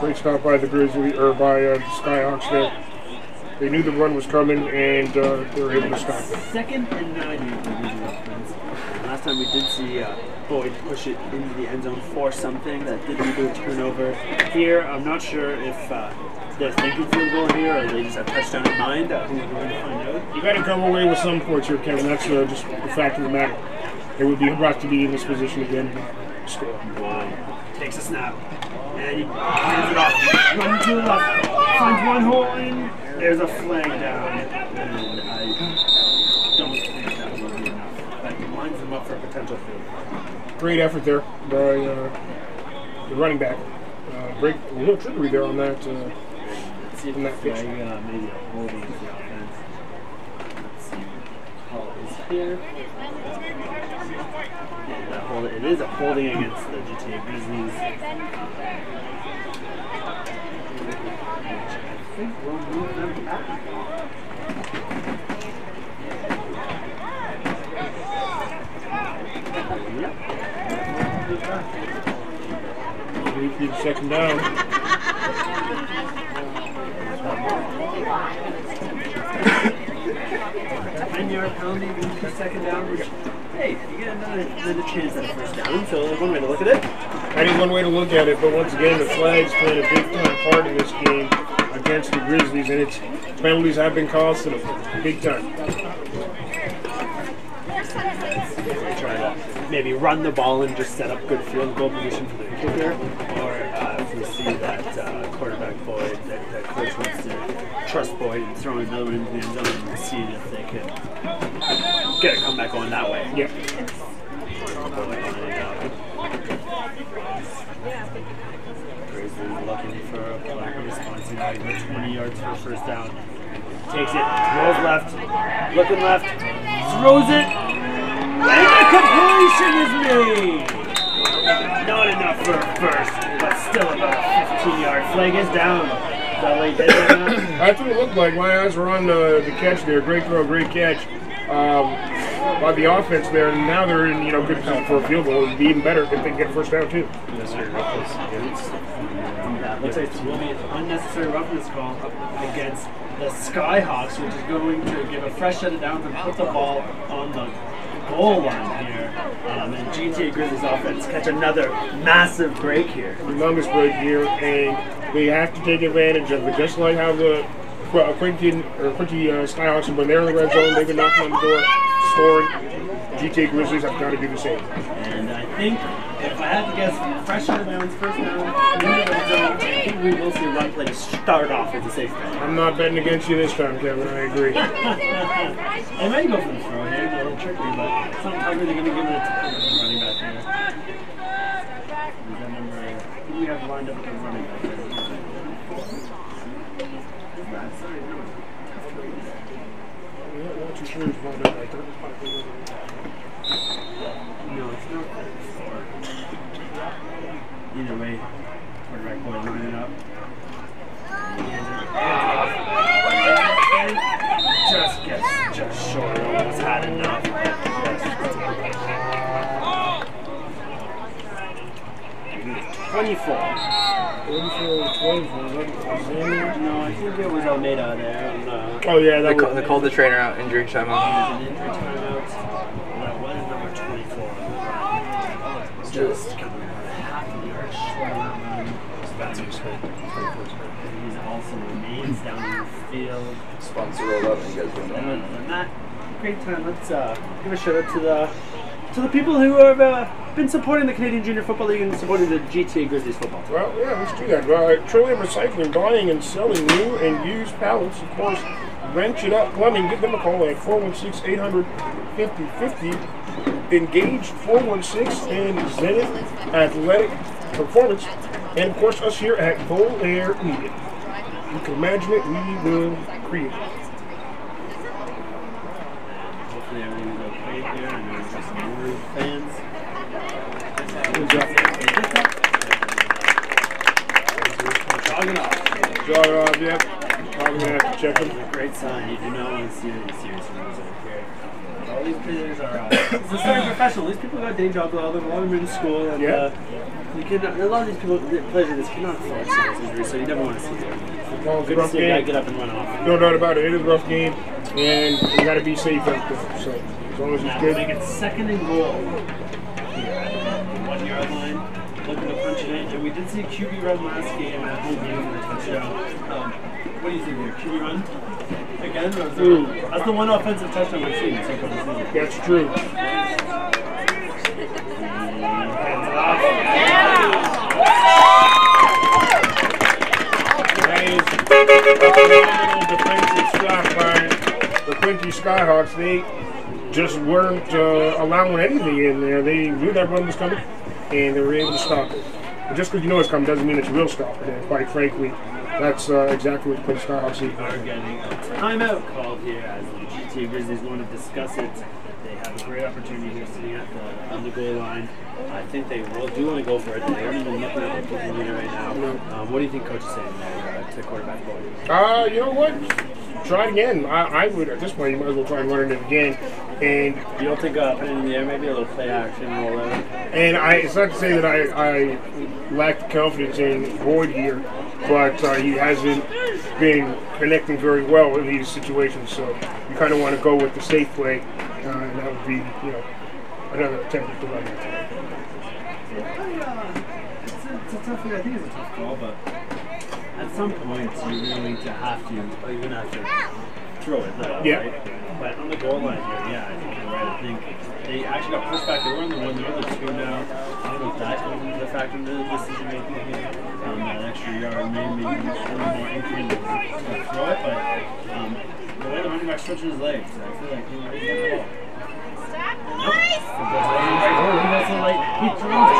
Great stop by the Grizzlies or by uh, the Skyhawks there. They knew the run was coming and uh, they were able to stop it. Second and nine for the Grizzlies offense. Last time we did see uh, Boyd push it into the end zone for something that did lead to a turnover. Here, I'm not sure if uh, they're thinking field goal here or they just have touchdown in mind. Uh, who we're going to find out. You got to come away with some points here, Kevin. That's uh, just the fact of the matter. It would be rough to be in this position again and score. Boyd takes a snap and he hands it off. Run to the left, finds one hole in. There's a flag down, and I don't think that will be enough. That lines them up for a potential field. Great effort there by uh, the running back. Uh, great, a little trickery there on that. Uh, Let's see if In the that pitch. flag, uh, maybe a holding is the offense. Let's see. Call is here. Yeah, that hold, it is a holding against the GTA Grizzlies. I think we'll move them back. Yep. Move back. three feet second down. Ten yard penalty for second down, which, hey, you get another, another chance at a first down, so that's one way to look at it. That is one way to look at it, but once again, the flags playing a big time part in this game against the Grizzlies, and its penalties have been costing them big time. Try to maybe run the ball and just set up good field goal position for the kicker, or uh, if we see that uh, quarterback Boyd, that, that coach wants to trust Boyd and throw another one into the end zone and see if they can get a comeback going that way. Yep. Grizzlies looking for a lack of response he's 20 yards for a first down. Takes it, rolls left, looking left, throws it, and the completion is made! Not enough for a first, but still about a 15 yard flag is down. Is that what he did right now? That's what it looked like. My eyes were on uh, the catch there. Great throw, great catch um, by the offense there. And now they're in you know good position for a field goal. It'd be even better if they can get a first down too. That looks like it will be an unnecessary roughness call against the Skyhawks, which is going to give a fresh set of downs and put the ball on the goal line here. Um, and GTA Grizzlies offense catch another massive break here. Humongous break here, and they have to take advantage of it. Just like how the well, Quinte or Quinte uh, Skyhawks, when they're in the red zone, they've been knocking on the door, scoring. GTA Grizzlies have got to do the same. And I think, if I had to guess, fresh set of downs, first down, in the red zone, I think we will see a run play to start off as a safe bet. I'm not betting against you this time, Kevin. I agree. I might go for the throw here, a little tricky, but sometimes they're going to give it a to the running back here. Is that number, who do we have lined up with the running back here? Yeah, Either way, quarterback Boyd lining up. Just gets just short. Almost had enough. Twenty-four. No, I think it was Almeida there. And, uh, oh yeah, that they, they called the trainer out injury timeout. Oh, that was. Just field. Sponsor roll up and you guys went And down. on that great time, let's uh, give a shout out to the to the people who have uh, been supporting the Canadian Junior Football League and supporting the GTA Grizzlies football team. Well, yeah, let's do that. Uh, Trillium Recycling, buying and selling new and used pallets. Of course, Wrench It Up plumbing. Give them a call at 416 800 5050. Engaged 416 and Zenith Athletic Performance. And of course, us here at Bowl Air Media. You can imagine it, we will create it. Hopefully everything's okay here. I know there's some Warriors fans. Jogging off. Jog off, yep. Probably gonna have to check them. Great sign. You do not want to see any serious rules out here. All these players are. Uh, this is very professional. These people got day jobs. A lot of them, a lot of them are in school, and Yeah. uh, you can. A lot of these people, the players like this, cannot afford serious injuries, so you never want to see them. Well, it's a Good to see game. get up and run off. No doubt about it. It is a rough game, and you got to be safe out there. So as long as Now it's we good. make it second and goal here at the one yard line. Looking to punch it in. And we did see a QB run last game at home game for a touchdown. Um, what do you think here? QB run? Again? Or is it- That's the one offensive touchdown we've seen so far this season. That's true. Hands phenomenal defensive stop by the Quinte Skyhawks. They just weren't uh, allowing anything in there. They knew that run was coming, and they were able to stop it. But just because you know it's coming doesn't mean you will stop it. And quite frankly, that's uh, exactly what the Quinte Skyhawks need. We're getting a timeout called here as the GTA Grizzlies want to discuss it. A great opportunity here sitting at the, on the goal line. I think they will do want to go for it. They even looking at the right now. Um, what do you think coach is saying there uh, to quarterback goal? Uh, you know what? Try it again. I, I would at this point. You might as well try and run it again. And You don't think uh, putting it in the air, maybe a little play action roll out? And I, it's not to say that I, I lack confidence in Boyd here, but uh, he hasn't been connecting very well in these situations. So you kind of want to go with the safe play, uh, and that would be, you know, another attempt at the run. It's a, it's a tough. I think it's a tough call, but at some point you're going to have to. You're going to have to throw it. Though, Yeah. Right? But on the goal line here, yeah, I think you're right. I think they actually got pushed back. They were on the one. They're on the two now. I don't know if that comes into the factor into the decision making here. Um, that extra yard may maybe a little more inclined to, to throw it, but um, the way the running back stretches his legs, I feel like he might get the ball. Nope. Oh, he was so late. He throws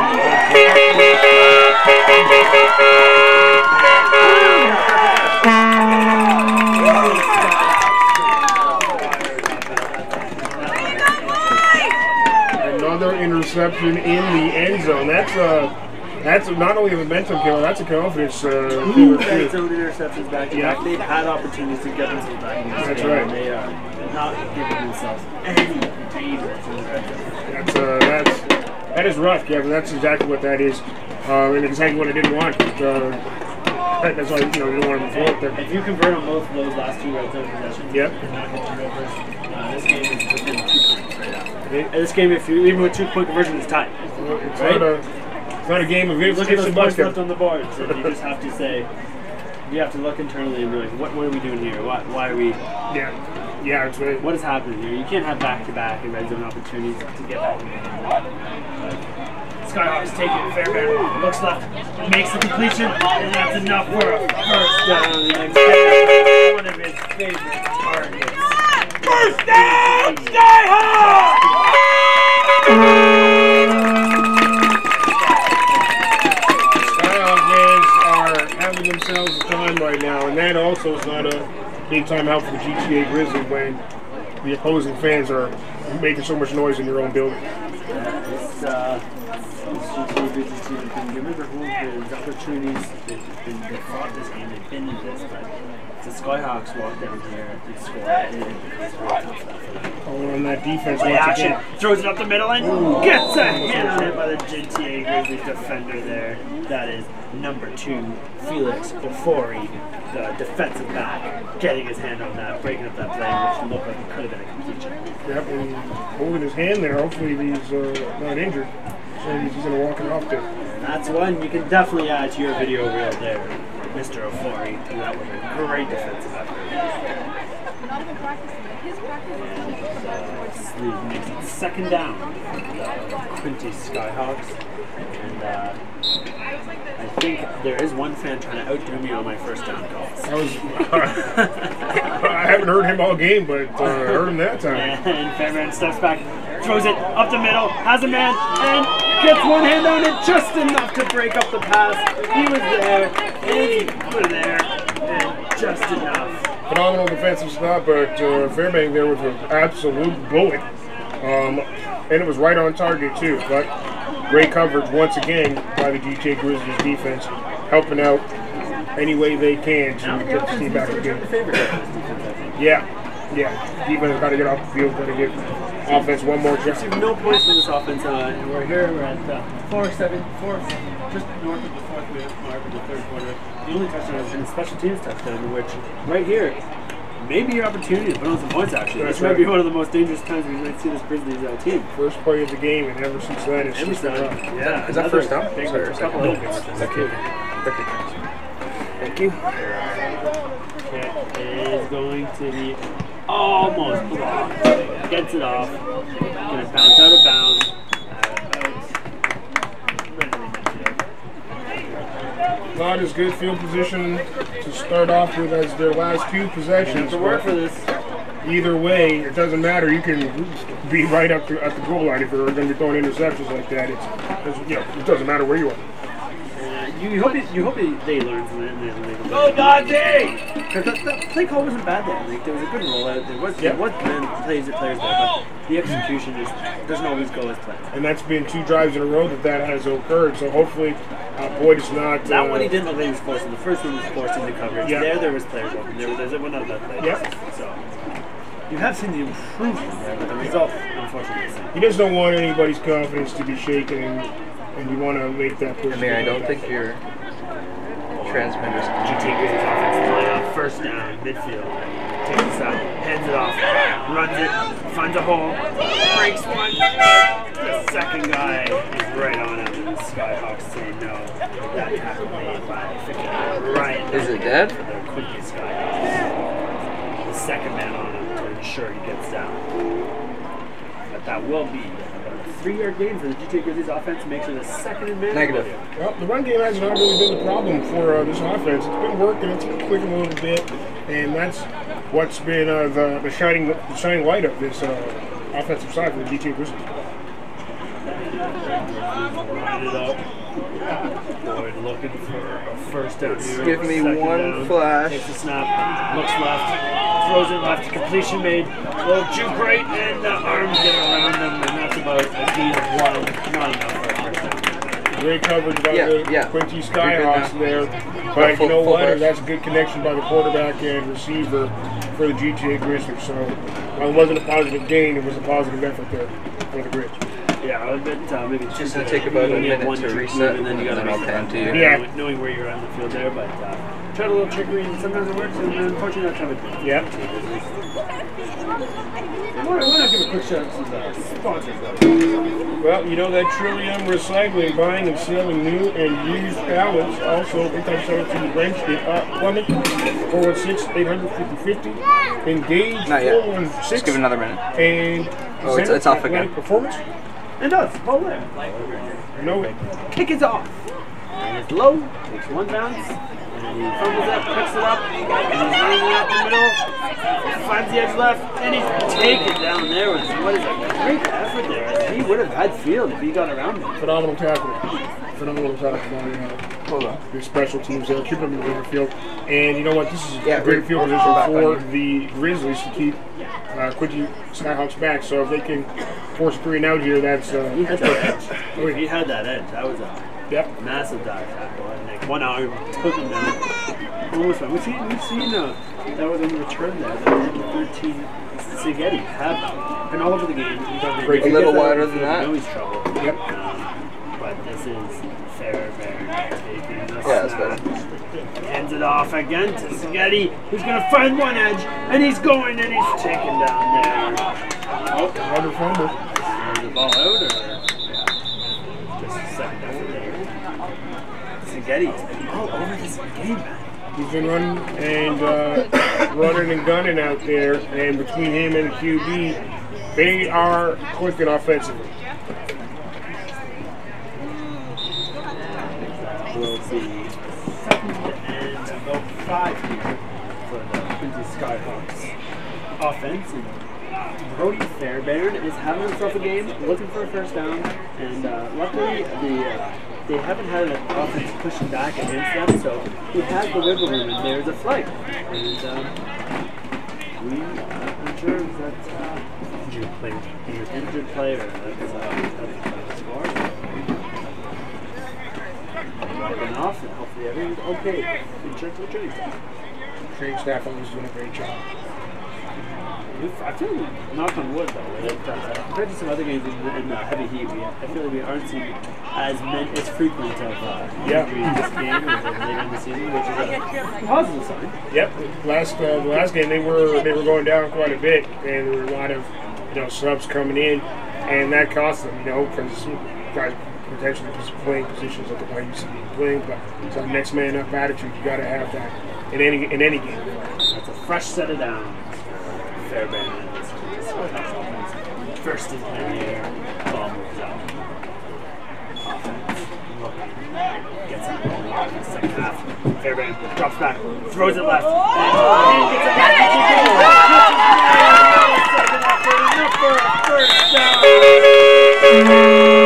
Another interception in the end zone. That's uh, that's not only a momentum killer, that's a confidence uh, killer too. zone interceptions back to Yeah. back. They've had opportunities to get themselves back That's right. and they are not giving themselves any danger from the red zone. That's uh, that's that is rough, Kevin. That's exactly what that is, uh, and exactly what I didn't want. Uh, that's why you know you don't want to it there. If you convert on both of those last two red zone possessions, Yep. and not hit turnovers, uh, this game is within two points right now. And this game, if you even with two point conversion, is tied. It's Right? Not a not a game of ifs, Look at ifs, those and points left on the board. So you just have to say, you have to look internally and be like, what, what are we doing here? Why, why are we? Yeah, yeah, it's right. What is happening here? You can't have back-to-back and red zone opportunities to get back. in the game. But Skyhawks take it. Fairbairn looks left, makes the completion, and that's enough for a first down. And one of his favorite targets. First down, Skyhawk a time right now, and that also is not a big time out for the GTA Grizzly when the opposing fans are making so much noise in your own building. This, uh, GTA team their opportunities. Fought this game, they've been in this, but the Skyhawks walk down here, score, and it becomes very tough stuff for them. Oh, on that defense Play once action, again. throws it up the middle and gets a hit on it by the GTA Grizzlies defender there. That is number two, Felix Ofori, the defensive back, getting his hand on that, breaking up that play, which looked like it could have been a completion. Yep, and holding his hand there. Hopefully he's uh, not injured. So he's going to walk it off there. That's one you can definitely add to your video reel there, Mr. Ofori. and That was a great defensive effort. Sleeve makes it second down. The Quinte Skyhawks. And uh, think there is one fan trying to outdo me on my first down calls. I was. I haven't heard him all game, but uh, I heard him that time. And Fairbairn steps back, throws it up the middle, has a man, and gets one hand on it just enough to break up the pass. He was there, and he it there, and just enough. Phenomenal defensive stop, but uh, Fairbairn there was an absolute bullet. Um, and it was right on target, too. But great coverage once again by the GTA Grizzlies defense, helping out any way they can to get the team back again. Yeah, yeah. Defense got to get off the field, got to get offense one more Receive chance. no points for this offense, uh, and we're here. We're at uh, four, seven, four, just north of the fourth minute mark of the third quarter. The only touchdown has been a special teams touchdown, which right here may be your opportunity to put on some points. Actually, That's this might be one of the most dangerous times we might see this Grizzlies uh, team. First play of the game, and ever since then, it's just been rough. yeah. Is that first down? big Sorry, one. second. No, it's Okay. okay. Thank you. Is going to be almost blocked. Gets it off. Gonna bounce out of bounds. Not as good field position to start off with as their last two possessions. to work for this. Either way, it doesn't matter. You can be right up to, at the goal line if you're going to be throwing interceptions like that. It's, it's you know, it doesn't matter where you are. You, you hope it, you hope it, they learn from it and they, they Go, Dante! Because the, the play call wasn't bad there. Like, there was a good rollout. There was Yep. there was men, plays that players there, but the execution just doesn't always go as planned. And that's been two drives in a row that that has occurred. So hopefully, uh, Boyd is not. That uh, one he didn't look like he was forcing. The first one was forced into coverage. Yeah. There, there was players open. There, there's one out play. Yep. So you have seen the improvement there, but the result, unfortunately, the. He just don't want anybody's confidence to be shaken, and, and you want to make that push. I mean, I don't think your transmitter's GT Grizzlies offensive line up, first down, midfield. Takes this out, hands it off, runs it, finds a hole, breaks one. The second guy is right on him, the Skyhawks say no. That tackle made by Ficken Ryan. Is it dead? The Quinte Skyhawks. The second man on him to ensure he gets down. But that will be a three-yard gain for the GTA Grizzlies offense. Makes it a second and man. Negative. Well, the run game has not really been the problem for uh, this offense. It's been working, it's been clicking a little bit, and that's what's been uh, the, the shining the shining light of this uh, offensive side for the GTA Grizzlies. Line up. Boyd looking for a first down. Give me one down. flash. Takes the snap, looks left, throws it left, completion made. Little juke right, and the arms get around him, and that's about a gain of one. Not enough for a first down. Great coverage by Yeah, the yeah. Quinte Very good Skyhawks there. But Full- you know what? burst. That's a good connection by the quarterback and receiver for the GTA Grizzlies. So while it wasn't a positive gain, it was a positive effort there for the Grizz. Yeah, a bit, uh, maybe Just two gonna take about a you have minute one to juke reset, and then you got and to then I'll pan to you. Yeah. Knowing, knowing where you're on the field there, but uh, tried a little trickery, and sometimes it works, and unfortunately that's how it did. Yep. I want to give a quick shout out to the sponsors though. Well, you know that Trillium Recycling, buying and selling new and used pallets. Also, big time shout out to Wrench uh, Plumbing, 416 850 50. Engage Not yet. 416. Just give it another minute. And Oh, it's- it's off again. Performance. It does. Hold there. No, Kick is off. And it's low. Takes one bounce. And he fumbles it, picks it up. And he's running up the middle. Finds the edge left. And he's taken down there with what is a great effort there. He would have had field if he got around him. phenomenal tackle. Phenomenal tackle by Your special teams there, keep them in the river field. And you know what? This is Yeah, a great field we're- position for the Grizzlies to keep uh, Quinte Skyhawks back. So if they can force three and out here, that's uh, He had that's that edge. Oh. He had that edge. That was a Yep. massive dive tackle. And like one arm took him down. Almost went. We've seen, we've seen uh, that was on the return there. That number 13 Sigeti have been all over the game. He's. A little wider than that. You know he's trouble. Yep. Um, but this is fair, fair. Taking the Yeah, that's snap. Hands it off again to Sigeti, who's going to find one edge, and he's going, and he's taken down there. Oh, Another fumble. Throws the ball out, or just a second effort there. Sigeti has all over this game, man. He's been running and uh, running and gunning out there, and between him and the QB, they are clicking offensively. Be second and about five here for the Quinte Skyhawks offense. And Brody Fairbairn is having himself a game, looking for a first down, and uh, luckily the uh, they haven't had an offense pushing back against them, so he has the wiggle room, and there's a flag. And um, we uh, ensure that uh, injured player, injured player, that's, uh, that's the score. Wiping off, and hopefully everything's okay in terms of training staff. Training staff always doing a great job. I feel like, knock on wood though, that, uh, compared to some other games in, in uh, heavy heat, we, I feel like we aren't seeing as many, as frequent of uh, Yeah. this game as later in the season, which is a positive sign. Yep. Last uh, the last game they were they were going down quite a bit, and there were a lot of you know subs coming in, and that cost them. You know, because guys potentially just playing positions that they're not used to being playing, but it's a next man up attitude. You got to have that in any in any game. That's a fresh set of downs for Fairbairn and this this Skyhawks offense. First and ten here, ball moves out. Offense gets it rolling in the second half. Fairbairn drops back, throws it left, and gets it back. Second effort, enough for a first And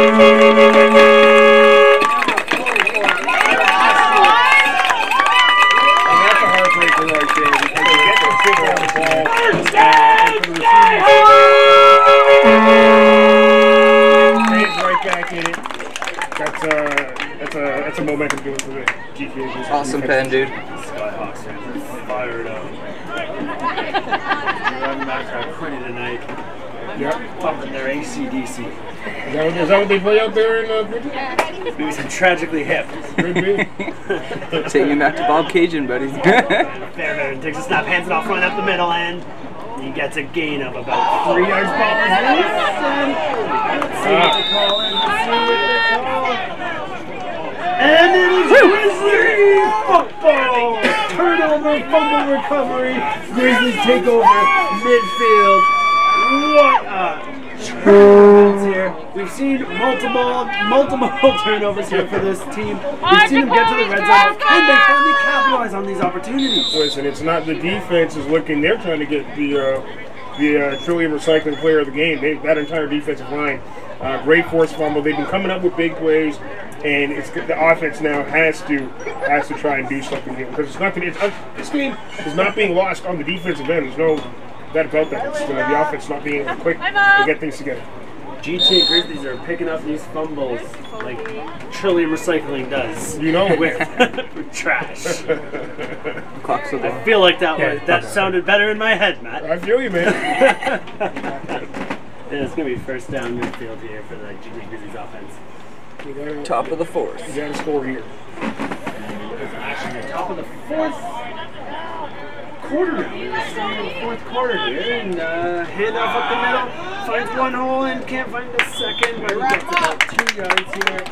that's a that's a momentum builder for the GTA. Awesome pen, dude. Skyhawks fans are fired up. Running back are pretty tonight. Yep. Pumping their ACDC. Is that, what, is that what they play out there in uh, Bridget? Maybe some tragically hip. Could be. Taking you back to Bobcaygeon, buddy. Fairbairn takes a snap, hands it off front up the middle end. He gets a gain of about three yards. Ball is loose. Let's see what they call it. Let's see what they call it. And it is Grizzly football. Turnover, fumble recovery. Grizzlies take over midfield. What a turnovers here. We've seen multiple, multiple turnovers here for this team. We've seen them get to the red zone, but can they finally capitalize on these opportunities? Listen, it's not the defense is looking. They're trying to get the uh, the uh, Trillium Recycling Player of the game. They, that entire defensive line, uh, great force fumble. They've been coming up with big plays, and it's the offense now has to has to try and do something here because it's not gonna, it's, uh, this game is not being lost on the defensive end. There's no doubt about that. It's uh, the offense not being quick to get things together. GTA Grizzlies are picking up these fumbles like Trillium Recycling does. You know it. with, with trash. Clock's I feel like that was, that sounded better in my head, Matt. I feel you, man. And it's gonna be first down midfield here for the GTA Grizzlies offense. Gotta, Top of the fourth. you gotta score here. It's actually the top of the fourth quarter now. The fourth quarter here, and uh, handoff up the middle. Finds one hole and can't find the second, but he gets about two yards here.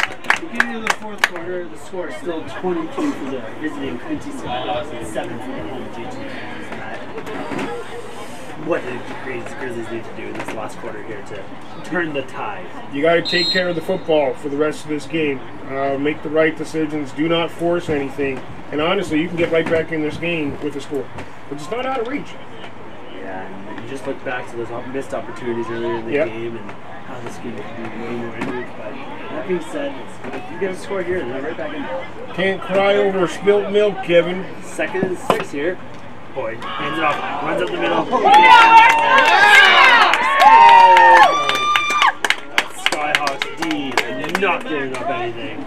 Beginning of the fourth quarter, the score is still 22 for the visiting Quinte Skyhawks and 7 for the home GTA. What did the Grizz- Grizzlies need to do in this last quarter here to turn the tide? You got to take care of the football for the rest of this game. Uh, make the right decisions. Do not force anything. And honestly, you can get right back in this game with a score. which is not out of reach. Yeah, and you just look back to those missed opportunities earlier in the Yep. game and how this game could be way more injured. But that being said, if you get a score here, they're right back in. Can't cry over spilt milk, Kevin. Second and six here. Boyd hands it off, runs up the middle. Skyhawks D are not giving up anything.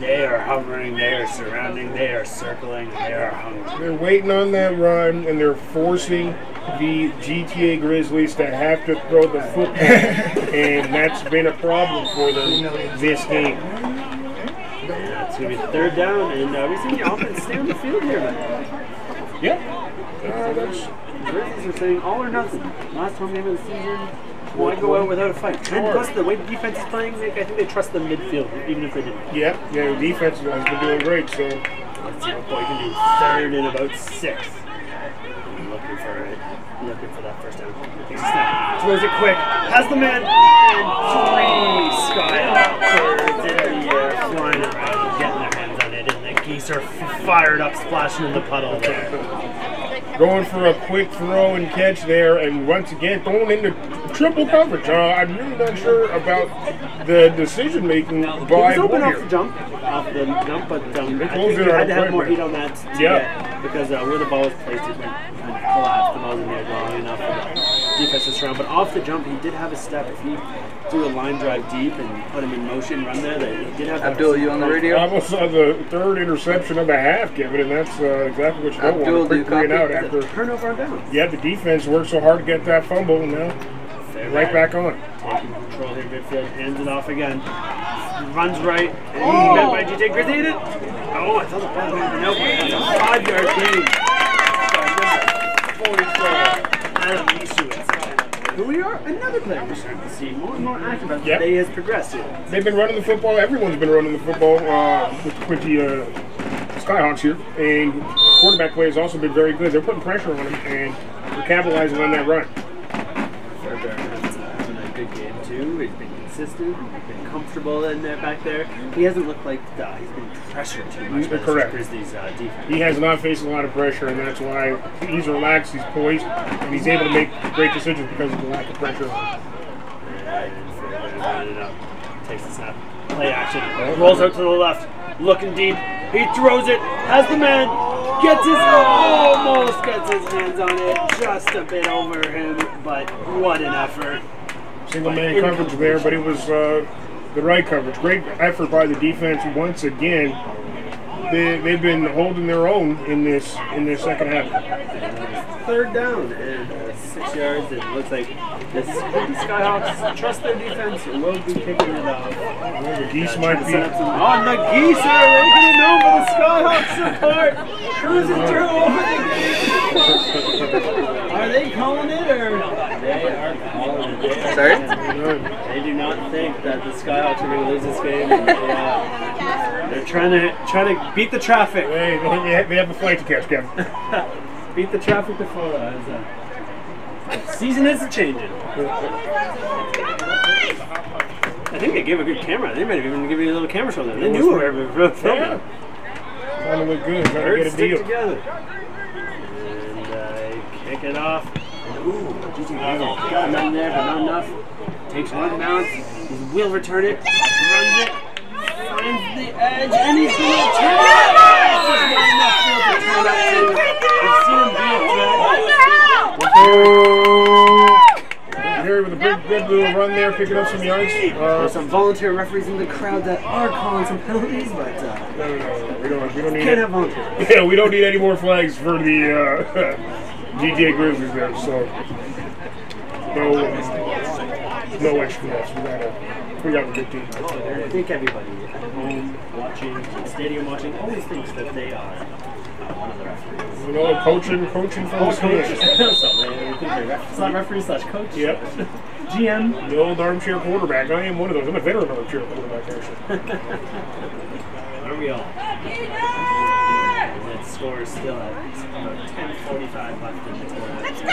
They are hovering, they are surrounding, they are circling, they are hungry. They're waiting on that run, and they're forcing the GTA Grizzlies to have to throw the football, and that's been a problem for them this game. Yeah, it's going to be third down, and uh, we see the offense stay on the field here. man. Yeah. Uh, Grizzlies are saying all or nothing. Last home game of the season, why go out without a fight? And plus, the way the defense is playing, like, I think they trust the midfield, even if they didn't. yeah, yeah. The defense has been doing great. So Let's see what Boyd can do. Third and about six. Looking for it. Looking for that first down. Takes a snap. Throws it quick. Has the man. And three Skyhawks in the air, flying around, getting their hands on it. And the geese are f- fired up, splashing in the puddle there. going for a quick throw and catch there, and once again throwing into triple coverage. Uh, I'm really not sure about the decision making It was open off the jump, off the jump, but um, I think it you had to have more heat on that Yeah. get, because uh, where the ball was placed, it went kind of collapsed. The ball was in there long enough for the defense to surround. But off the jump, he did have a step. If he threw a line drive deep and put him in motion, run there, that he did have. that Abdul, you on the radio? I Almost saw the third interception of the half, Kevin, and that's uh, exactly what you don't Abdul, want. do A you quick three and copy? out after. Turnover on downs. Yeah, the defense worked so hard to get that fumble, and now Fair right bad. back on. Taking control here, midfield, hands it off again. Runs right, and he's met by GJ Grizzly. Hit it. Oh, I thought the ball went out, but it's a five-yard gain. By number 44, Adam Ishewitz. Who we are, another player we're starting to see more and more active as the day has progressed here. They've been running the football. Everyone's been running the football uh, with Quinte uh, Skyhawks here, and quarterback play has also been very good. They're putting pressure on him, and they're capitalizing on that run. Fairbairn having a good game too. He's been consistent. He's been comfortable in there back there. He hasn't looked like uh, he's been pressured too much Correct. Grizzlies uh, defense. He has not faced a lot of pressure, and that's why he's relaxed, he's poised, and he's able to make great decisions because of the lack of pressure. And Fairbairn running it. Takes the snap. Play action. Rolls out to the left. Looking deep. He throws it. Has the man. Gets his almost gets his hands on it. Just a bit over him, but what an effort. Single man coverage there, but it was uh, the right coverage. Great effort by the defense once again. They, they've been holding their own in this in this second half. Third down and uh, six yards. It looks like this the Skyhawks trust their defense and will be kicking it off. The geese Uh, might be. set up some- Oh, the geese are making it known for the Skyhawks support. Cruising through over the geese. Are they calling it or they are Sorry? They do not think that the Skyhawks are going to lose this game. And they, uh, they're trying to try to beat the traffic. Hey, they they have a flight to catch, Kevin. beat the traffic before us. Uh, season is changing. I think they gave a good camera. They might have even given you a little camera show there. They knew where we were filming. Trying to look good, trying to Birds get a stick deal. together. And uh, kick it off. Ooh, GT Grizzle got nothing there, but not enough. Takes one bounce. Will return it. Runs it. Finds the edge, and he's going to turn it. It's just not enough field to turn up to. We've seen him be a threat. Harry with a big, good little run there, picking up some yards. Uh, some volunteer referees in the crowd that are calling some penalties, but uh, no, no, no, we don't, we don't need can't have volunteers. Yeah, we don't need any more flags for the uh, GTA Grizzlies there. So no, no extra refs. We got a, we got a good team. I think everybody at home watching, stadium watching, always thinks that they are uh, one of the referees. You know, coaching, coaching from the Oh, coach. so they think they're ref- it's not referee slash coach. Yep. GM. The old armchair quarterback. I am one of those. I'm a veteran armchair quarterback, actually. Are we all? Score is still at about 10:45 left in the quarter. Let's go,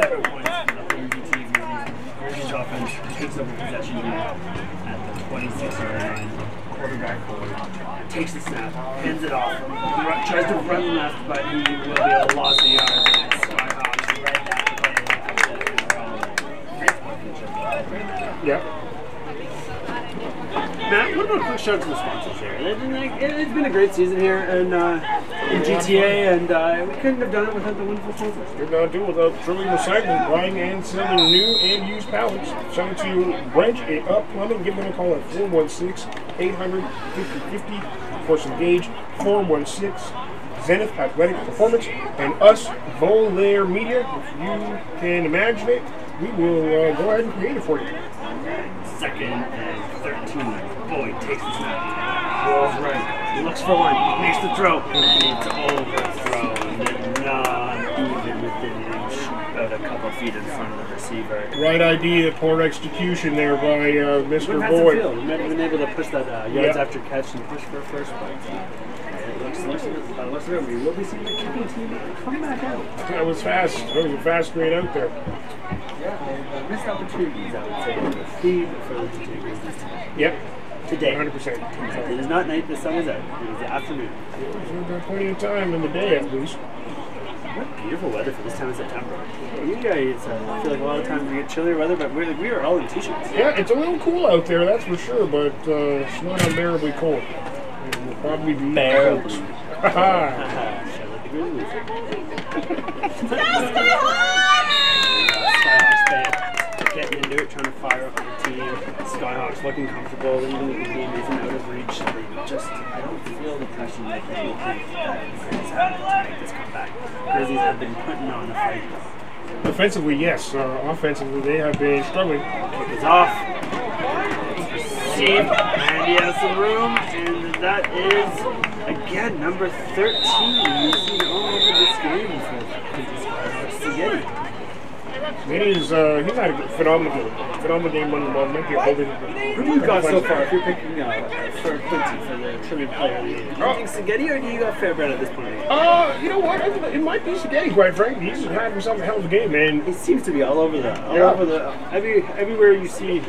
Seven points. Grizzlies offense takes over possession here at the 26-yard line. Quarterback forward takes the snap, hands it off, tries to run left, but he will be able to lose the yards. And Skyhawks right back to play. Yeah. Matt, what about a quick shout out to the sponsors here? It- it- It's been a great season here in, uh, in GTA, and uh, we couldn't have done it without the wonderful sponsors. Could not do without Trillium Recycling, buying and selling new and used pallets. Send it to Wrench It Up Plumbing. Give them a call at 416 800 5050. Force Engage 416 Zenith Athletic Performance. And us, Volere Media. If you can imagine it, we will uh, go ahead and create it for you. Second and 13. Takes the snap. Rolls right. Looks for one. Makes the throw. And it's overthrown. Not even within an inch. About a couple feet in front of the receiver. Right idea, poor execution there by uh, Mr. have had some Boyd. We might have been able to push that uh, yards Yeah. after catch and push for a first, but uh, it looks, looks, uh, looks like we will be seeing the kicking team come back out. That was fast. That was a fast grade out there. Yeah, missed opportunities, I would say, the theme for the today. Yep. Today. 100%. It is not night, the sun is out. It is the afternoon. We've got plenty of time in the day at least. What beautiful weather for this time of September. You guys uh, feel like a lot of times we get chillier weather, but we're, we are all in t-shirts. Yeah, it's a little cool out there, that's for sure, but uh, it's not unbearably cold. It will probably be Bearably. cold. Haha. Shout out the Grizzlies. Skyhawks fan getting into it, trying to fire up Skyhawks looking comfortable, even if the game isn't out of reach. They just, I don't feel the pressure that they think that the Grizzlies have to make this comeback. Grizzlies have been putting on a fight. Offensively, yes. Uh, offensively, they have been struggling. Kick is off. Received, and he has some room, and that is, again, number 13. You've seen all over this game for Quinte Sigeti. Uh, he's had a phenomenal. Phenomenal game on the ball. Holding. Who do you got so far if you're picking uh, for Quinte for the tribute player? Do you think Sigeti or do you got Fairbairn at this point? Uh, you know what? It might be Spaghetti, quite frankly. He's had himself a hell of a game, man. He seems to be all over the, all Yeah. over the, every, everywhere you see,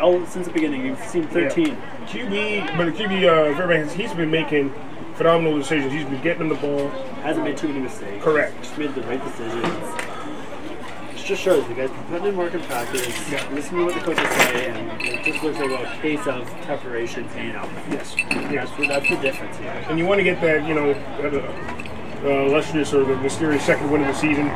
all since the beginning, you've seen 13. QB, but the QB, uh, Fairbairn, he's been making phenomenal decisions. He's been getting him the ball. Hasn't made too many mistakes. Correct. Just made the right decisions. It just shows the guys been putting in work in practice, Listen to what the coaches say, and it just looks like a case of preparation paying out. Yes. That's, what- that's the difference here. And you want to get that, you know, that, uh, uh, illustrious or the mysterious second win of the season.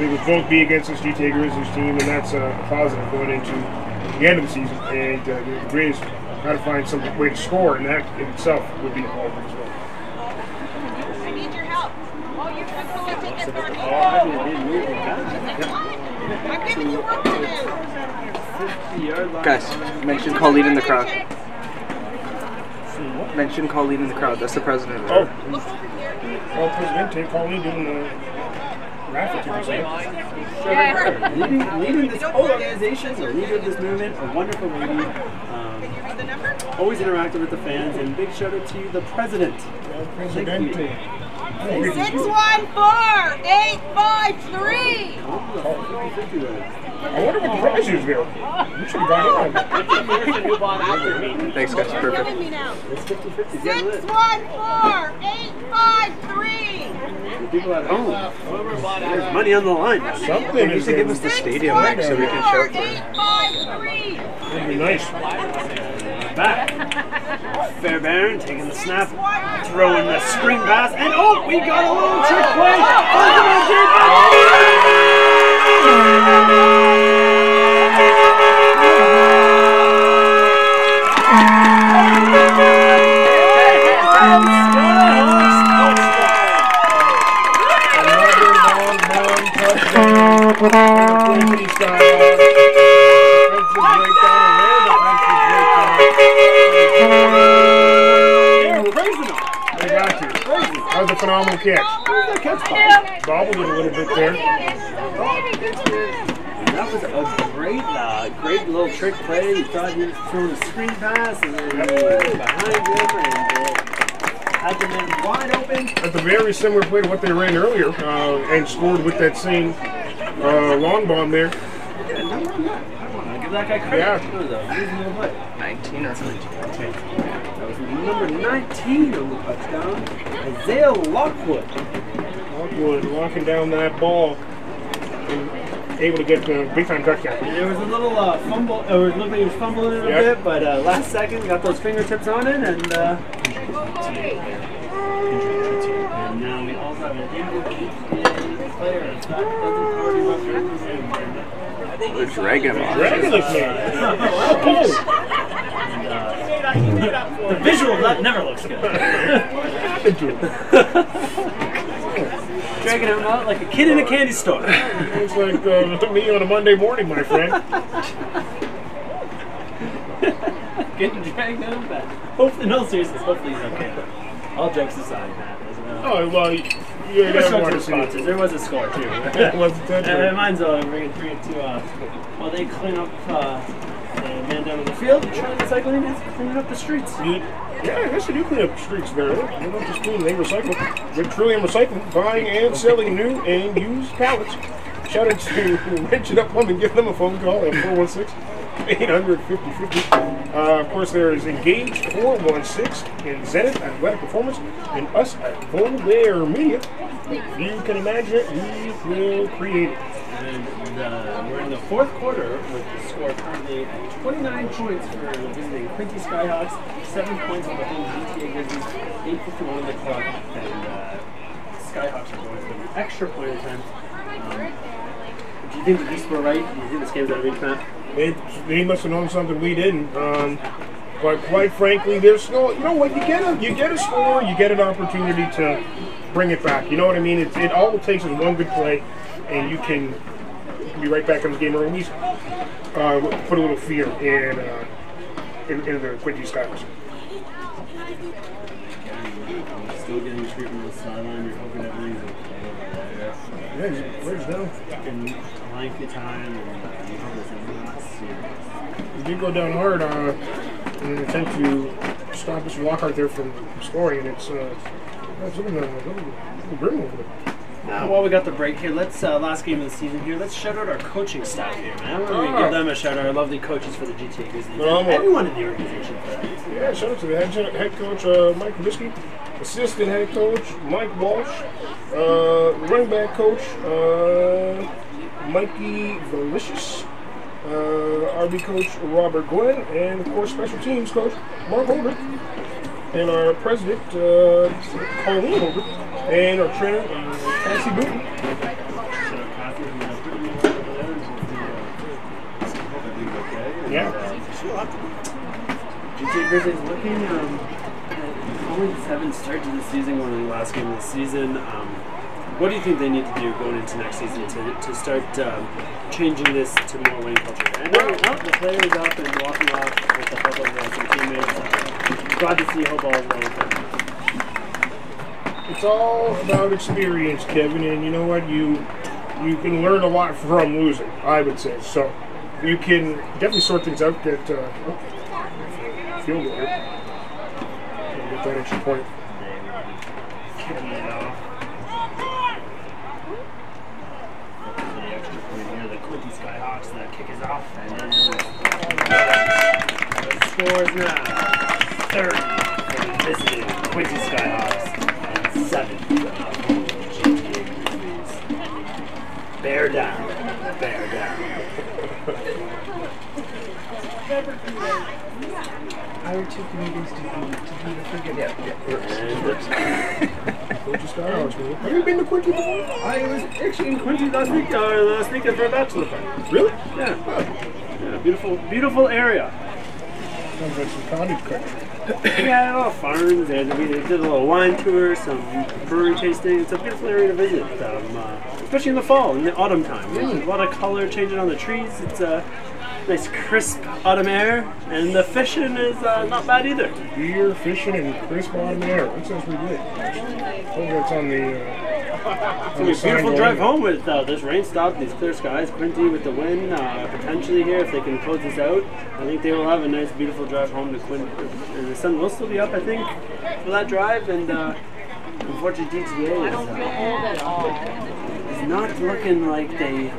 It would both be against this GTA Grizzlies team, and that's uh, a positive going into the end of the season. And uh, the Grizz got to find some way to score, and that in itself would be a positive as well. I need your help. Oh, you're going to take it for me. Oh, I didn't move it back. I'm giving you work to do. 50 yard line. Guys, mention Colleen in the crowd. Mention Colleen in the crowd. That's the president. Oh, well, Presidente Colleen doing the raffle to himself. leading, leading this whole organization, the leader of this movement, a wonderful lady. Um, always interactive with the fans, and big shout out to you, the president. Presidente. Six one four eight five three. I wonder what the prize is there. You should have got in. Thanks, guys. Perfect. Giving me now. It's 50 50. Six one four eight five three. People at home. There's money on the line. Something They need is to give us the stadium link so we can show it. Eight five three. It'd be nice. Back. Fairbairn taking the snap, throwing the screen pass, and oh, we got a little trick play. Ultimate Another long run touchdown. That was a phenomenal catch. Bobbled it a little bit there. That was a great, uh, great little trick play. We thought he was throwing a screen pass, and then he behind him and uh, had the man wide open. That's a very similar play to what they ran earlier uh, and scored with that same uh, long bomb there. Yeah, number one. I want to give that guy credit. Yeah. That was a reasonable play. 19 or 20. Okay. That was number 19 on the touchdown, Isaiah Lockwood. Lockwood locking down that ball. And able to get the big time touchdown. There was a little uh, fumble, it looked like he was fumbling it a Yeah. bit, but uh, last second got those fingertips on it, and uh, and now we also have an injured GTA player. If that doesn't already look The Dragon Dragon looks And, uh, the visual of that never looks good. Dragging him out like a kid in a candy store. It's like uh, me on a Monday morning, my friend. Getting dragged out of bed. Hopefully, no seriousness. Hopefully he's okay. All jokes aside, Matt. well. Oh well, you There was never want two to see sponsors. There was a score too. It was a touchdown. Uh, mine's uh, bring it, bring it to uh, while they clean up uh, the down on the field. Trying Recycling is cleaning up the streets. Yeah, I guess they do clean up the streets there. They don't just clean, they recycle. They're truly recycling, buying and selling new and used pallets. Shout out to Wrench It Up Plumbing. Give them a phone call at 416 800 5050. Uh, of course, there is Engage 416 in Zenith Athletic Performance and us at Volere Media. If you can imagine it, we will create it. And uh, we're in the fourth quarter with the score currently at 29 points for the visiting Quinte Skyhawks, 7 points on the home GTA Grizzlies, 8.51 in the clock, and uh, Skyhawks are going for an extra point attempt. Um, do you think the Beasts were right? Do you think this game's of reach, Matt? They, they must have known something we didn't. Um, but quite frankly, there's no. You know what? You get a you get a score. You get an opportunity to bring it back. You know what I mean? It, it all it takes is one good play, and you can be right back in the game. Or at least uh, put a little fear in uh, in, in the Quinte Skyers. Still getting treatment on the sideline. You're hoping everything's okay. Yeah, where's lengthy time, and uh, you hope it's not serious. He did go down hard uh, in an attempt to stop Mr. Lockhart there from scoring, and it's uh, that's looking a little, little grim over there. Now, while we got the break here, let's uh, last game of the season here. Let's shout out our coaching staff here, man. We're gonna Ah. give them a shout out. Our lovely coaches for the GTA Grizzlies. Everyone in the organization for that. Yeah, shout out to the head, head coach uh, Mike Trubisky, assistant head coach Mike Walsh, uh, running back coach uh, Mikey Delicious, uh, RB coach Robert Glenn, and of course special teams coach Mark Holbert, and our president uh, Colleen Holbert, and our trainer uh, Cassie Booten. Shout out Kathy from the equipment over there. and, uh, hope everything's okay. Yeah. And, uh, Grizzlies looking um, at only seven start to the season, going to the last game of the season. Um, what do you think they need to do going into next season to, to start um, changing this to more winning culture? And uh, oh, the player is up and walking off with the help of uh, some teammates. Uh, glad to see hope all well. It's all about experience, Kevin, and you know what? You you can learn a lot from losing, I would say. So you can definitely sort things out. Get uh, oh, field goal Get that extra point. Off. The extra point here, the Quinte Skyhawks, that kick is off, and then the score is now 30 for visiting Quinte Skyhawks, and 7 for the GTA Grizzlies. Bear down, bear down. Hire two Canadians to be to be the friggin' Coach Skyhawks, man. Have you been to Quinte before? I was actually in Quinte last week, uh, last weekend for a bachelor party. Really? Yeah. yeah. Beautiful, beautiful area. Sounds like some cottage country. Yeah, a lot of farms, and we did a little wine tour, some brewery tasting. It's a beautiful area to visit, um, uh, especially in the fall, in the autumn time. There's a lot of color changing on the trees. It's a nice crisp autumn air, and the fishing is uh, not bad either. Beer, fishing, and crisp autumn air. That sounds pretty good. Hope that's on the. Uh, It's on gonna be the a beautiful drive home with uh, this rain stop, these clear skies, Quinte with the wind, uh, potentially here if they can close this out. I think they will have a nice, beautiful drive home to Quinte. And the sun will still be up, I think, for that drive. And uh, unfortunately, GTA is, uh, is not looking like they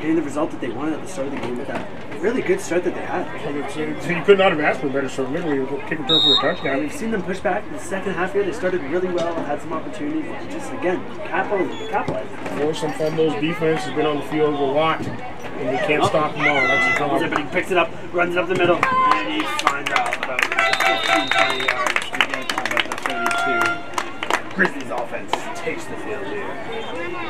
getting the result that they wanted at the start of the game with that really good start that they had. So you could not have asked for a better start. Literally, kick return for a touchdown. We've seen them push back in the second half here. They started really well, and had some opportunities. but Just again, capitalize. capitalize. Force some fumbles. Defense has been on the field a lot, and they can't oh. stop them all. That's the problem. but he picks it up, runs it up the middle, and he finds out about 15, 20 yards Grizzlies offense takes the field here.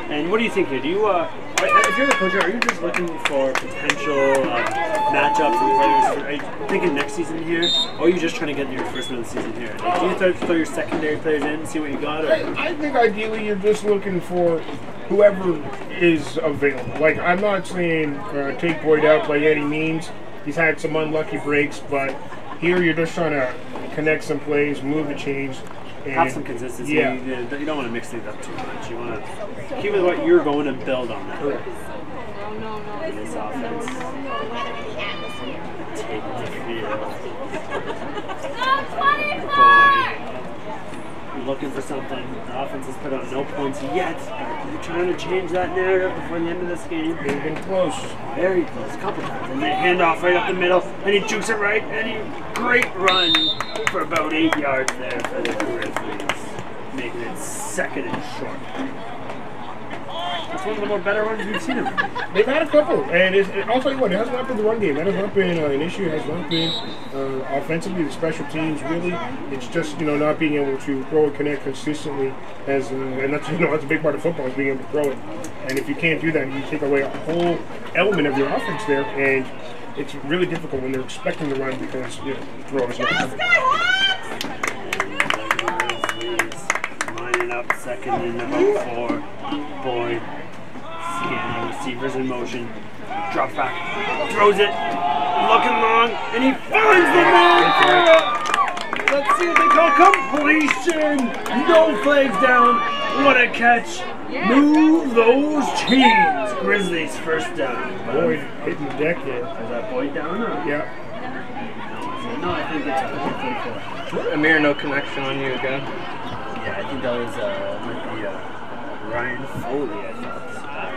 And what do you think here? Do you, uh, are- if you're the coach, are you just looking for potential uh, matchups and players? Are you thinking next season here, or are you just trying to get your first win of the season here? Like, do you throw, throw your secondary players in and see what you got? Or? I, I think ideally you're just looking for whoever is available. Like I'm not saying uh, take Boyd out by any means. He's had some unlucky breaks, but here you're just trying to connect some plays, move the chains, and Have some consistency. Yeah. You, you don't want to mix things up too much. You want to keep with what you're going to build on that. Correct. In this offense. Take the field. Looking for something. The offense has put on no points yet. But you're trying to change that narrative before the end of this game. They've been close. Very close, a couple times. And they hand off right up the middle, and he jukes it right, and he great run for about eight yards there for the Grizzlies, making it second and short. That's one of the more better ones we've seen. They've had a couple, and it's, it, I'll tell you what, it has not been the run game. That has not been uh, an issue. It has not been uh, offensively the special teams. Really, it's just you know not being able to throw and connect consistently. As uh, and that's you know that's a big part of football is being able to throw it. And if you can't do that, you take away a whole element of your offense there, and it's really difficult when they're expecting to run because you know throw is not. Grizzlies lining up second and about four. Boyd scanning receivers in motion. Drops back, throws it, looking long, and he finds the man. Let's see what they call completion. No flags down. What a catch. Move those chains. Grizzlies first down. Boyd hitting the deck there. Is that Boyd down? Or? Yeah. No, I think it's uh, 44. Amir, no connection on you again. Yeah, I think that was uh, might be uh, Ryan Foley. I thought. Uh,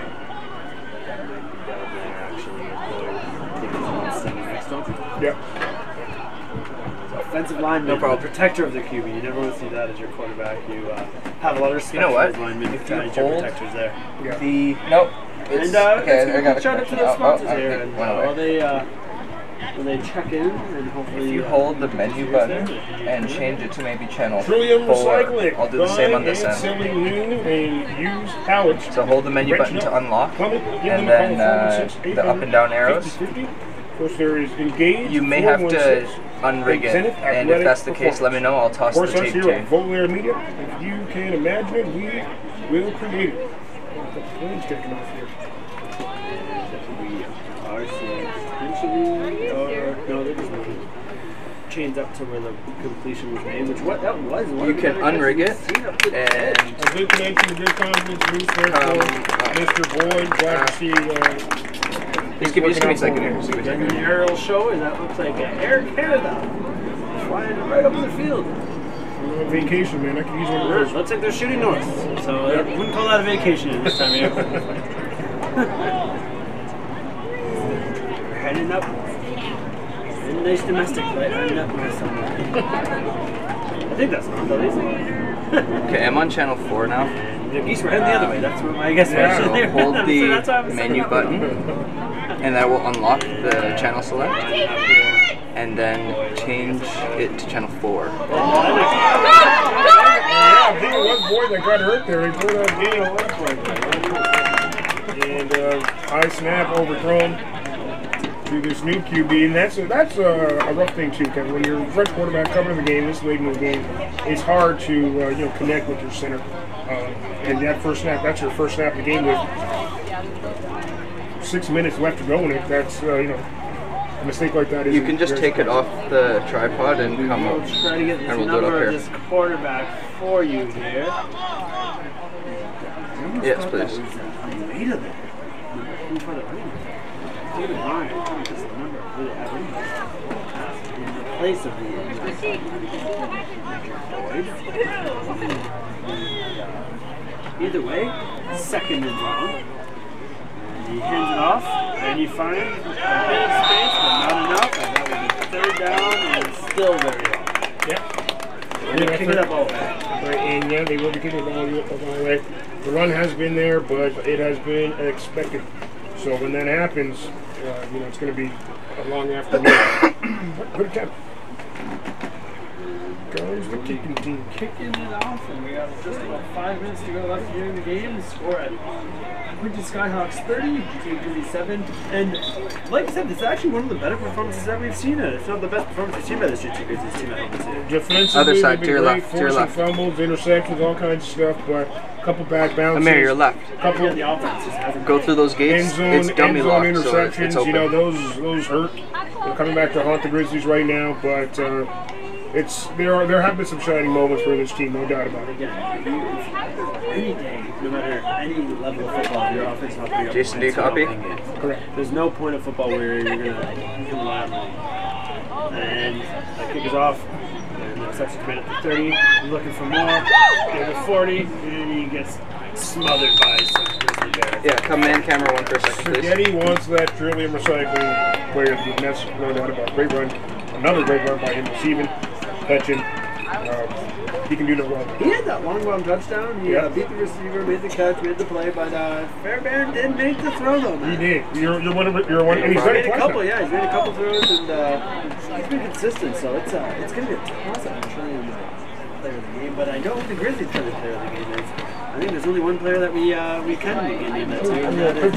that might be down there actually. Boyd taking some standing next to him. Yeah. Offensive lineman, No problem. protector of the QB. You never want to see that as your quarterback. You uh, have a lot of respect You know for what? those linemen. If you as your protectors there. Yeah. The nope. It's, And uh, okay, let's I give got a a shout out to connection. the Oh, oh, sponsors here. think And it went uh, away. while they uh, when they check in and hopefully If you uh, hold the menu button and change it to maybe channel Trillium four, Recycling. I'll do the same on this end. selling new and used pallets. So hold the menu button to unlock, and then uh, the up and down arrows. 5050. Of course, there is engaged. You may have to unrig it, Zenith and if that's the case, let me know. I'll toss Of the tape here to you. Volere Media, if you can imagine it, we will create it. The plane's taking off here. we are seeing potentially, or no, they're just moving chains up to where the completion was made, which what that was. one You can unrig it, catches we've seen up to this and edge. A good connection, good confidence, new Um, Mr. Boyd, glad to see. Uh, Just give me, just give me a second here. Just give me a And second. the aerial show, and that looks like Air Canada flying right up the field. on vacation, man. I could use one of those. Looks like they're shooting north, so I wouldn't call that a vacation at this time of year. We're heading up. And nice domestic flight heading up north somewhere. I think that's north, at least. Okay, I'm on channel four now. The geese were heading the other way. That's what my guess Yeah. was. So hold So the that's why I was menu button, and that will unlock the channel select, and then change it to channel four. Yeah, I think it was Boyd that got hurt there. He pulled out Gale left leg. And uh, high snap overthrown to this new QB, and that's a, that's a, a rough thing too. Kevin. When you're a fresh quarterback coming covering the game this late in the game, it's hard to uh, you know connect with your center. Uh, and that first snap, that's your first snap of the game with six minutes left to go in it. That's uh, you know a mistake like that. You can just take it off the tripod and come We'll up, try to get this and we'll do it number up of this quarterback for you here. Yes, please. Wait a minute. Who in? Look at mine. This number really have in. In place of the Boyd. Either way, second and long. And he hands it off, and you find a bit of space, but not enough, and that will be third down and still very long. Yep. And they're kicking that ball back. Right, and yeah, they will be kicking the ball the way. The run has been there, but it has been expected. So when that happens, uh, you know, it's going to be a long afternoon. Good attempt. Goes the kicking team. Kicking it off, and we got just about five minutes to go left here in the game. The score at Quinte Skyhawks 30, GTA Grizzlies 7. And like I said, this is actually one of the better performances that we've seen. It's not the best performance we've seen by this GTA Grizzlies team at home this year. Defensively, Other side, they've to your great, left, to your left. fumbles, interceptions, all kinds of stuff, but a couple back bounces. Amir, your left. Couple Yeah, the offense Go through those gates. end zone, it's dummy end zone locked, interceptions. so it's, it's open. you know, those those hurt. They're coming back to haunt the Grizzlies right now, but uh, it's there are there have been some shining moments for this team, no doubt about it. Again, if you, if any day, no matter any level of football, your offense not putting up Jason, do you points, you're copy? not. Correct. There's no point of football where you're gonna you can rely on them. And that kick is off. And the reception's made at the 30. Looking for more. Get to 40, and he gets smothered by some grizzly bears. Yeah, come man camera one for a second, please. Spaghetti wants that Trillium recycling player to be messed, no doubt about it. Great run. Another great run by him receiving, catching. Uh, he can do no wrong. He had that long run touchdown. He Yeah. uh, beat the receiver, made the catch, made the play, but uh, Fairbairn didn't make the throw though. Man. He did. You're, you're one of. You're one. And he's He's made a couple, now. yeah. He's made a couple throws, and uh, he's been consistent. So it's uh, it's gonna be a toss up Trillium uh, player of the game. But I know who the Grizzlies player player of the game is. I think there's only one player that we uh, we can name that to. and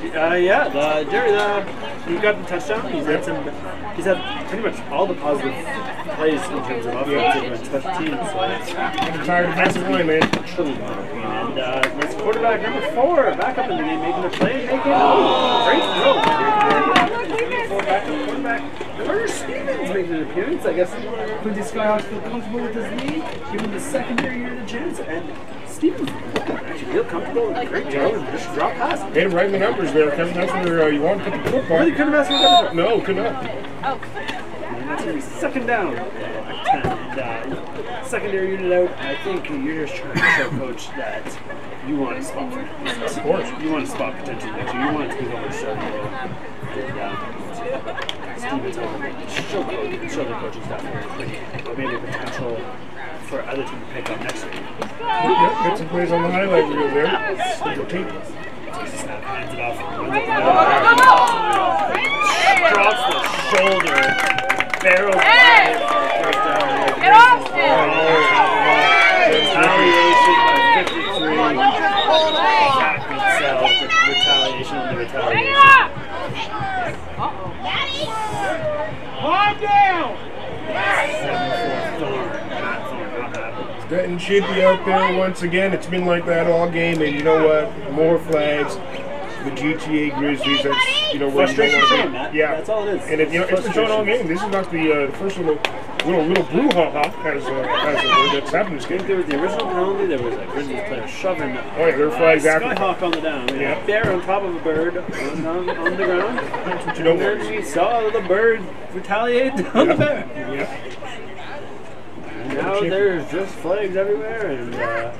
Uh, yeah, the, Jerry, the, he got the touchdown. He's had some, he's had pretty much all the positive plays in terms of offensive and special teams. So I'm tired of man. and uh, it's quarterback number four back up in the game, making a play, making oh, great throw. Four back quarterback. Stevens making an appearance. I guess Quinte Skyhawks feel comfortable with his lead, giving the secondary unit a chance. And Stevens actually feel comfortable and great job and just drop pass. Hit him right in the numbers there, Kevin. That's where uh, you want to put the football. Really couldn't have asked for No, could not. And that's going to be second down And, uh, secondary unit out. I think you're just trying to show coach that you want to spot for Of course. You want to spot potential next year. You want to take over show and uh, Stevens over show, coach, show the coaching staff that maybe potential for other team to pick up next year. Yep, get some plays on the highlight reel there. Special team. Snap, hands it off, runs up the middle. Drops the shoulder, barrels hey! for first down. Get off Retaliation by 53. Zach Mansell, the retaliation on the retaliation. Calm down! Seven four Thorn. Matt Thorn, not that. Denton should be out there once again. It's been like that all game, and you know what? More flags. The GTA Grizzlies. That's you know where Frustration want to showing, be. Matt. Yeah, That's all it is. And it, you know, it's been shown all game. This is not the uh, first little little little brouhaha as uh, as a word that's happened this game. there was the original penalty, there was a Grizzlies player shoving Oh yeah, their flags uh. Skyhawk on the down. Had Yeah. a bear on top of a bird on, on, on the ground. That's what you don't And want. then we saw the bird retaliate on the bear. Yeah. And now there's just flags everywhere, and uh,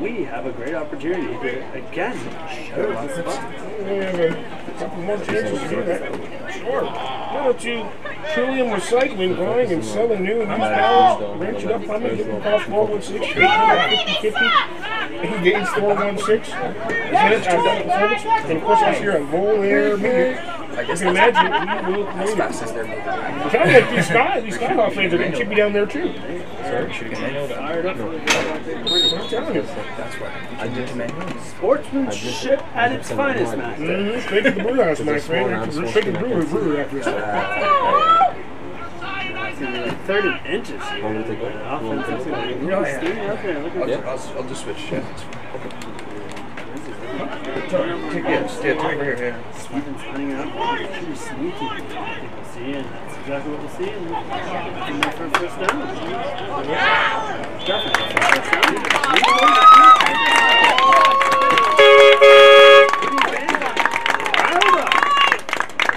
we have a great opportunity to again show the spot. We have a couple more chances to do that. Sure. Number two, Trillium Recycling, buying and selling new and used pallets. Wrench It Up, Plumbing, give them call 416 850 Engage 416. Minutes, I've done performance. And of course, us here on Volere Media. You can imagine, we will As fast as they're moving. It sounds like these Sky, these Skyhawk fans are getting chippy down there too. Sorry, should have manual that. Fired up I'm telling you. That's why. I did manual. Sportsmanship at its finest, Matt. Mm-hmm. Straight to the brew house, my friend. Straight to the brewery, brewery after this. It's gonna 30 inches here. Want me to take it? Offense is gonna be No, really yeah. steamy out there. Look at I'll, I'll, I'll just switch. Yeah. Take yeah, yeah, take over here. Yeah. Stevens. Pretty sneaky. And that's exactly what we'll see. And for a first down. Definitely for a first down. Riled up.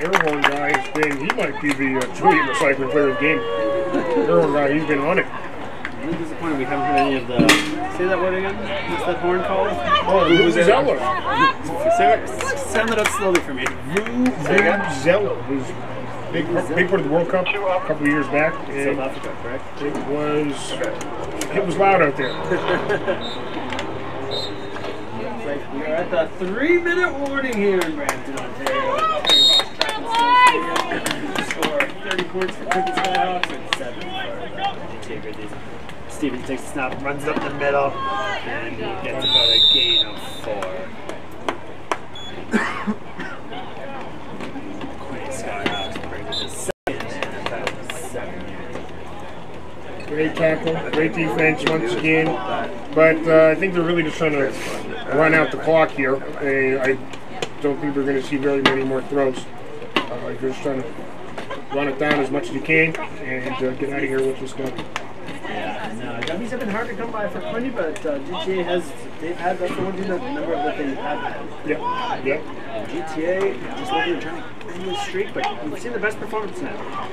Air horn guy has been, he might be the uh, Trillium Recycling player of the game. Air horn guy, he's been on it. I'm really disappointed we haven't heard any of the Say that word again. What's that horn called? Oh, Vuvuzela. Say- Sound that out slowly for me. Vuvuzela was big, big part of the World Cup a couple of years back. South Africa, correct? It was it was loud out there. We are at the three-minute warning here in Brampton, Ontario. Track and Field Stadium. Score 30 points for Cricket Skyhawks and seven for the GTA Grizzlies. Stevens takes the snap, runs up the middle, and he gets about a gain of four. Great tackle, great defense once again. But uh, I think they're really just trying to run out the clock here. I don't think they're going to see very many more throws. Uh, they're just trying to run it down as much as you can and uh, get out of here with this gun. Yeah, no, Gummies have been hard to come by for Quinte, but uh, GTA has, they've had, that's the one thing that number of what they have had. Yep, yep. And GTA just looking to trying to end the streak, but we've seen the best performance now.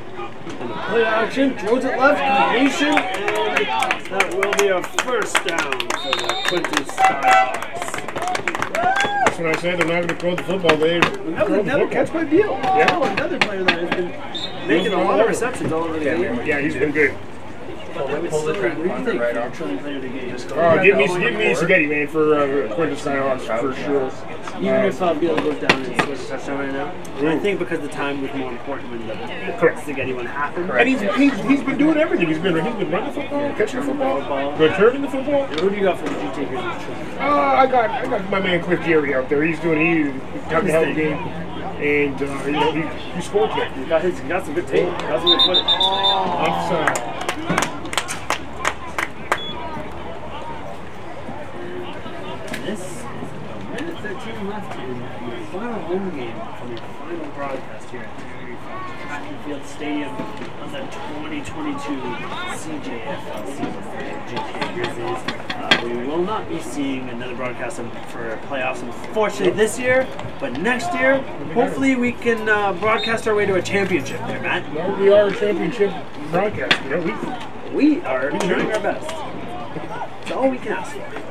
And the play action, throws it left, completion, and that will be a first down for the Quinte Skyhawks. That's what I said. They're not going to throw the football. They That was another catch by Beal. Yeah. Oh, another player that has been making a lot of receptions all over the game. Yeah, he's been good. Pull the trend right off. Player of the game. Oh, give me, give me spaghetti, man, for uh, Quinte Skyhawks, for sure. Even Uh, if uh, Beal goes down and scores a touchdown right now, I think because the time was more important when the Correct. spaghetti one happened. And he's, he's, he's been doing everything. He's been he's been running the football, catching the football, returning the football. Who do you got for the GTA Grizzlies? Uh, I got I got my man Cliff Gary out there. He's doing he got the hell of a game, and uh, you know, he, he scored today. He got his, he got some good tape. He got some good footage. Offside. This is a minute 13 left the final home game from the final broadcast here at and Field Stadium on the 2022 CJFL season for the GTA Grizzlies. Uh, we will not be seeing another broadcast for playoffs, unfortunately, this year, but next year, hopefully, we can uh, broadcast our way to a championship there, Matt. Well, we are a championship broadcast. We We are doing our best. It's all we can ask for.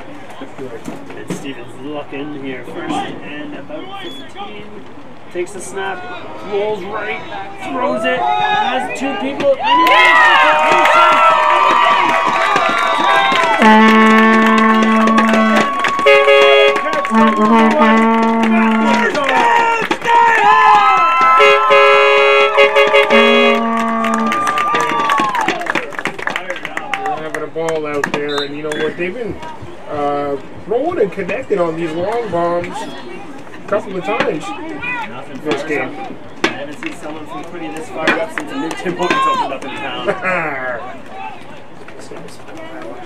And Stevens looking here first and about 15. Takes the snap, rolls right, throws it, has two people, and what? They've been uh, throwing and connected on these long bombs a couple of times Nothing this fires game. I haven't seen someone from Quinte this fired up since the new Tim Hortons opened up in town.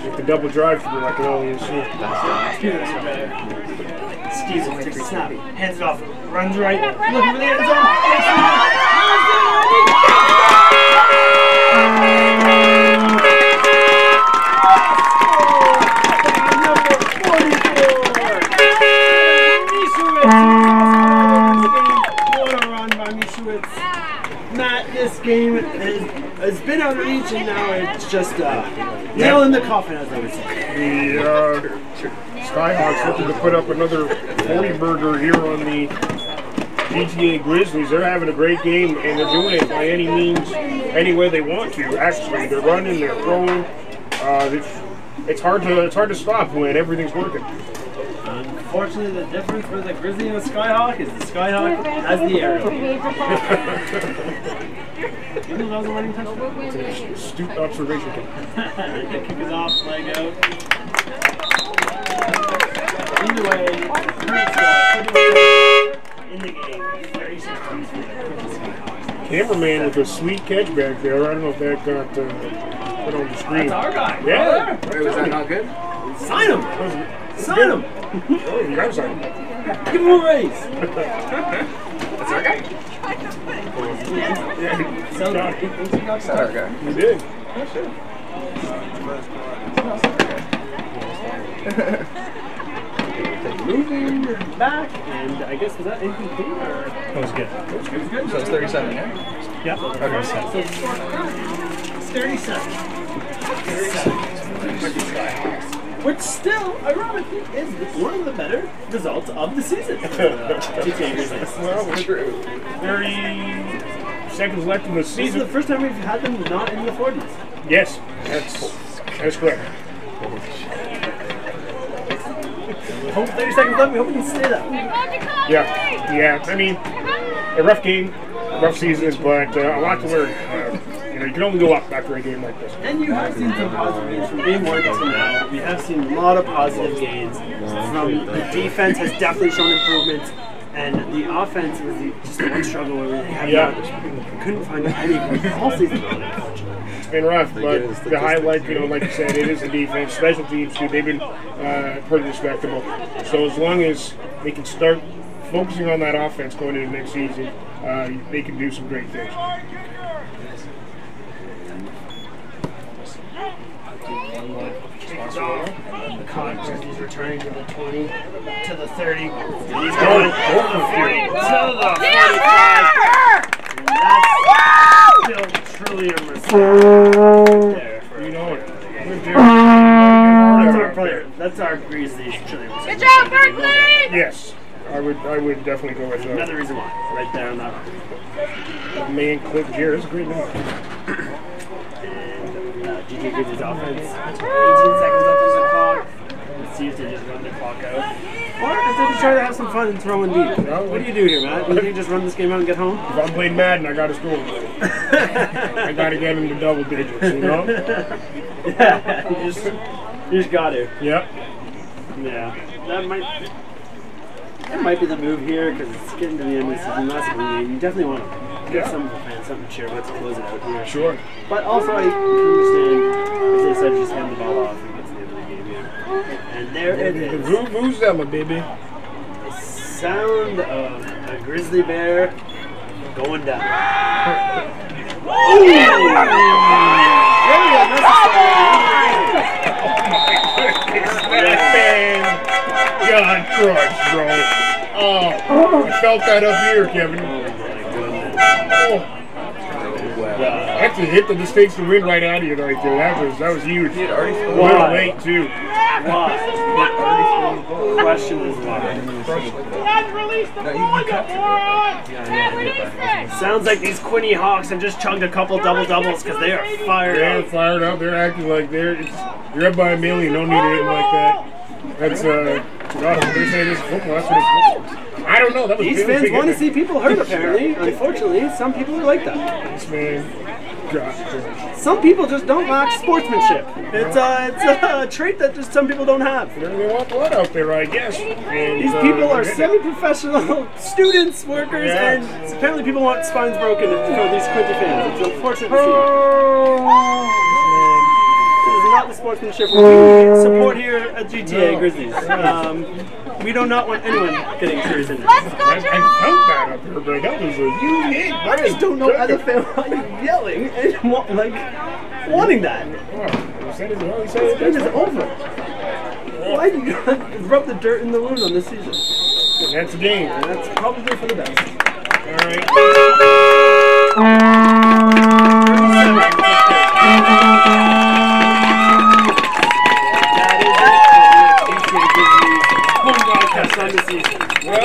With the double drive through, I can only assume. Stevens takes a snap, hands it off, runs right, looking for the end zone. This game has, has been out of reach and now it's just uh, nail in the coffin, as I would say. The uh, Skyhawks looking to put up another 40 burger here on the GTA Grizzlies. They're having a great game and they're doing it by any means, any way they want to. Actually, they're running, they're throwing. Uh, it's, it's hard to it's hard to stop when everything's working. Unfortunately, the difference with the Grizzly and the Skyhawk is the Skyhawk has the aerial. You that was a running touchdown? Astute observation. kick is off, leg out. Either way, in the game, 36 points for the Grizzly Skyhawks. Cameraman with a sweet catch back there. I don't know if that got uh, put on the screen. That's our guy. Yeah. Wait, was that not good? Sign him! Sign him! Oh, you got sign. Give him a raise! That's our guy. Yeah. So, That's our guy. You did. moving back, and I guess was that incomplete or? That was good. That was good. So it's 37, yeah? Yep. Okay. So it's 37. 37. which still, ironically, is one of the better results of the season. GTA Grizzlies. Well, with 30 seconds left in the season. This is the first time we've had them not in the 40s. Yes, that's that's correct. Hope 30 seconds left. We hope we can stay that. Yeah, yeah. I mean, a rough game, rough season, but uh, a lot to learn. Uh, you know, you can only go up after a game like this. And you have seen some positive gains from game one to now. We have seen a lot of positive gains. From the defense has definitely shown improvements, and the offense was the, just the one struggle where they had Yeah. not, couldn't find any all season long, unfortunately. It's been rough, They but get a the highlight, you know, like you said, it is the defense. Special teams too. They've been uh, pretty respectable. So as long as they can start focusing on that offense going into next season, uh, they can do some great things. The Connors, he's returning to the 20, to the 30. And he's going over the 40 to the 45. And that's still truly a mistake there. For You know it. That's our player. That's our Grizzlies truly a. Good job, Berkeley! Yes, I would. I would definitely go with that. Another uh, reason why, right there on that. man Cliff Jarrett. It's a great name. And uh, GT Grizzlies offense. 18 seconds left on the clock. Let's see if they just run the clock out. Or if they just try to have some fun and throw in deep. What do you do here, Matt? Do you think you just run this game out and get home? If I'm playing Madden, I got to score. I got to get into double digits. You know. yeah, you just, you just got to. Yep. Yeah, that might that might be the move here because it's getting to the end of the season. Last game, you definitely want to give Yeah. some of the fans something to cheer about to close it out here. Sure. But also, I can understand if they said just hand the ball off and get to the end of the game here. And there it The. Voo baby. The sound of a grizzly bear going down. Very That man got crushed, bro. Oh, I felt that up here, Kevin. Oh, that's a hit that just takes the wind right out of you right there. That was that was huge. He had already scored. What a late too. Why? Question is why. Dad, release the No, ball, you moron! Yeah, Dad, release it! Sounds like these Quinte Hawks have just chugged a couple double doubles because they are fired They're up. fired up. They're acting like they're it's, you're up by a million. Don't need to hit them like that. That's uh, God, they're saying this is football. That's what it's. I don't know. That was These fans want to see people hurt, apparently. Unfortunately, some people are like that. This man got. Some people just don't lack sportsmanship. It's a, it's a trait that just some people don't have. They want blood out there, I guess. And, These uh, people are semi-professional students, workers, Yeah. and apparently people want spines broken for these Quinte fans. It's unfortunate to see. This is not the sportsmanship we support here at GTA. Grizzlies. Um, we do not want anyone getting serious injuries. Let's go, I, I John! felt that up there, but that was a huge hit. I just don't know as a fan why you're yelling and wa- like wanting that. Oh, said it, well, he said This game is over. Why do you rub the dirt in the wound on this season? that's the game. And that's probably for the best. All right. Well, we will do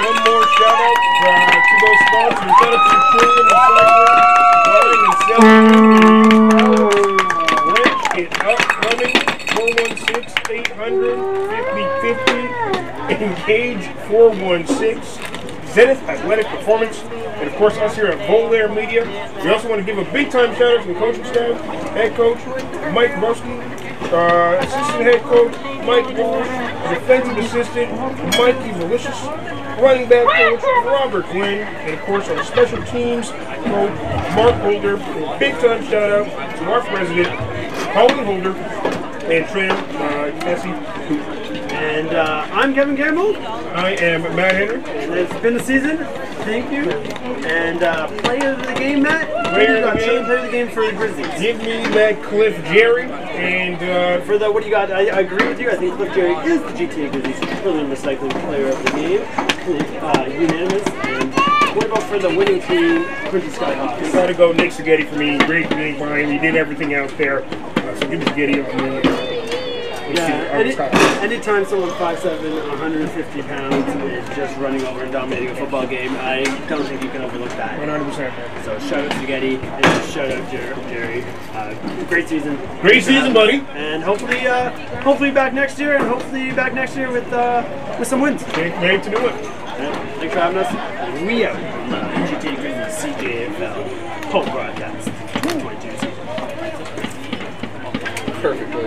one more shout out uh, to those sponsors. Shout out to Trillium Recycling, Buying and Selling. Wrench, get up running. 416-800-5050. Engage 416. Zenith Athletic Performance, and of course us here at Volere Media. We also want to give a big time shout out to the coaching staff, head coach Mike Rusky, uh, assistant head coach Mike Moore, defensive assistant Mikey Malicious, running back coach Robert Quinn, and of course our special teams coach Mark Holder. A big time shout out to our president Colin Holder and trainer uh, Jesse. And uh, I'm Kevin Campbell. I am Matt Henry. And it's been a season. Thank you. And uh, player of the game, Matt. Player of the game. Player of the game for the Grizzlies. Give me that Cliff Jerry and uh, For the what do you got? I, I agree with you. I think Cliff Jerry is the GTA Grizzlies Trillium Recycling Player of the Game. Uh, unanimous. And what about for the winning team, Quinte Skyhawks? Gotta go Nick Spaghetti for me. Great game him. He did everything out there. Uh, so give me Spaghetti on me. Yeah, I any, was kind anytime someone 5'7", 150 pounds is just running over and dominating a football game, I don't think you can overlook that. 100%. So shout out Spaghetti and shout out Jer- Jerry. Uh, great season. Great season, buddy. And hopefully, uh, hopefully back next year, and hopefully back next year with uh, with some wins. Can't wait to do it. Yeah, Thanks for having us. We out. Uh, GT Grizzlies CJFL home broadcast. 22. Perfect, boys.